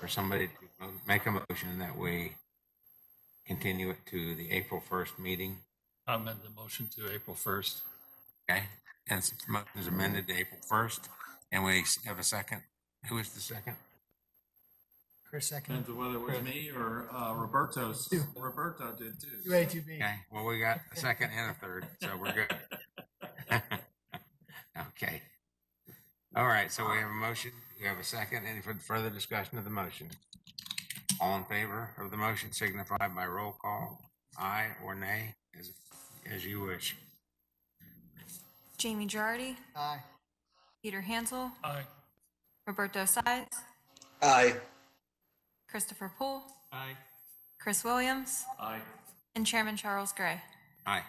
for somebody to mo- make a motion that we continue it to the April 1st meeting. I'll amend the motion to April 1st. Okay, and since the motion is amended to April 1st, and we have a second. Who is the second? Chris, second. Depends on whether it was me or uh, Roberto's. Roberto did too. Two A, two B. Okay, well, we got a second and a third, so we're good. Okay. All right, so we have a motion, we have a second. Any fur- further discussion of the motion? All in favor of the motion signify by roll call, aye or nay, as, as you wish. Jamie Girardi, Aye. Peter Hansel, Aye. Roberto Sides, Aye. Christopher Poole, Aye. Chris Williams, Aye. and Chairman Charles Gray. Aye.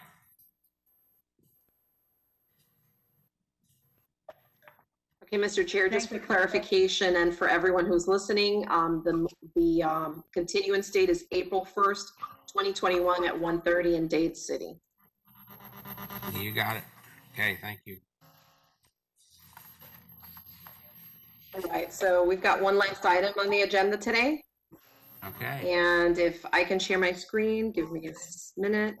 Okay, Mr. Chair, just for clarification and for everyone who's listening, um, the, the, um, continuance date is April 1st, 2021 at 1:30 in Dade City. You got it. Okay, thank you. All right, so we've got one last item on the agenda today. Okay, And if I can share my screen, give me a s- minute.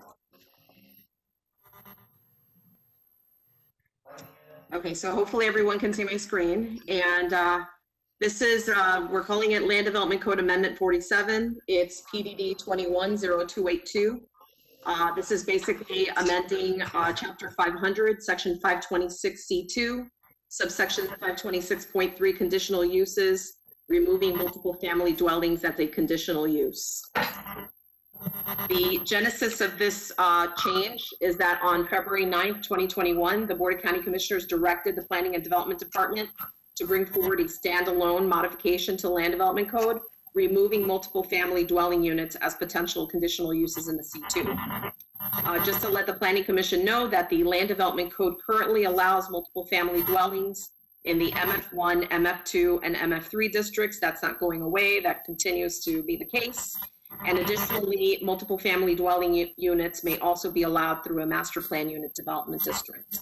Okay, so hopefully everyone can see my screen. And uh, this is, uh, we're calling it Land Development Code Amendment 47. It's PDD 210282. Uh, This is basically amending uh, Chapter 500, Section 526C2, subsection 526.3, conditional uses, removing multiple family dwellings as a conditional use. The genesis of this uh, change is that on February 9th, 2021, the Board of County Commissioners directed the Planning and Development Department to bring forward a standalone modification to Land Development Code, removing multiple family dwelling units as potential conditional uses in the C2. Uh, Just to let the Planning Commission know that the Land Development Code currently allows multiple family dwellings in the MF1, MF2, and MF3 districts. That's not going away. That continues to be the case. And additionally, multiple family dwelling units may also be allowed through a master plan unit development district.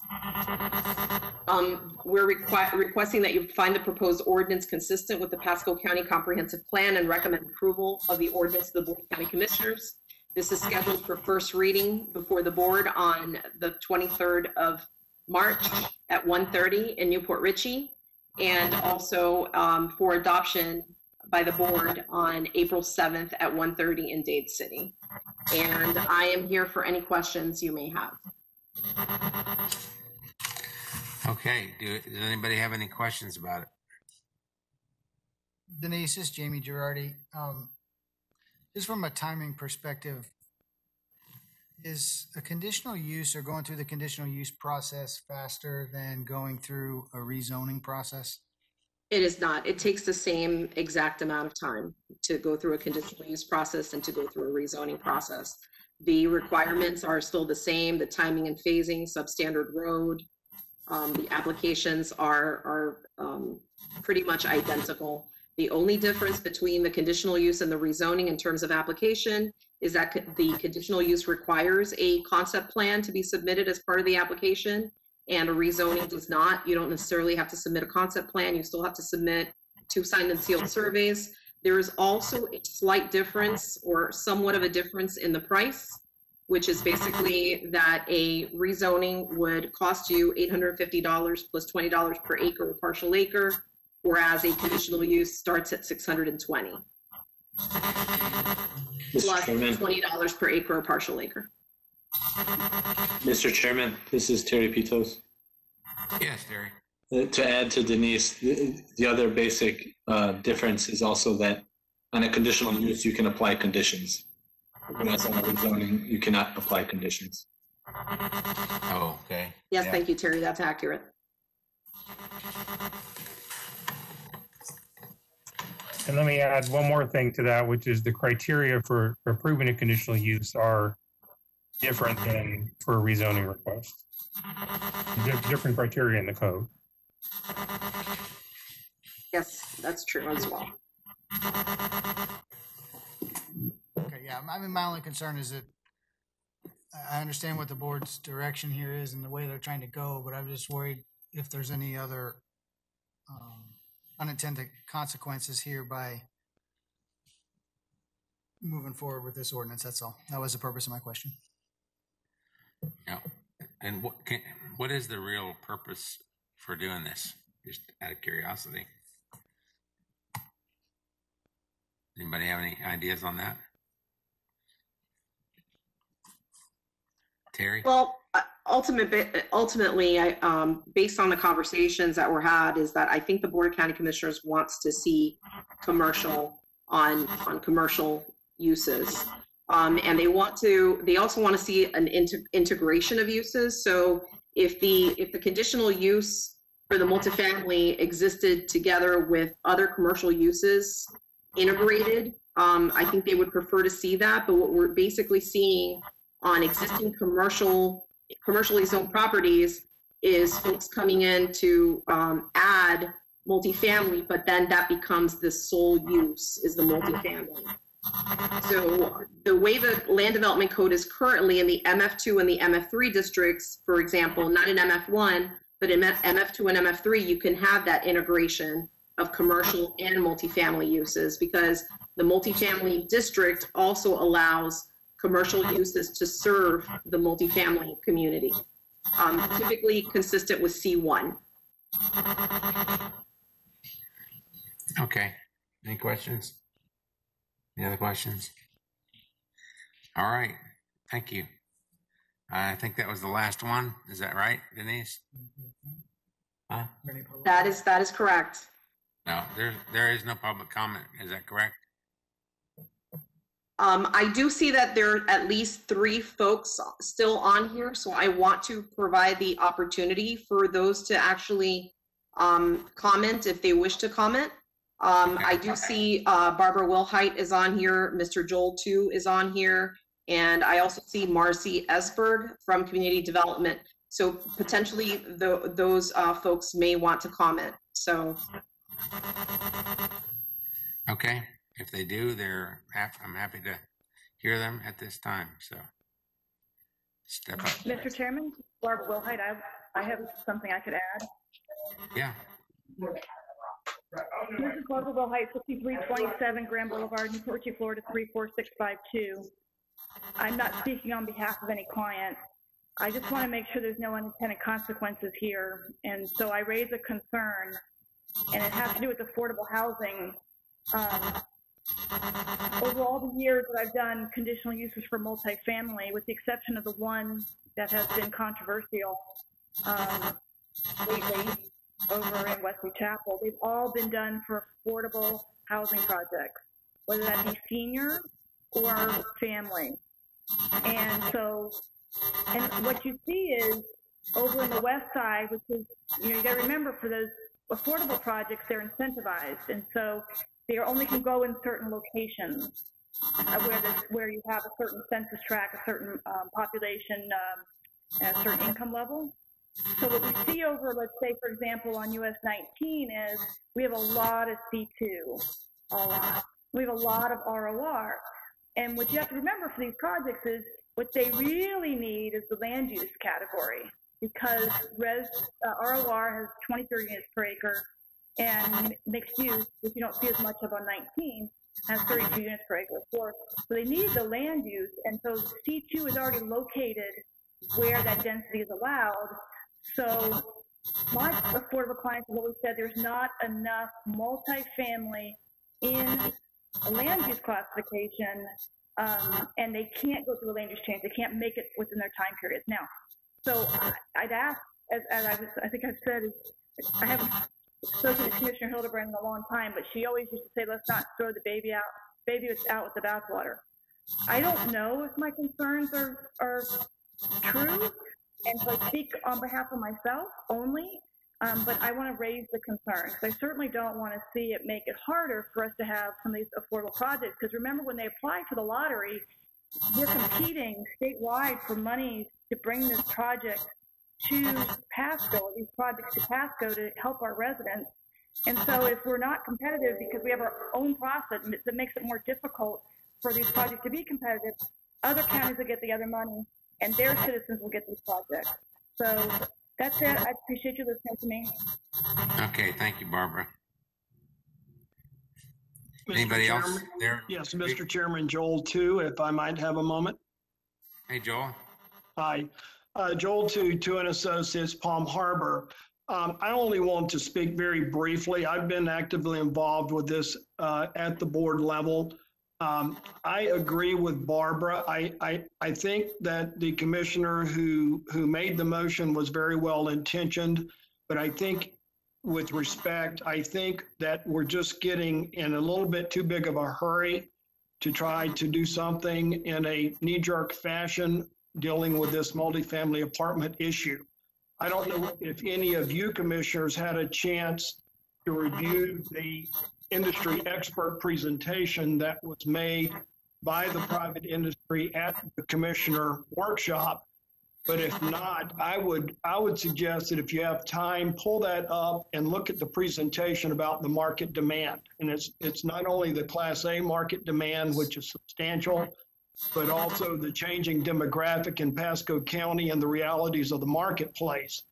Um, We're requesting that you find the proposed ordinance consistent with the Pasco County Comprehensive Plan and recommend approval of the ordinance to the Board of County Commissioners. This is scheduled for first reading before the board on the 23rd of March at 1:30 in New Port Richey, and also um, for adoption by the board on April 7th at 1:30 in Dade City. And I am here for any questions you may have. Okay, do, does anybody have any questions about it? Denise, this is Jamie Girardi. Um, just from a timing perspective, is a conditional use or going through the conditional use process faster than going through a rezoning process? It is not. It takes the same exact amount of time to go through a conditional use process and to go through a rezoning process. The requirements are still the same, the timing and phasing, substandard road. Um, the applications are, are, um, pretty much identical. The only difference between the conditional use and the rezoning in terms of application is that the conditional use requires a concept plan to be submitted as part of the application. And a rezoning does not. You don't necessarily have to submit a concept plan. You still have to submit two signed and sealed surveys. There is also a slight difference or somewhat of a difference in the price, which is basically that a rezoning would cost you $850 plus $20 per acre or partial acre, whereas a conditional use starts at 620 Mr. plus Chairman. $20 per acre or partial acre. Mr. Chairman, this is Terry Pittos. Yes, Terry. Uh, To add to Denise, the, the other basic uh, difference is also that on a conditional use, you can apply conditions. Whereas on a rezoning, you cannot apply conditions. Oh, okay. Yes, Yeah. thank you, Terry. That's accurate. And let me add one more thing to that, which is the criteria for for approving a conditional use are different than for a rezoning request. Di- Different criteria in the code. Yes, that's true as well. Okay, yeah, I mean, my only concern is that I- I understand what the board's direction here is and the way they're trying to go, but I'm just worried if there's any other um, unintended consequences here by moving forward with this ordinance, that's all. That was the purpose of my question. Yeah. And what can, what is the real purpose for doing this? Just out of curiosity. Anybody have any ideas on that? Terry? Well, uh, ultimate, ultimately, I, um, based on the conversations that were had, is that I think the Board of County Commissioners wants to see commercial on, on commercial uses. Um, and they want to, they also want to see an inte- integration of uses. So if the, if the conditional use for the multifamily existed together with other commercial uses integrated, um, I think they would prefer to see that. But what we're basically seeing on existing commercial, commercially zoned properties is folks coming in to um, add multifamily, but then that becomes the sole use is the multifamily. So the way the land development code is currently in the MF2 and the MF3 districts, for example, not in MF1, but in MF2 and MF3, you can have that integration of commercial and multifamily uses because the multifamily district also allows commercial uses to serve the multifamily community, um, typically consistent with C1. Okay. Any questions? Any other questions? All right. Thank you. I think that was the last one. Is that right, Denise? Huh? That is, that is correct. No, there, there is no public comment. Is that correct? Um, I do see that there are at least three folks still on here, so I want to provide the opportunity for those to actually um, comment if they wish to comment. Um, I do see uh, Barbara Wilhite is on here, Mr. Joel Tew is on here, and I also see Marcy Esbjerg from Community Development. So potentially, tho- those uh, folks may want to comment. So Okay. If they do, they're, hap- I'm happy to hear them at this time. So step up. Mr. Chairman, Barbara Wilhite, I, I have something I could add. Yeah. Is Barbara Wilhite, 5327 Grand Boulevard, Newport Florida, 34652. I'm not speaking on behalf of any client. I just want to make sure there's no unintended consequences here. And so I raise a concern, and it has to do with affordable housing. Um, over all the years that I've done conditional uses for multifamily, with the exception of the one that has been controversial um, lately over in Wesley Chapel, they've all been done for affordable housing projects, whether that be senior or family. And so, and what you see is over in the west side, which is, you know, you gotta remember for those affordable projects, they're incentivized. And so they only can go in certain locations uh, where the, where you have a certain census tract, a certain um, population, um, and a certain income level. So what we see over, let's say, for example, on US 19 is we have a lot of C2, a lot. We have a lot of ROR. And what you have to remember for these projects is what they really need is the land use category because res uh, ROR has 23 units per acre, and mixed use, which you don't see as much of on 19, has 32 units per acre, of. So they need the land use, and so C2 is already located where that density is allowed. So my affordable clients have always said there's not enough multifamily in land use classification, um, and they can't go through a land use change. They can't make it within their time periods. Now, so I, I'd ask, as, as I, was, I think I've said, I haven't spoken to Commissioner Hildebrand in a long time, but she always used to say, let's not throw the baby out, baby out with the bathwater. I don't know if my concerns are, are true, and so I speak on behalf of myself only, um, but I want to raise the concerns. I certainly don't want to see it make it harder for us to have some of these affordable projects, because remember when they apply for the lottery, we're competing statewide for money to bring this project to Pasco, these projects to Pasco to help our residents. And so if we're not competitive because we have our own process that makes it more difficult for these projects to be competitive, other counties will get the other money and their citizens will get these projects. So that's it. I appreciate you listening to me. Okay, thank you, Barbara. Mr. Anybody else there? Yes, Mr. Chairman, Joel Tew, if I might have a moment. Hey, Joel? Hi, uh, Joel Tew Tew and Associates, Palm Harbor. Um, I only want to speak very briefly. I've been actively involved with this uh, at the board level. Um, I agree with Barbara. I, I, I think that the commissioner who, who made the motion was very well intentioned, but I think with respect, I think that we're just getting in a little bit too big of a hurry to try to do something in a knee-jerk fashion dealing with this multifamily apartment issue. I don't know if any of you commissioners had a chance to review the industry expert presentation that was made by the private industry at the commissioner workshop. But if not, I would I would suggest that if you have time, pull that up and look at the presentation about the market demand. And it's it's not only the Class A market demand, which is substantial, but also the changing demographic in Pasco County and the realities of the marketplace.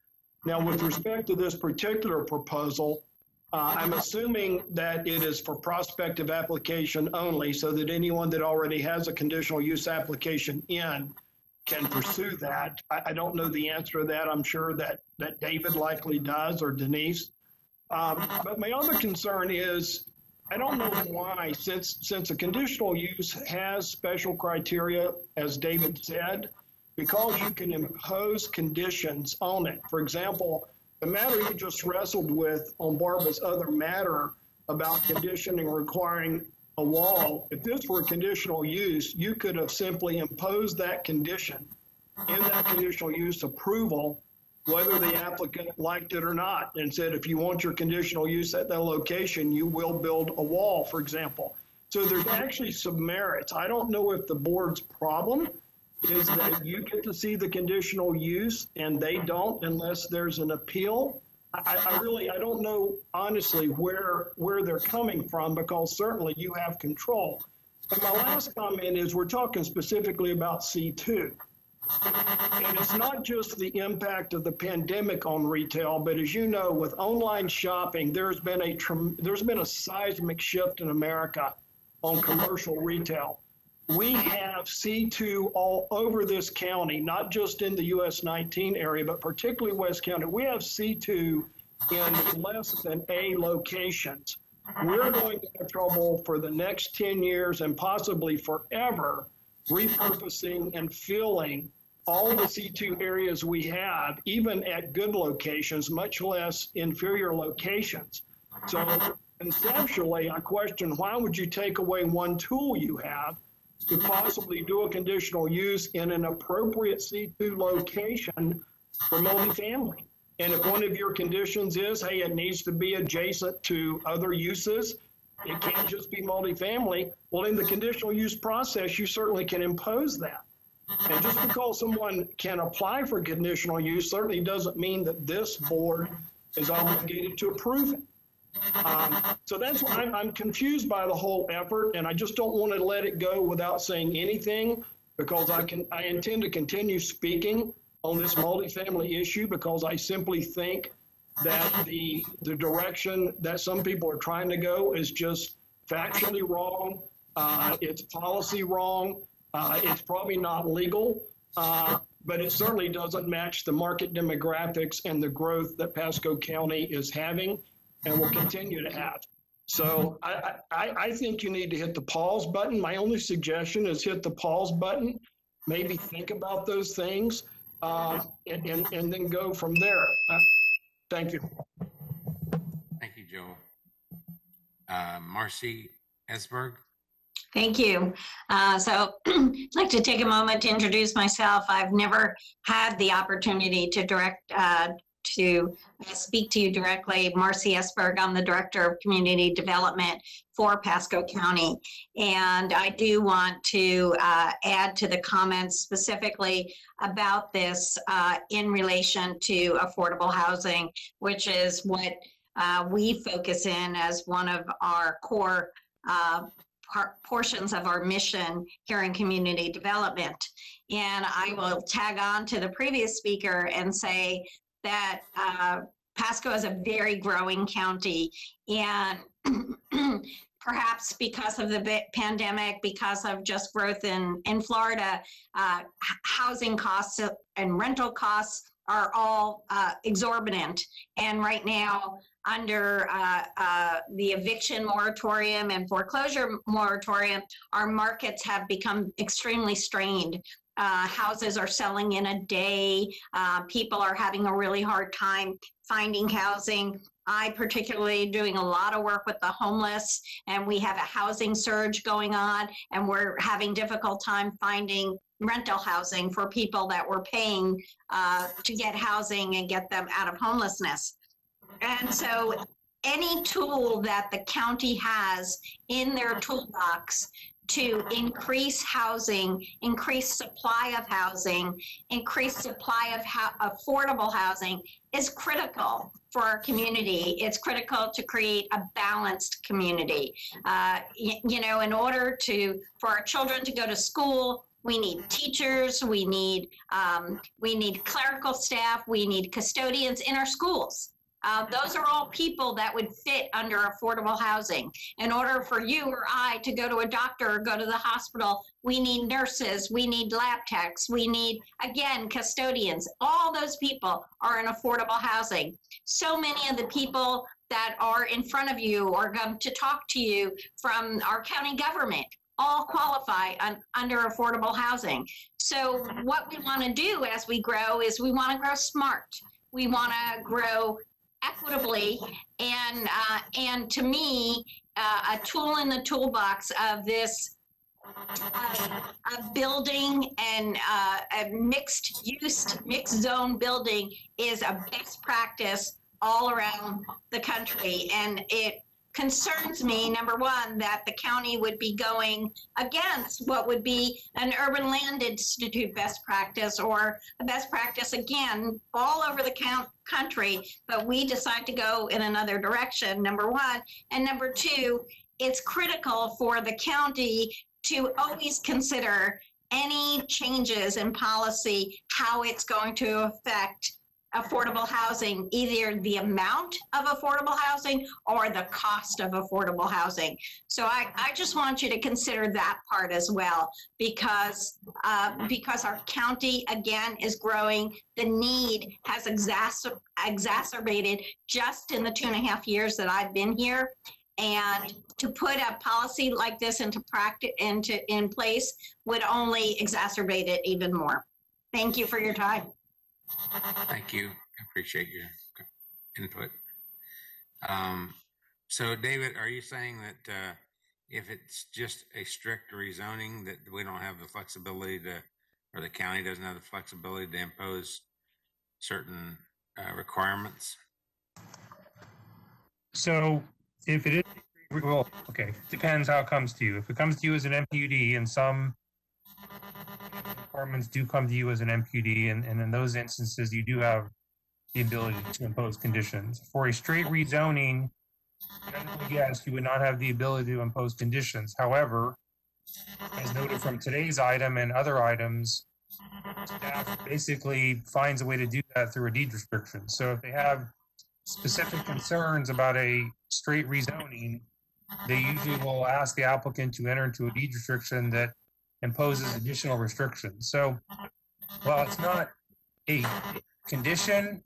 Now, with respect to this particular proposal, uh, I'm assuming that it is for prospective application only, so that anyone that already has a conditional use application in can pursue that. I, I don't know the answer to that. I'm sure that, that David likely does or Denise. Um, but my other concern is, I don't know why, since, since a conditional use has special criteria, as David said, because you can impose conditions on it. For example, the matter you just wrestled with on Barbara's other matter about conditioning requiring a wall, if this were conditional use, you could have simply imposed that condition in that conditional use approval, whether the applicant liked it or not, and said, if you want your conditional use at that location, you will build a wall, for example. So there's actually some merits. I don't know if the board's problem is that you get to see the conditional use and they don't unless there's an appeal. I, I really, I don't know honestly where, where they're coming from because certainly you have control. And my last comment is we're talking specifically about C2. And it's not just the impact of the pandemic on retail, but as you know, with online shopping, there's been a there's been a seismic shift in America on commercial retail. We have C2 all over this county, not just in the US 19 area, but particularly West County. We have C2 in less than A locations. We're going to have trouble for the next 10 years and possibly forever repurposing and filling all the C2 areas we have, even at good locations, much less inferior locations. So conceptually, I question why would you take away one tool you have to possibly do a conditional use in an appropriate C2 location for multifamily? And if one of your conditions is, hey, it needs to be adjacent to other uses, it can't just be multifamily, well, in the conditional use process, you certainly can impose that. And just because someone can apply for conditional use certainly doesn't mean that this board is obligated to approve it. Um, so that's why I'm, I'm confused by the whole effort, and I just don't want to let it go without saying anything because I can I intend to continue speaking on this multifamily issue because I simply think that the the direction that some people are trying to go is just factually wrong. Uh, it's policy wrong. Uh, it's probably not legal, uh, but it certainly doesn't match the market demographics and the growth that Pasco County is having and will continue to have. So I, I, I think you need to hit the pause button. My only suggestion is hit the pause button, maybe think about those things, uh, and, and, and then go from there. Uh, Thank you. Thank you, Joel. Uh, Marcy Esbjerg? Thank you. Uh, So I'd like to take a moment to introduce myself. I've never had the opportunity to direct, uh, to uh, speak to you directly. Marcy Esbjerg, I'm the Director of Community Development for Pasco County. And I do want to uh, add to the comments specifically about this uh, in relation to affordable housing, which is what uh, we focus in as one of our core uh, portions of our mission here in community development. And I will tag on to the previous speaker and say that uh, Pasco is a very growing county. And perhaps because of the pandemic, because of just growth in, in Florida, uh, housing costs and rental costs are all uh, exorbitant. And right now, under uh, uh, the eviction moratorium and foreclosure moratorium, our markets have become extremely strained. Uh, houses are selling in a day. Uh, people are having a really hard time finding housing. I particularly doing a lot of work with the homeless, and we have a housing surge going on, and we're having difficult time finding rental housing for people that were paying uh, to get housing and get them out of homelessness. And so any tool that the county has in their toolbox to increase housing, increase supply of housing, increase supply of ho- affordable housing is critical for our community. It's critical to create a balanced community. Uh, y- you know, in order to for our children to go to school, we need teachers, we need um, we need clerical staff, we need custodians in our schools. Uh, those are all people that would fit under affordable housing. In order for you or I to go to a doctor or go to the hospital, we need nurses, we need lab techs, we need, again, custodians. All those people are in affordable housing. So many of the people that are in front of you or come to talk to you from our county government all qualify un, under affordable housing. So, what we want to do as we grow is we want to grow smart. We want to grow equitably and uh, and to me uh, a tool in the toolbox of this uh, a building and uh, a mixed use mixed zone building is a best practice all around the country. And it concerns me number one that the county would be going against what would be an urban land institute best practice or a best practice again all over the count, country but we decide to go in another direction number one. And number two it's critical for the county to always consider any changes in policy how it's going to affect affordable housing, either the amount of affordable housing or the cost of affordable housing. So I, I just want you to consider that part as well, because, uh, because our county, again, is growing. The need has exacer- exacerbated just in the two and a half years that I've been here. And to put a policy like this into practice, into, in place would only exacerbate it even more. Thank you for your time. Thank you. I appreciate your input. Um, so David, are you saying that, uh, if it's just a strict rezoning, that we don't have the flexibility to, or the county doesn't have the flexibility to impose certain, uh, requirements? So if it is, well, okay, depends how it comes to you. If it comes to you as an MPUD and some departments do come to you as an MPUD and, and in those instances, you do have the ability to impose conditions. For a straight rezoning, yes, you would not have the ability to impose conditions. However, as noted from today's item and other items, staff basically finds a way to do that through a deed restriction. So if they have specific concerns about a straight rezoning, they usually will ask the applicant to enter into a deed restriction that imposes additional restrictions. So while it's not a condition,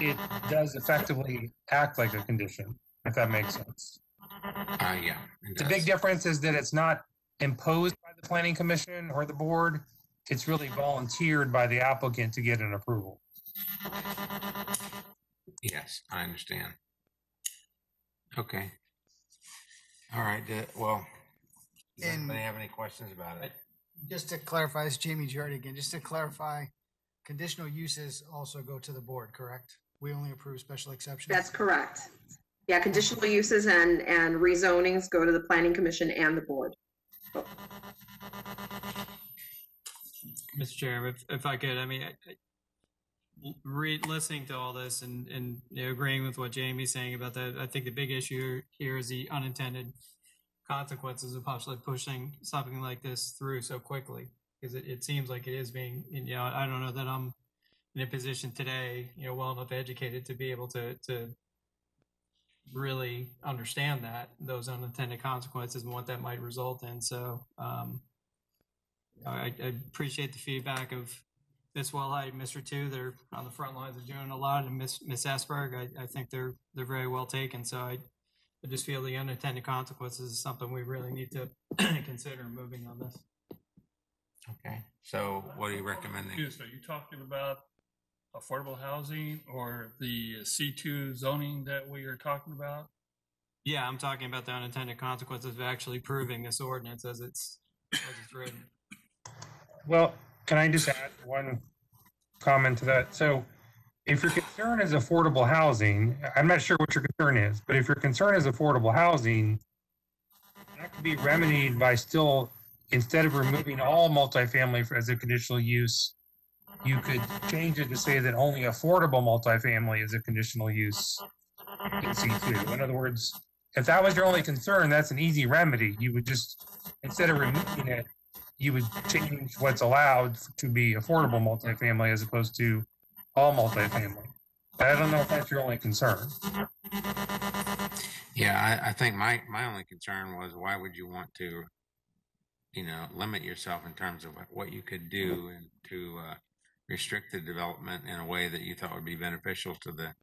it does effectively act like a condition, if that makes sense. Uh, yeah. it The big does. difference is that it's not imposed by the planning commission or the board. It's really volunteered by the applicant to get an approval. Yes, I understand. Okay. All right, uh, well, does And- anybody have any questions about it? Just to clarify, this is Jamie Girardi again, just to clarify, conditional uses also go to the board, correct? We only approve special exceptions? That's correct. Yeah, conditional uses and, and rezonings go to the planning commission and the board. Mr. Chair, if, if I could, I mean, I- I- re, listening to all this and, and you know, agreeing with what Jamie's saying about that, I think the big issue here is the unintended consequences of possibly pushing something like this through so quickly. Because it, it seems like it is being, you know, I don't know that I'm in a position today, you know, well enough educated to be able to, to really understand that, those unintended consequences and what that might result in. So, um, I, I appreciate the feedback of Miss Wilhite, Mr. Tew. They're on the front lines of doing a lot, and Miss Miss Esbjerg. I, I think they're they're very well taken. So I, I just feel the unintended consequences is something we really need to consider moving on this. Okay, so what are you recommending? Excuse me, Are you talking about affordable housing or the C2 zoning that we are talking about? Yeah, I'm talking about the unintended consequences of actually proving this ordinance as it's as it's written. Well, can I just add one comment to that? So if your concern is affordable housing, I'm not sure what your concern is, but if your concern is affordable housing, that could be remedied by still, instead of removing all multifamily as a conditional use, you could change it to say that only affordable multifamily is a conditional use in C2. In other words, if that was your only concern, that's an easy remedy. You would just, instead of removing it, you would change what's allowed to be affordable multifamily as opposed to all multifamily. I don't know if that's your only concern. Yeah, I, I think my, my only concern was why would you want to, you know, limit yourself in terms of what- you could do and to, uh, restrict the development in a way that you thought would be beneficial to the,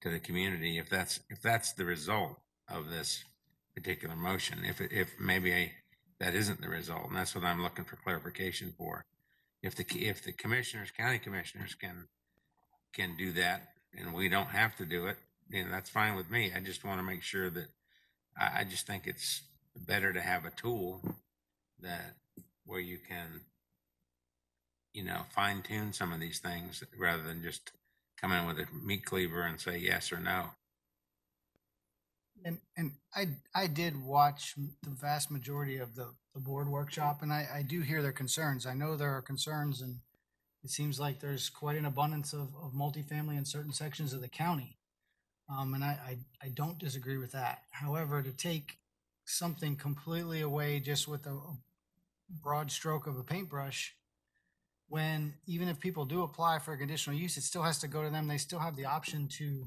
to the community, if that's, if that's the result of this particular motion, if, if maybe a, that isn't the result, and that's what I'm looking for clarification for. If the, if the commissioners, county commissioners can, can do that, and we don't have to do it, you know, that's fine with me. I just want to make sure that, I, I just think it's better to have a tool that, where you can, you know, fine tune some of these things rather than just come in with a meat cleaver and say yes or no. And, and I, I did watch the vast majority of the, the board workshop and I, I do hear their concerns. I know there are concerns and it seems like there's quite an abundance of, of multifamily in certain sections of the county. Um, and I, I, I don't disagree with that. However, to take something completely away just with a, broad stroke of a paintbrush, when, even if people do apply for a conditional use, it still has to go to them. They still have the option to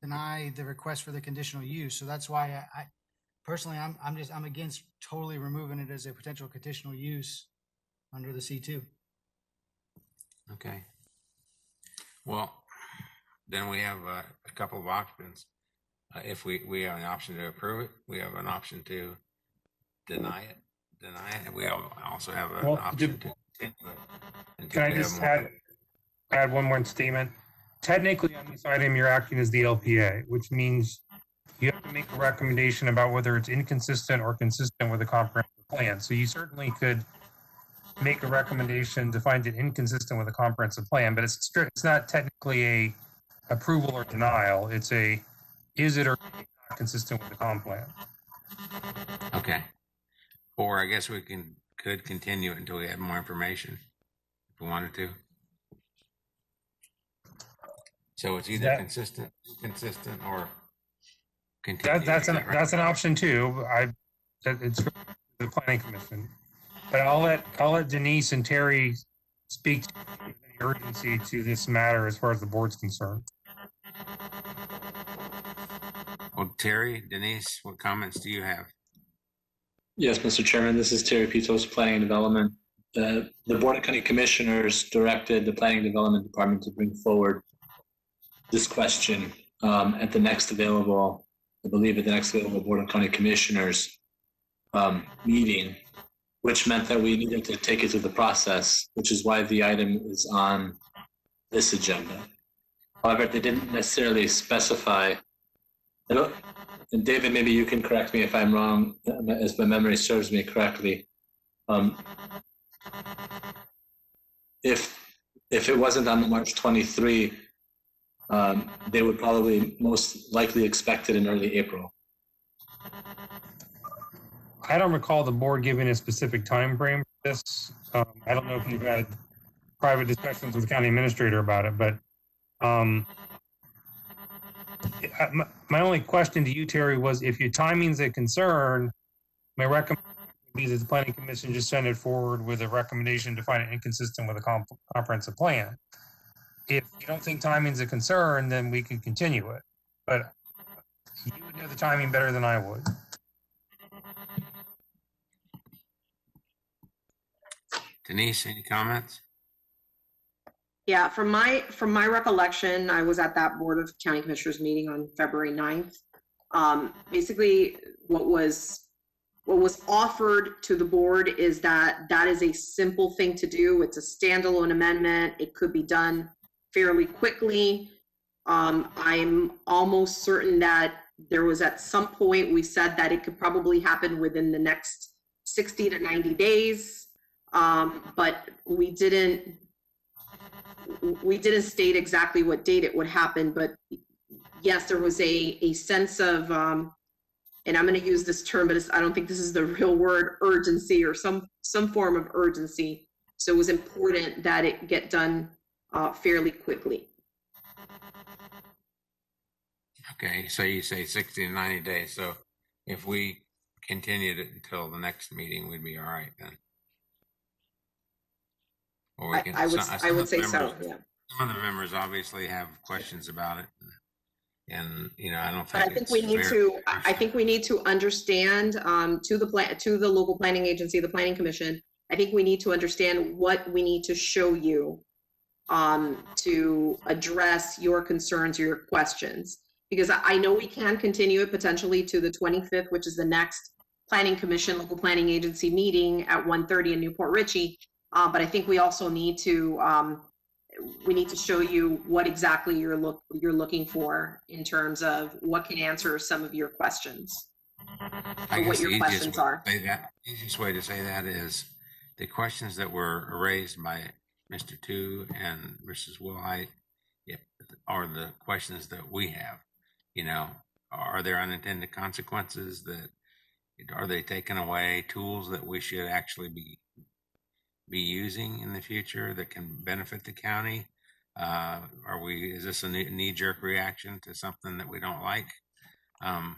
deny the request for the conditional use. So that's why I, I personally, I'm, I'm just, I'm against totally removing it as a potential conditional use under the C two. Okay. Well, then we have uh, a couple of options. Uh, If we, we have an option to approve it, we have an option to deny it, deny it, and we al- also have an Well, option to continue it. until Can I we have just more- add, add one more statement? Technically, on this item, you're acting as the LPA, which means you have to make a recommendation about whether it's inconsistent or consistent with the comprehensive plan. So you certainly could make a recommendation to find it inconsistent with the comprehensive plan, but it's strict, it's not technically a approval or denial. It's a, is it or not consistent with the comp plan? Okay. Or I guess we can, could continue it until we have more information, if we wanted to. So it's either That- consistent, consistent, or That, that's an, right? that's an option too. I, that it's the planning commission. But I'll let, I'll let Denise and Terry speak to any urgency to this matter as far as the board's concerned. Well, Terry, Denise, what comments do you have? Yes, Mr. Chairman, this is Terry Pittos, Planning and Development. The, the Board of County Commissioners directed the Planning and Development Department to bring forward this question um, at the next available, I believe at the next available Board of County Commissioners um, meeting, which meant that we needed to take it through the process, which is why the item is on this agenda. However, they didn't necessarily specify and David, maybe you can correct me if I'm wrong, as my memory serves me correctly. Um, if, if it wasn't on March 23, um, they would probably most likely expect it in early April. I don't recall the board giving a specific time frame for this. Um, I don't know if you've had private discussions with the county administrator about it, but um, my, my only question to you, Terry, was if your timing's a concern, my recommendation would be that the planning commission just send it forward with a recommendation to find it inconsistent with a comp- comprehensive plan. If you don't think timing's a concern, then we can continue it. But you would know the timing better than I would. Denise, any comments? Yeah, from my, from my recollection, I was at that Board of County Commissioners meeting on February 9th. Um, basically, what was, what was offered to the board is that that is a simple thing to do. It's a standalone amendment. It could be done fairly quickly. Um, I'm almost certain that there was at some point, we said that it could probably happen within the next 60 to 90 days. Um, but we didn't, we didn't state exactly what date it would happen, but yes, there was a, a sense of, um, and I'm going to use this term, but I don't think this is the real word, urgency or some, some form of urgency. So it was important that it get done uh, fairly quickly. Okay, so you say sixty to ninety days, so if we continued it until the next meeting, we'd be all right then. Or we I, can- I would, some- I would say so, members- yeah. Some of the members obviously have questions about it. And, you know, I don't But I think think it's we need fair. to, I I think we need to understand, um, to the plan, to the local planning agency, the planning commission, I think we need to understand what we need to show you um, to address your concerns, your questions. Because I I know we can continue it potentially to the 25th, which is the next planning commission, local planning agency meeting at 1:30 in New Port Richey. Uh, but I think we also need to, um, we need to show you what exactly you're look, you're looking for in terms of what can answer some of your questions. I or what your the questions are. that- Easiest way to say that is the questions that were raised by Mr. Tew and Mrs. Wilhite are the questions that we have. You know, are there unintended consequences that, are they taking away tools that we should actually be be using in the future that can benefit the county? Uh, are we, is this a knee jerk reaction to something that we don't like? Um,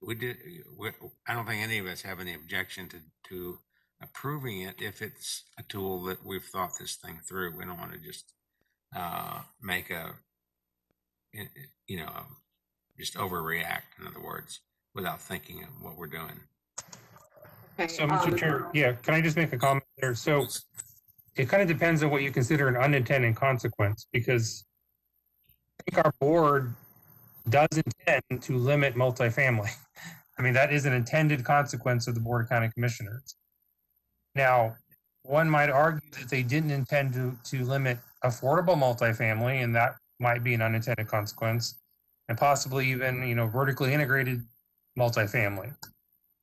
we did, we, I don't think any of us have any objection to, to approving it if it's a tool that we've thought this thing through. We don't want to just uh, make a, you know, just overreact, in other words, without thinking of what we're doing. So, Mr. Chair, yeah, can I just make a comment there? So it kind of depends on what you consider an unintended consequence, because I think our board does intend to limit multifamily. I mean, that is an intended consequence of the Board of County Commissioners. Now, one might argue that they didn't intend to, to limit affordable multifamily, and that might be an unintended consequence, and possibly even, you know, vertically integrated multifamily.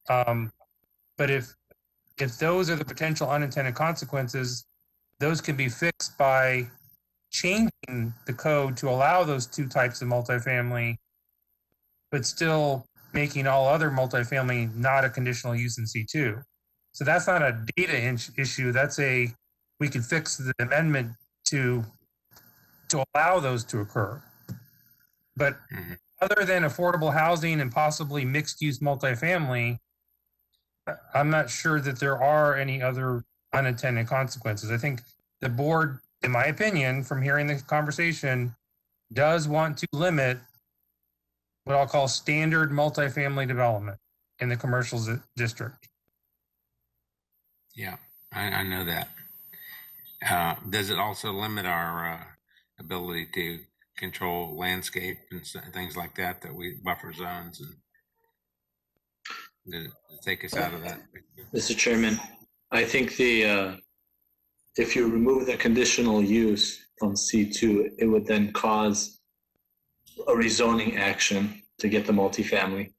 Um, but if, if those are the potential unintended consequences, those can be fixed by changing the code to allow those two types of multifamily, but still making all other multifamily not a conditional use in C2. So that's not a data issue. That's a, we can fix the amendment to, to allow those to occur. But mm-hmm. other than affordable housing and possibly mixed-use multifamily, I- I'm not sure that there are any other unintended consequences. I think the board, in my opinion, from hearing the conversation, does want to limit what I'll call standard multifamily development in the commercial zi- district. Yeah, I, I know that. Uh, does it also limit our uh, ability to control landscape and things like that, that we buffer zones and take us out of that? Mr. Chairman, I think the, uh, if you remove the conditional use from C2, it would then cause a rezoning action to get the multifamily.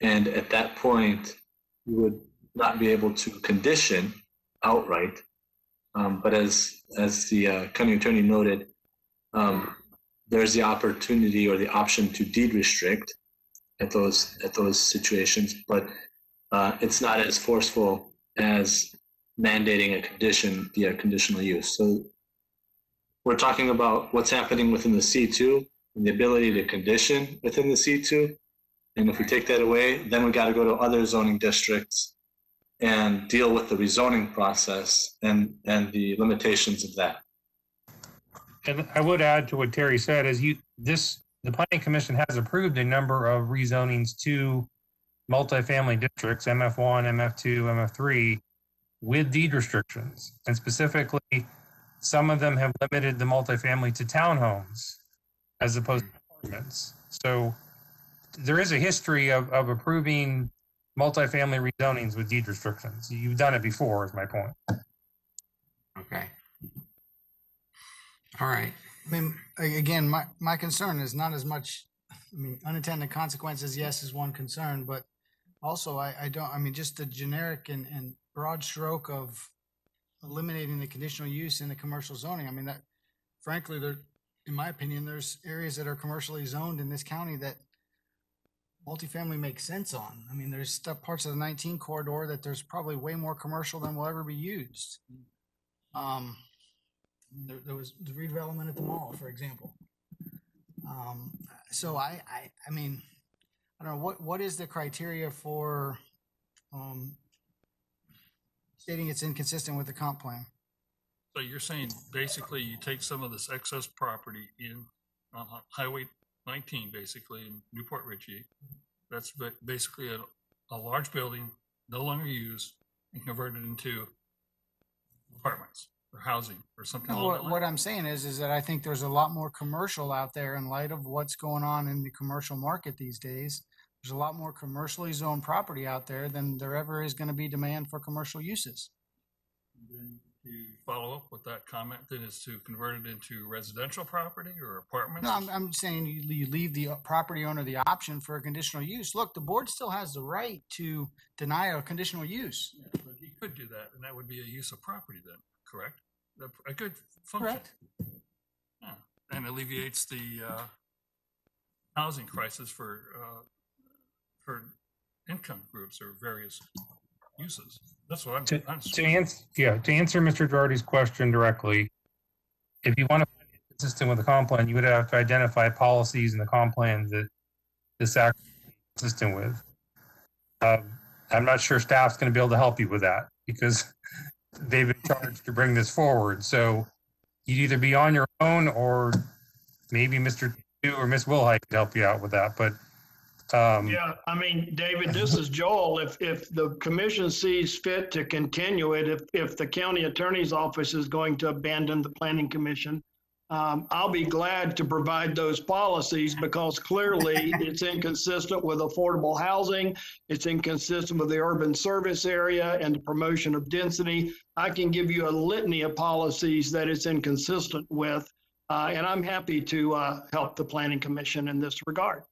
And at that point, you would not be able to condition outright. Um, But as, as the uh, county attorney noted, um, there's the opportunity or the option to deed restrict at those, at those situations, but uh, it's not as forceful as mandating a condition via conditional use. So we're talking about what's happening within the C2 and the ability to condition within the C2. And if we take that away, then we got to go to other zoning districts and deal with the rezoning process and, and the limitations of that. And I would add to what Terry said, is you, this, the planning commission has approved a number of rezonings to multifamily districts, MF1, MF2, MF3, with deed restrictions. And specifically, some of them have limited the multifamily to townhomes as opposed to apartments. So there is a history of, of approving multifamily rezonings with deed restrictions. You've done it before, is my point. Okay. All right. I mean, again, my, my concern is not as much, I mean, unintended consequences, yes, is one concern, but also I, I don't, I mean, just the generic and, and broad stroke of eliminating the conditional use in the commercial zoning. I mean, that frankly, there, in my opinion, there's areas that are commercially zoned in this county that multifamily makes sense on. I mean, there's stuff, parts of the nineteen corridor that there's probably way more commercial than will ever be used. Um, there, there was the redevelopment at the mall, for example. Um, so I, I, I mean, I don't know, what, what is the criteria for, um, stating it's inconsistent with the comp plan? So you're saying basically you take some of this excess property in uh, Highway 19, basically in New Port Richey. That's ba- basically a, a large building, no longer used, and convert it into apartments or housing or something No, What, what I'm saying is, is that I think there's a lot more commercial out there in light of what's going on in the commercial market these days. There's a lot more commercially zoned property out there than there ever is gonna be demand for commercial uses. Then To follow up with that comment, then is to convert it into residential property or apartments? No, I'm, I'm saying you, you leave the uh, property owner the option for a conditional use. Look, the board still has the right to deny a conditional use. But you could do that, and that would be a use of property then, correct? A- A good function. Correct. Yeah, and alleviates the uh, housing crisis for, uh, for income groups or various uses. That's what I'm. To, I'm to answer, yeah, to answer Mr. Girardi's question directly, if you want to find it consistent with the comp plan, you would have to identify policies in the comp plan that this act is consistent with. Um, I'm not sure staff's going to be able to help you with that. because they've been charged to bring this forward. So you'd either be on your own or maybe Mr. Or Miss Wilhite could help you out with that, but um, Yeah, I mean, David, this is Joel. If, if the commission sees fit to continue it, if, if the county attorney's office is going to abandon the planning commission, um, I'll be glad to provide those policies because clearly it's inconsistent with affordable housing. It's inconsistent with the urban service area and the promotion of density. I can give you a litany of policies that it's inconsistent with. Uh, and I'm happy to, uh, help the planning commission in this regard.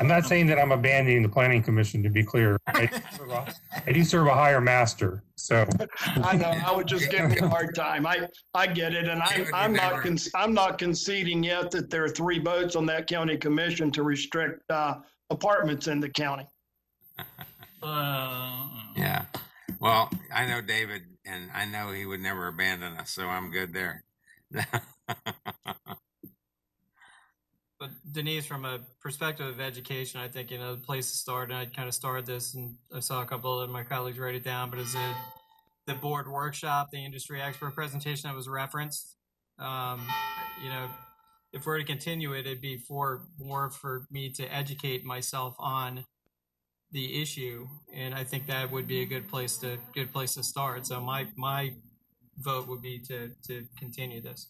I'm not saying that I'm abandoning the planning commission, to be clear. I do serve a- I do serve a higher master, so. I know, I would just give you a hard time. I, I get it, and I'm, I'm not, con- I'm not conceding yet that there are three votes on that county commission to restrict, uh, apartments in the county. Yeah. Well, I know David and I know he would never abandon us, so I'm good there. But Denise, from a perspective of education, I think, you know, the place to start, and I kind of started this and I saw a couple of my colleagues write it down, but is it the board workshop, the industry expert presentation that was referenced? Um, you know, if we're to continue it, it'd be for more for me to educate myself on the issue, and I think that would be a good place to good place to start. So my my vote would be to to continue this.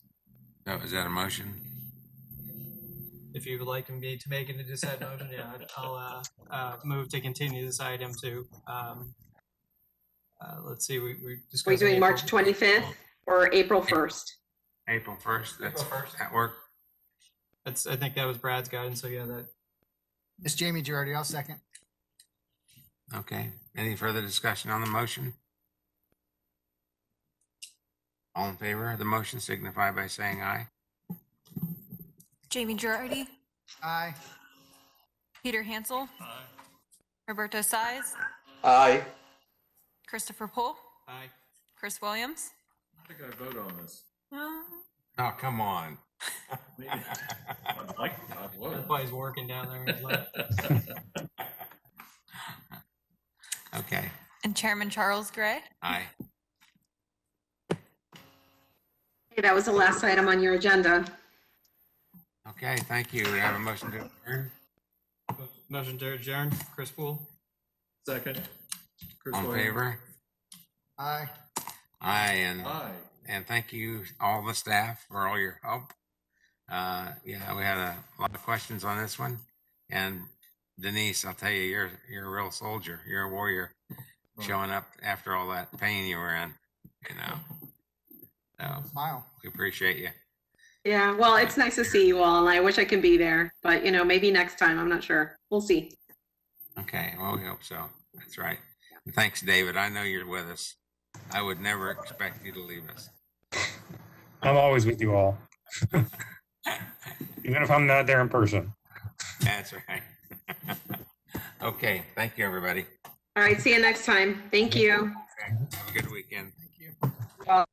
So is that a motion? If you would like me to make it into said motion, yeah, I'd- I'll uh, uh, move to continue this item to. Um, uh, let's see, we we Are we discussed. doing March 25th or April 1st? April first, that's, April 1st. that work? That's I think that was Brad's guidance. So yeah, that Miss Jamie Girardi, I'll second. Okay. Any further discussion on the motion? All in favor of the motion signify by saying aye. Jamie Girardi, Aye. Peter Hansel. Aye. Roberto Size, Aye. Christopher Poole, Aye. Chris Williams. I think I vote on this. Uh. Oh, come on. I'd like, I would. that's why working down there. He's like, Okay, And Chairman Charles Gray. aye. Okay, that was the last item on your agenda. Okay, thank you. We have a motion to adjourn. Motion to adjourn. Chris Poole. Second. Chris All in Williams. favor? Aye. Aye, and, Aye. and thank you, all the staff, for all your help. Uh, yeah, we had a lot of questions on this one. And Denise, I'll tell you, you're, you're a real soldier. You're a warrior. Showing up after all that pain you were in, you know? So, Smile. we appreciate you. Yeah, well, it's nice to see you all, and I wish I could be there, but you know, maybe next time. I'm not sure. We'll see. Okay, well, we hope so. That's right. And Thanks, David. I know you're with us. I would never expect you to leave us. I'm always with you all. Even if I'm not there in person. That's right. Okay, thank you, everybody. All right, see you next time. Thank you. Have a good weekend. Thank you.